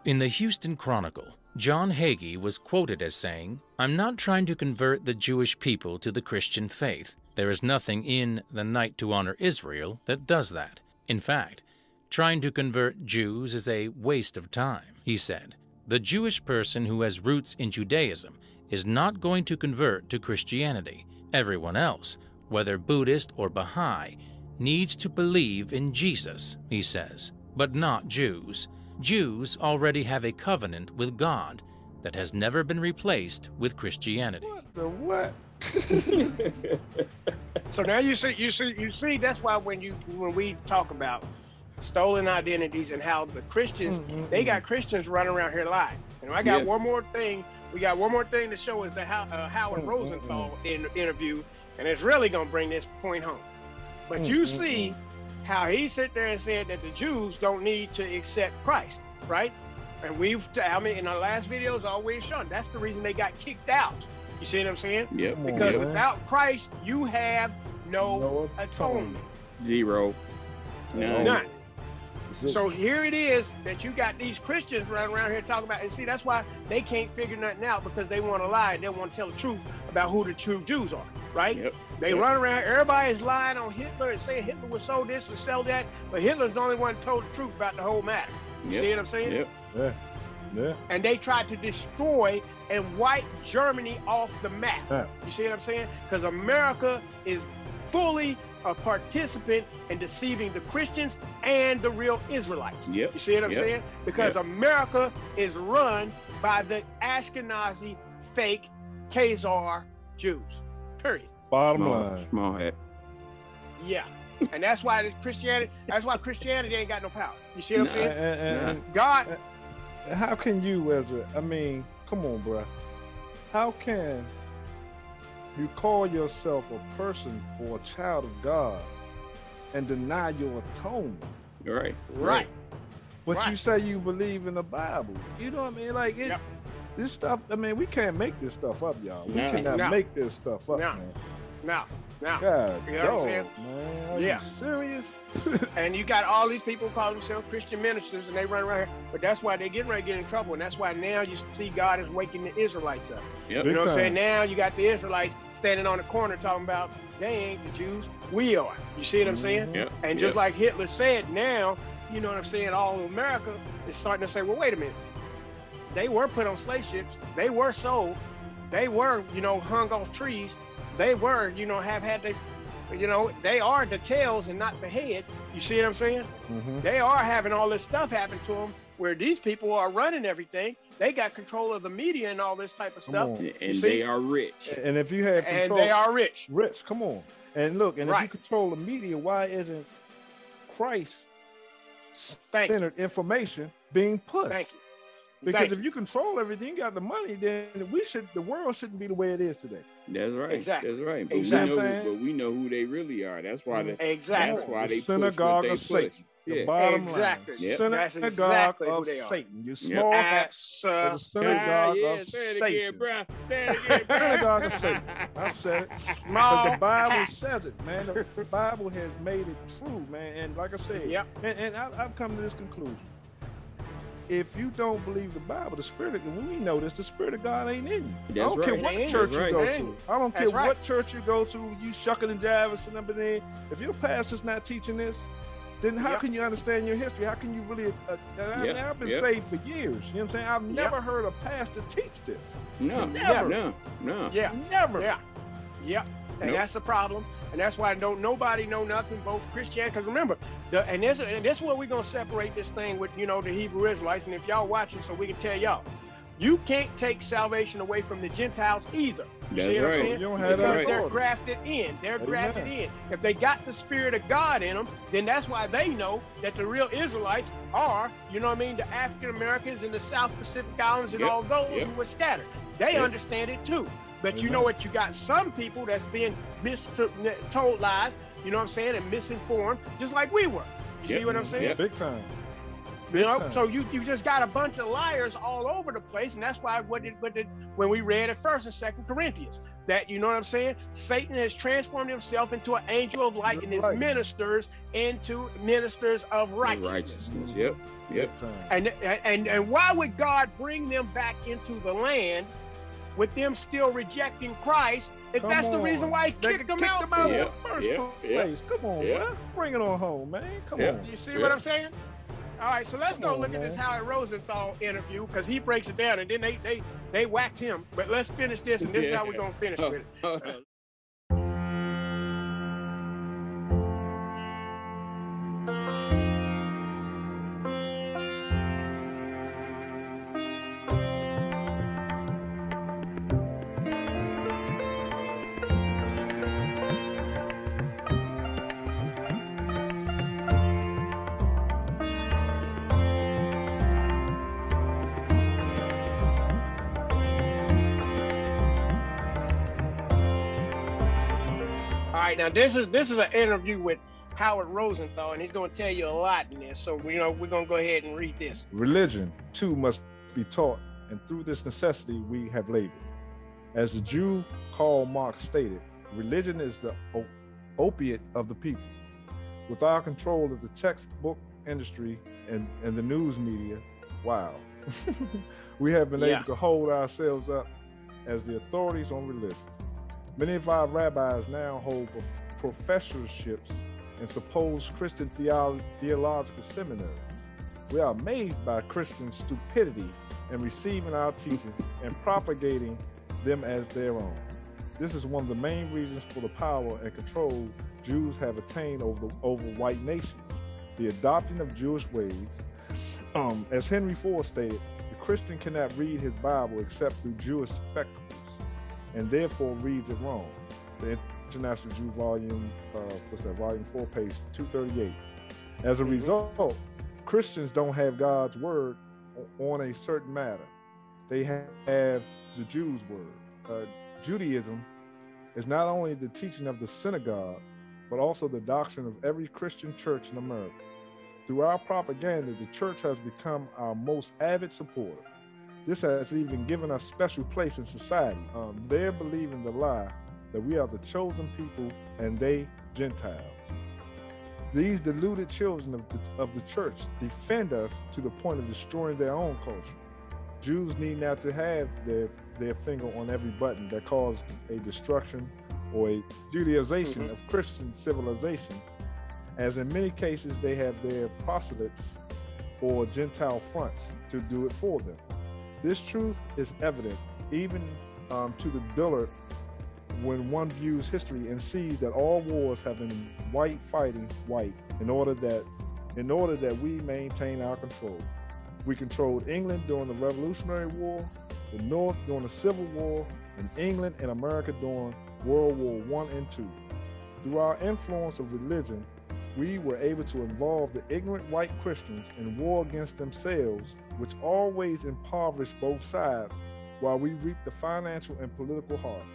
In the Houston Chronicle, John Hagee was quoted as saying, I'm not trying to convert the Jewish people to the Christian faith. There is nothing in the Night to Honor Israel that does that. In fact, trying to convert Jews is a waste of time, he said. The Jewish person who has roots in Judaism is not going to convert to Christianity. Everyone else, whether Buddhist or Baha'i, needs to believe in Jesus, he says, but not Jews. Jews already have a covenant with God that has never been replaced with Christianity. The what? So now you see, you see, you see. That's why when you when we talk about stolen identities and how the Christians mm-hmm. they got Christians running around here lying. And I got Yeah. one more thing. We got one more thing to show is the How, uh, Howard mm, mm, Rosenthal mm. in, interview, and it's really gonna bring this point home. But you see how he sit there and said that the Jews don't need to accept Christ, right? And we've, I mean, in our last videos, always shown that's the reason they got kicked out. You see what I'm saying? Yep. Because Yep. without Christ, you have no, atonement. Zero. None. None. So here it is that you got these Christians running around here talking about, and see, that's why they can't figure nothing out because they want to lie. They want to tell the truth about who the true Jews are, right? They Yep. run around, everybody's lying on Hitler and saying Hitler was so this and so that, but Hitler's the only one who told the truth about the whole matter. You Yep. see what I'm saying? Yep. Yeah. Yeah. and they tried to destroy and wipe Germany off the map. Yeah. You see what I'm saying? Because America is fully a participant in deceiving the Christians and the real Israelites. Yep. You see what I'm Yep. saying? Because Yep. America is run by the Ashkenazi fake Khazar Jews. Period. Bottom Small, line. small hat. Yeah. and that's why this Christianity that's why Christianity ain't got no power. You see what I'm saying? and- and- and- God How can you, as a, I mean, come on, bruh. How can you call yourself a person or a child of God and deny your atonement? Right. Right. But you say you believe in the Bible. You know what I mean? Like it. this stuff. I mean, we can't make this stuff up, y'all. We No. cannot No. make this stuff up, No. man. Now, now, God, you know what I'm dog, man. Are Yeah. you serious? and you got all these people call themselves Christian ministers, and they run around here. But that's why they getting ready to get in trouble, and that's why now you see God is waking the Israelites up. Yep. You Big know what I'm saying? Now you got the Israelites standing on the corner talking about they ain't the Jews, we are. You see what I'm saying? Yep. And just Yep. like Hitler said, now you know what I'm saying. All of America is starting to say, well, wait a minute. They were put on slave ships. They were sold. They were, you know, hung off trees. They were, you know, have had they, you know, they are the tails and not the head. You see what I'm saying? Mhm. They are having all this stuff happen to them where these people are running everything. They got control of the media and all this type of Come stuff. on. And see? they are rich. And if you have and control, they are rich. rich. Come on. And look, and if you control the media, why isn't Christ centered information being pushed? Thank you. Because Thank if you control everything, you got the money, then we should the world shouldn't be the way it is today. That's right. Exactly. That's right. But Exactly. we know, Saying? but we know who they really are. That's why. Mm-hmm. The, Exactly. That's why The they push synagogue what they of push. Satan. The Yeah. bottom Exactly. line. Yep. That's Synagogue exactly who of they are. Satan. You Yep. small hat for the Absolutely. synagogue ah, yeah, of say it Satan. again, bro. Say it again, bro. synagogue of Satan. I said it. Because Small the Bible hat. says it, man. The Bible has made it true, man. And like I said, Yep. and, and I, I've come to this conclusion. If you don't believe the Bible, the Spirit, of, we know this, the Spirit of God ain't in you. I don't care what ain't. church That's you right. go It to. I don't care right. what church you go to. You shucking and jiving, sitting up in there. If your pastor's not teaching this, then how Yep. can you understand your history? How can you really? Uh, I mean, Yep. I've been Yep. saved for years. You know what I'm saying? I've never heard a pastor teach this. No, Never. no, no. Yeah. Never. Yeah. Yep. And Nope. that's the problem. And that's why don't nobody know nothing, both Christian. Because remember, the, and this and this is where we're gonna separate this thing with you know the Hebrew Israelites. And if y'all watching, so we can tell y'all, you can't take salvation away from the Gentiles either. You That's see what right. I'm saying? You don't have because they're grafted in. They're Amen. grafted in. If they got the spirit of God in them, then that's why they know that the real Israelites are, you know what I mean, the African Americans in the South Pacific Islands and Yep. all those Yep. who were scattered. They Yep. understand it too. But you know what? You got some people that's being mis- told lies, you know what I'm saying, and misinformed, just like we were. You see what I'm saying? Yep. Big time. You know, so you, you just got a bunch of liars all over the place, and that's why what did, what did when we read at first and Second Corinthians that you know what I'm saying, Satan has transformed himself into an angel of light and his Right. ministers into ministers of righteousness. Righteousness. Yep. Yep. And, and and why would God bring them back into the land with them still rejecting Christ if Come that's the reason why he They kicked them kicked out? them out Yeah, in the first yeah, place. Come on, yeah. bro. Bring it on home, man. Come Yeah. on. You see Yeah. what I'm saying? All right, so let's Come go on, look at this man. Howard Rosenthal interview because he breaks it down and then they they they whacked him. But let's finish this, and this is how we're gonna finish with it. now this is this is an interview with Howard Rosenthal, and he's gonna tell you a lot in this. So you know we're gonna go ahead and read this. Religion, too, must be taught, and through this necessity we have labored. As the Jew Karl Marx stated, religion is the o- opiate of the people. With our control of the textbook industry and, and the news media, wow, we have been Yeah. able to hold ourselves up as the authorities on religion. Many of our rabbis now hold professorships in supposed Christian theolo- theological seminaries. We are amazed by Christian stupidity in receiving our teachings and propagating them as their own. This is one of the main reasons for the power and control Jews have attained over, the, over white nations. The adoption of Jewish ways. Um, as Henry Ford stated, the Christian cannot read his Bible except through Jewish spectacles and therefore reads it wrong. The International Jew Volume, uh, what's that, Volume 4, page 238. As a result, Christians don't have God's word on a certain matter. They have the Jews' word. Uh, Judaism is not only the teaching of the synagogue, but also the doctrine of every Christian church in America. Through our propaganda, the church has become our most avid supporter. This has even given us special place in society. Um, they're believing the lie that we are the chosen people and they Gentiles. These deluded children of the, of the church defend us to the point of destroying their own culture. Jews need not to have their, their finger on every button that caused a destruction or a Judaization of Christian civilization, as in many cases they have their proselytes or Gentile fronts to do it for them. This truth is evident even um, to the dullard when one views history and sees that all wars have been white fighting white in order that in order that we maintain our control. We controlled England during the Revolutionary War, the North during the Civil War, and England and America during World War One and Two. Through our influence of religion, we were able to involve the ignorant white Christians in war against themselves, which always impoverish both sides, while we reap the financial and political harvest.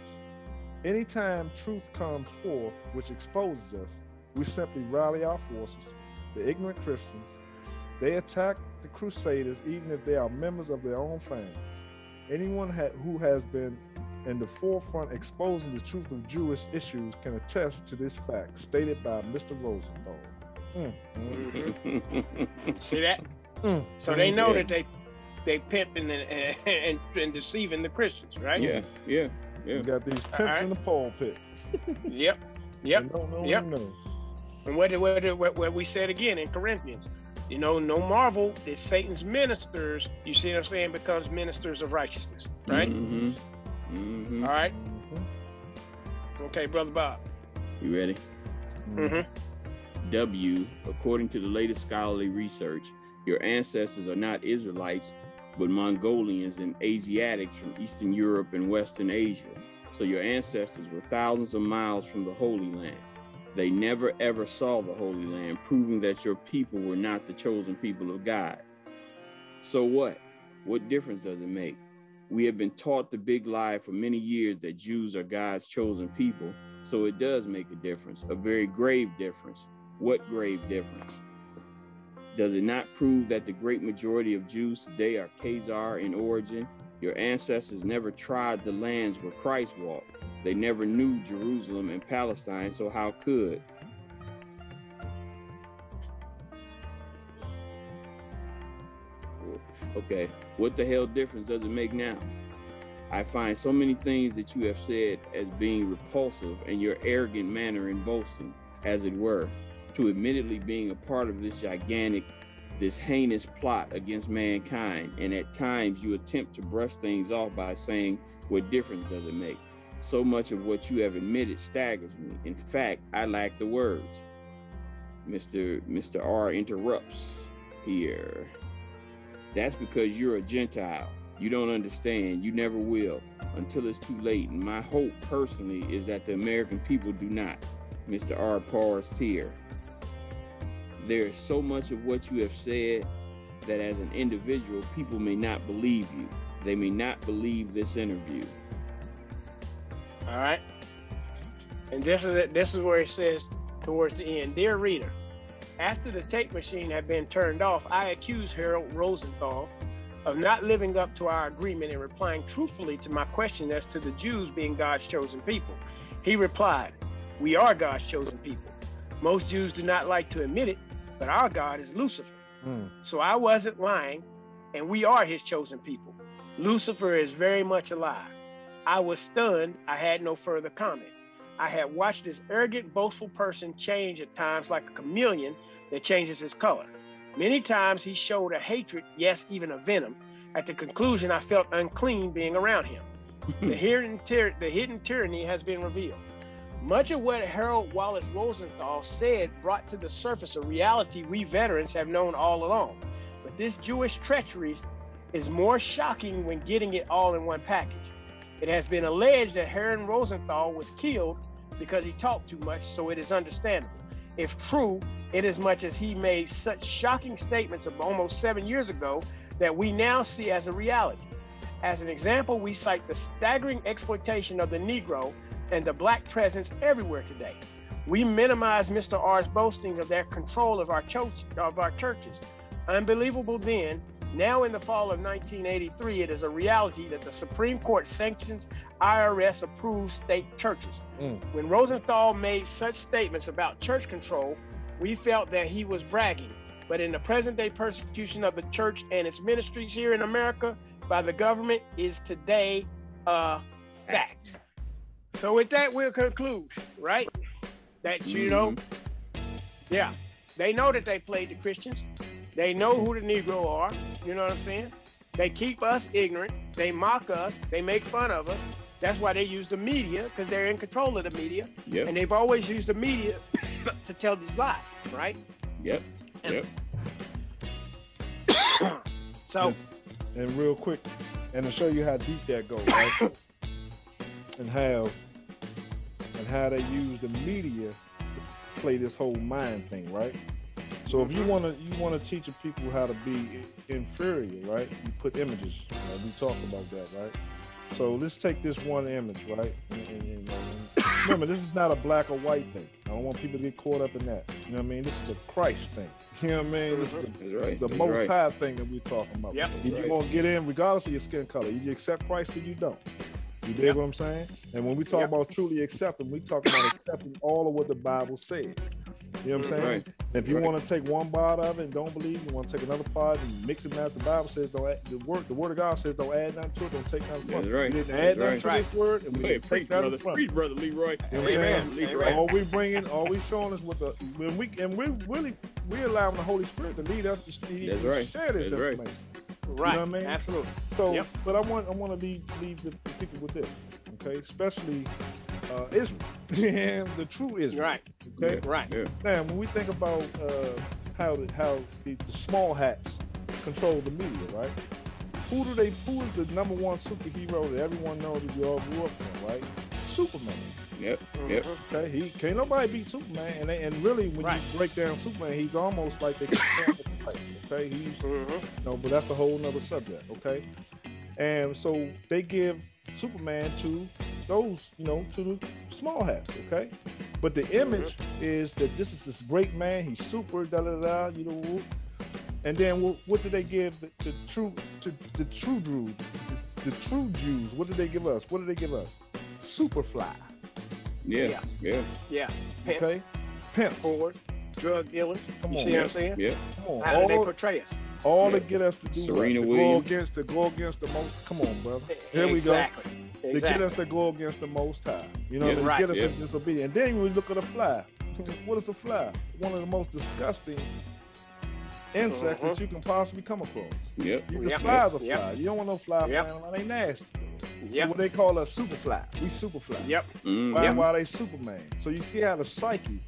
Anytime truth comes forth which exposes us, we simply rally our forces, the ignorant Christians. They attack the crusaders even if they are members of their own families. Anyone ha- who has been in the forefront exposing the truth of Jewish issues can attest to this fact stated by Mr. Rosenthal. Mm, mm, Mm-hmm. See that? Mm, So they know Yeah. that they they pimping and, and, and deceiving the Christians, right? Yeah, yeah, yeah. You got these pimps Alright. in the pulpit. Yep. Yep. They don't know Yep. And what, what, what, what we said again in Corinthians, you know, no marvel that Satan's ministers, you see what I'm saying, becomes ministers of righteousness, right? Mhm. Mhm. All right. Okay, brother Bob. You ready? Mm-hmm. W, according to the latest scholarly research, your ancestors are not Israelites, but Mongolians and Asiatics from Eastern Europe and Western Asia. So your ancestors were thousands of miles from the Holy Land. They never ever saw the Holy Land, proving that your people were not the chosen people of God. So what? What difference does it make? We have been taught the big lie for many years that Jews are God's chosen people, so it does make a difference, a very grave difference. What grave difference? Does it not prove that the great majority of Jews today are Khazar in origin? Your ancestors never trod the lands where Christ walked. They never knew Jerusalem and Palestine, so how could? Okay, what the hell difference does it make now? I find so many things that you have said as being repulsive and your arrogant manner in boasting, as it were, to admittedly being a part of this gigantic, this heinous plot against mankind. And at times you attempt to brush things off by saying, What difference does it make? So much of what you have admitted staggers me. In fact, I lack the words. Mr. Mr. R interrupts here. That's because you're a Gentile. You don't understand. You never will until it's too late. And my hope personally is that the American people do not. Mr. R. paused here. There is so much of what you have said that as an individual, people may not believe you. They may not believe this interview. All right. And this is it. This is where it says towards the end, dear reader. After the tape machine had been turned off, I accused Harold Rosenthal of not living up to our agreement and replying truthfully to my question as to the Jews being God's chosen people. He replied, We are God's chosen people. Most Jews do not like to admit it, but our God is Lucifer. Hmm. So I wasn't lying, and we are his chosen people. Lucifer is very much alive. I was stunned. I had no further comment. I had watched this arrogant, boastful person change at times like a chameleon that changes his color. Many times he showed a hatred, yes, even a venom. At the conclusion, I felt unclean being around him. the, hidden tyr- the hidden tyranny has been revealed. Much of what Harold Wallace Rosenthal said brought to the surface a reality we veterans have known all along. But this Jewish treachery is more shocking when getting it all in one package. It has been alleged that Harold Rosenthal was killed because he talked too much, so it is understandable. If true, it is much as he made such shocking statements of almost seven years ago that we now see as a reality. As an example, we cite the staggering exploitation of the Negro and the black presence everywhere today. We minimize Mr. R's boasting of their control of our, church, of our churches. Unbelievable then, Now, in the fall of 1983, it is a reality that the Supreme Court sanctions IRS approved state churches. Mm. When Rosenthal made such statements about church control, we felt that he was bragging. But in the present day persecution of the church and its ministries here in America by the government is today a fact. So, with that, we'll conclude, right? That, you know, mm-hmm. yeah, they know that they played the Christians. They know who the Negro are. You know what I'm saying? They keep us ignorant. They mock us. They make fun of us. That's why they use the media because they're in control of the media. Yep. And they've always used the media to tell these lies, right? Yep. Yep. So, and real quick, and to show you how deep that goes, right? and how and how they use the media to play this whole mind thing, right? So if you want to you want to teach the people how to be inferior, right? You put images. Right? We talked about that, right? So let's take this one image, right? And, and, and, and remember, this is not a black or white thing. I don't want people to get caught up in that. You know what I mean? This is a Christ thing. You know what I mean? This is a, right. the That's most right. high thing that we're talking about. Yep. You're gonna get in regardless of your skin color. You accept Christ or you don't. You dig what I'm saying? And when we talk about truly accepting, we talk about accepting all of what the Bible says. You know what I'm saying? Right. If you Right. want to take one part of it and don't believe, you want to take another part and mix it out. The Bible says don't add, the word. The word of God says don't add nothing to it. Don't take nothing from it. right. We didn't That's add nothing right. to this word, and we didn't preach, take nothing brother. from Preach, brother Leroy. You know Amen. Leroy. All we bringing, all we showing us what the when we and we really we allowing the Holy Spirit to lead us to That's right. share this That's information. Right. You know what I mean? Absolutely. So, Yep. but I want I want to leave leave the, the people with this, okay? Especially uh, Israel, and the true Israel. Right. Okay. Yeah. Right. Yeah. Now, when we think about uh, how the, how the, the small hats control the media, right? Who do they? Who is the number one superhero that everyone knows that you all grew up on, right? Superman. Yep. Yep. Okay, he can't nobody beat Superman, and they, and really when Right. you break down Superman, he's almost like they can okay. He's Mhm. no, but that's a whole nother subject, okay. And so they give Superman to those, you know, to the small hats, okay. But the image is that this is this great man. He's super, da da da. You know, and then what, what do they give the, the true to the true Jews? The, the true Jews. What did they give us? What did they give us? Superfly. Yeah. Yeah. Yeah. Pimp, Okay, pimps. whores, drug dealers. Come you on, see yeah. what I'm saying? Yeah. Come on, How do they portray us? all Yeah. to get us to do Serena what? To go against to go against the most. Come on, brother. Here we go. exactly. To get us to go against the Most High. You know, Yeah. to Right. get us Yeah. to disobedience. And then we look at a fly, what is a fly? One of the most disgusting insects Mhm. that you can possibly come across. Yep. You Yep. despise a Yep. fly. You don't want no fly Yep. flying around. They nasty. So Yep. what they call us super fly. We super fly. Yep. Mm. Why, Yep. why they Superman? So you see how the psyche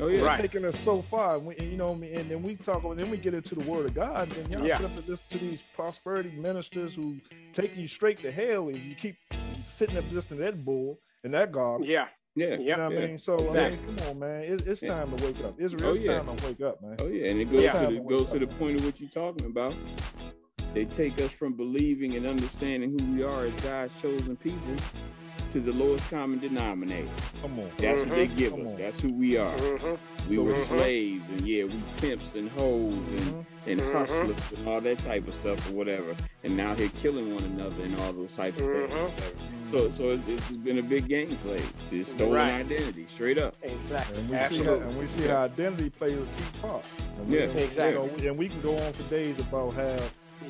Oh is yeah. Right. taking us so far, and, we, and you know, what and then we talk, and then we get into the Word of God, and then y'all Yeah. sit up and listen to these prosperity ministers who take you straight to hell, if you keep sitting up listening to that bull and that God. Yeah. Yeah. You know what I mean? So I mean, come on, man, it, it's Yeah. time to wake up. Israel, Oh, it's yeah. time to wake up, man. Oh yeah, and it goes Yeah. to the Yeah. goes to the point of what you're talking about. They take us from believing and understanding who we are as God's chosen people to the lowest common denominator. Come on. That's what they Mhm. give Come us. on. That's who we are. Mhm. We were Mhm. slaves, and yeah, we pimps and hoes and, and Mhm. hustlers and all that type of stuff or whatever. And now they're killing one another and all those types of things. So, so it's, it's been a big game played. It's stolen Right. identity, straight up. Exactly. And we see how, and we see how identity plays a key part. And we, Yeah, you know, exactly. and we can go on for days about how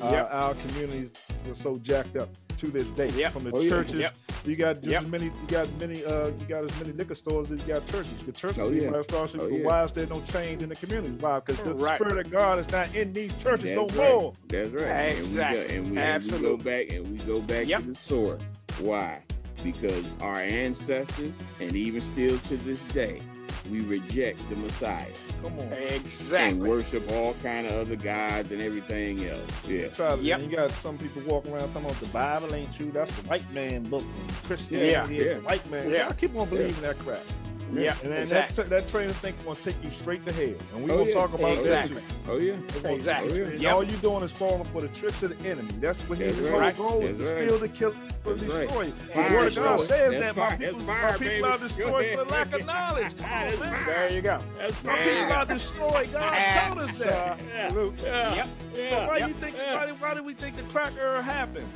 uh, Yep. our communities are so jacked up to this day. Yep. From the Oh, yeah. churches, Yep. you got just Yep. as many. You got many. Uh, you got as many liquor stores as you got churches. The churches Oh, be yeah. restaurants, Oh, yeah. why is there no change in the communities? Why? Because the Right. spirit of God is not in these churches no right. more. That's right. Exactly. And we go, and we, and we go back and we go back Yep. to the source. Why? Because our ancestors, and even still to this day, we reject the Messiah Come on. and Exactly. worship all kind of other gods and everything else. Yeah. Try to, Yep. you got some people walking around talking about the Bible ain't true. That's the white man book. And Christianity Yeah, is yeah. the white man. Yeah. I keep on believing that crap. Yeah, And then exactly. that, that train of thinking gonna take you straight to hell. And we're Oh, gonna yeah. talk about Exactly. that too. Oh yeah. Exactly. And Yep. all you're doing is falling for the tricks of the enemy. That's what his right. whole goal is to right. steal, to kill, to right. destroy. Fire, The word of God says That's that my people, That's my people are destroyed for lack of knowledge. Come on, man. There you go. That's My fire. people are destroyed. God told us that. Absolutely. Yeah. So why Yeah. you think Yeah. why, why do we think the crack era happened?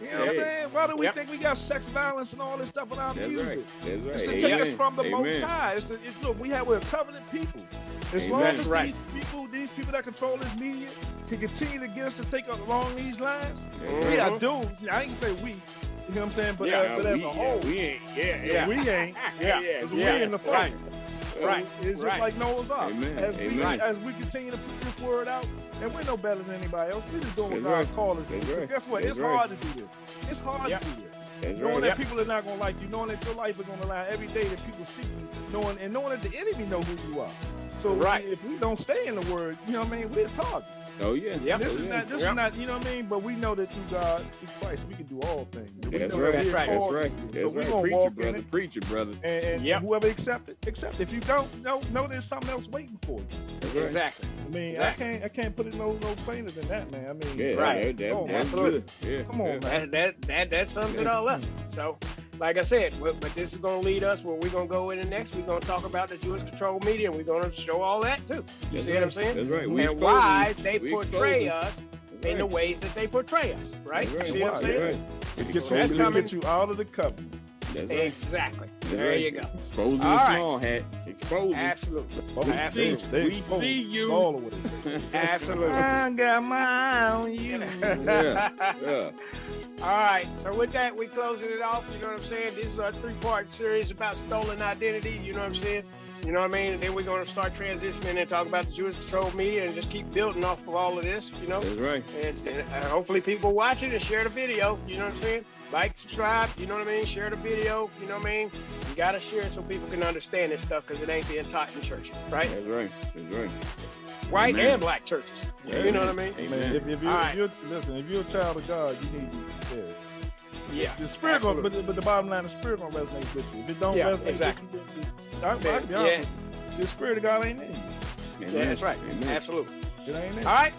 You know what I'm saying? Why do we Yep. think we got sex violence and all this stuff in our That's music? right. That's right. It's to Amen. take us from the Amen. Most High. It's, to, it's look, we have we're covenant people. As Amen. long as right. these people, these people that control this media, can continue to get us to think along these lines, Mhm. we are doomed. I ain't say we. You know what I'm saying? But, Yeah, uh, but as a whole, yeah, we ain't. Yeah, yeah, yeah. we ain't. Yeah. yeah. Yeah. we in the fight. Right. It's just Right. like Noah's Ark. Amen. As we Amen. as we continue to put this word out, and we're no better than anybody else. We just doing what That's God right. called us. to do. Guess what? That's it's right. hard to do this. It's hard Yep. to do this. That's knowing right. that Yep. people are not gonna like you, knowing that your life is gonna lie every day that people see you, knowing and knowing that the enemy know who you are. So Right. if we don't stay in the word, you know what I mean, we're target. Oh yeah. Yep. This is not this Yep. is not, you know what I mean? But we know that through God, through Christ, we can do all things. We That's know right. that That's we're right. That's called right. That's So we right. gonna Preacher, walk in brother. it. Preacher, brother. And, and Yep. whoever accept it, accept it. If you don't, know, know there's something else waiting for you. Right. Exactly. I mean, Exactly. I can't I can't put it no no plainer than that, man. I mean, Yeah. Right. That, that, Oh, that's absolutely. good. Yeah. Come on, yeah. man. That that that that sums it all up. So, like I said, but, but this is going to lead us where we're going to go in the next. We're going to talk about the Jewish control media, and we're going to show all that too. You That's see what I'm saying? That's right. We and why exposing- they we portray us That's in the ways that they portray us, right? That's right. You see what I'm saying? Right. It gets you, That's it coming. gets you out of the covenant. That's right. Exactly. That's There right. you go. Exposing All the right. small hat. Exposing. Absolutely. They We see you. All of it. Absolutely. I got my eye on you. yeah. Yeah. All right. So with that, we're closing it off. You know what I'm saying? This is our three-part series about stolen identity. You know what I'm saying? You know what I mean? And then we're going to start transitioning and talk about the Jewish control media and just keep building off of all of this. You know, That's right. and, and hopefully people watch it and share the video. You know what I'm saying? Like, subscribe. You know what I mean? Share the video. You know what I mean? You gotta share it so people can understand this stuff because it ain't being taught in churches, right? That's right. That's right. White Amen. and black churches. Yeah. You know what I mean? Amen. If, if, you're, All if you're listen, if you're a child of God, you need to be prepared. Yeah. The spirit, gonna, but, the, but the bottom line, the spirit gonna resonate with you. If it don't Yeah, resonate exactly. with you, then I, I, can be Yeah. honest with the spirit of God ain't in you. Amen. Yeah, that's right. Amen. Absolutely. It ain't in. All right.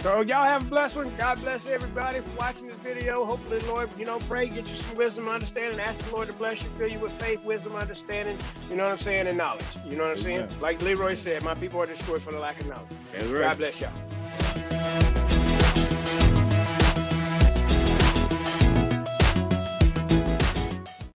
So y'all have a blessed one. God bless everybody for watching this video. Hopefully, Lord, you know, pray, get you some wisdom, understanding. Ask the Lord to bless you, fill you with faith, wisdom, understanding. You know what I'm saying, and knowledge. You know what I'm saying? Amen. Like Leroy said, my people are destroyed for the lack of knowledge. That's God right. bless y'all.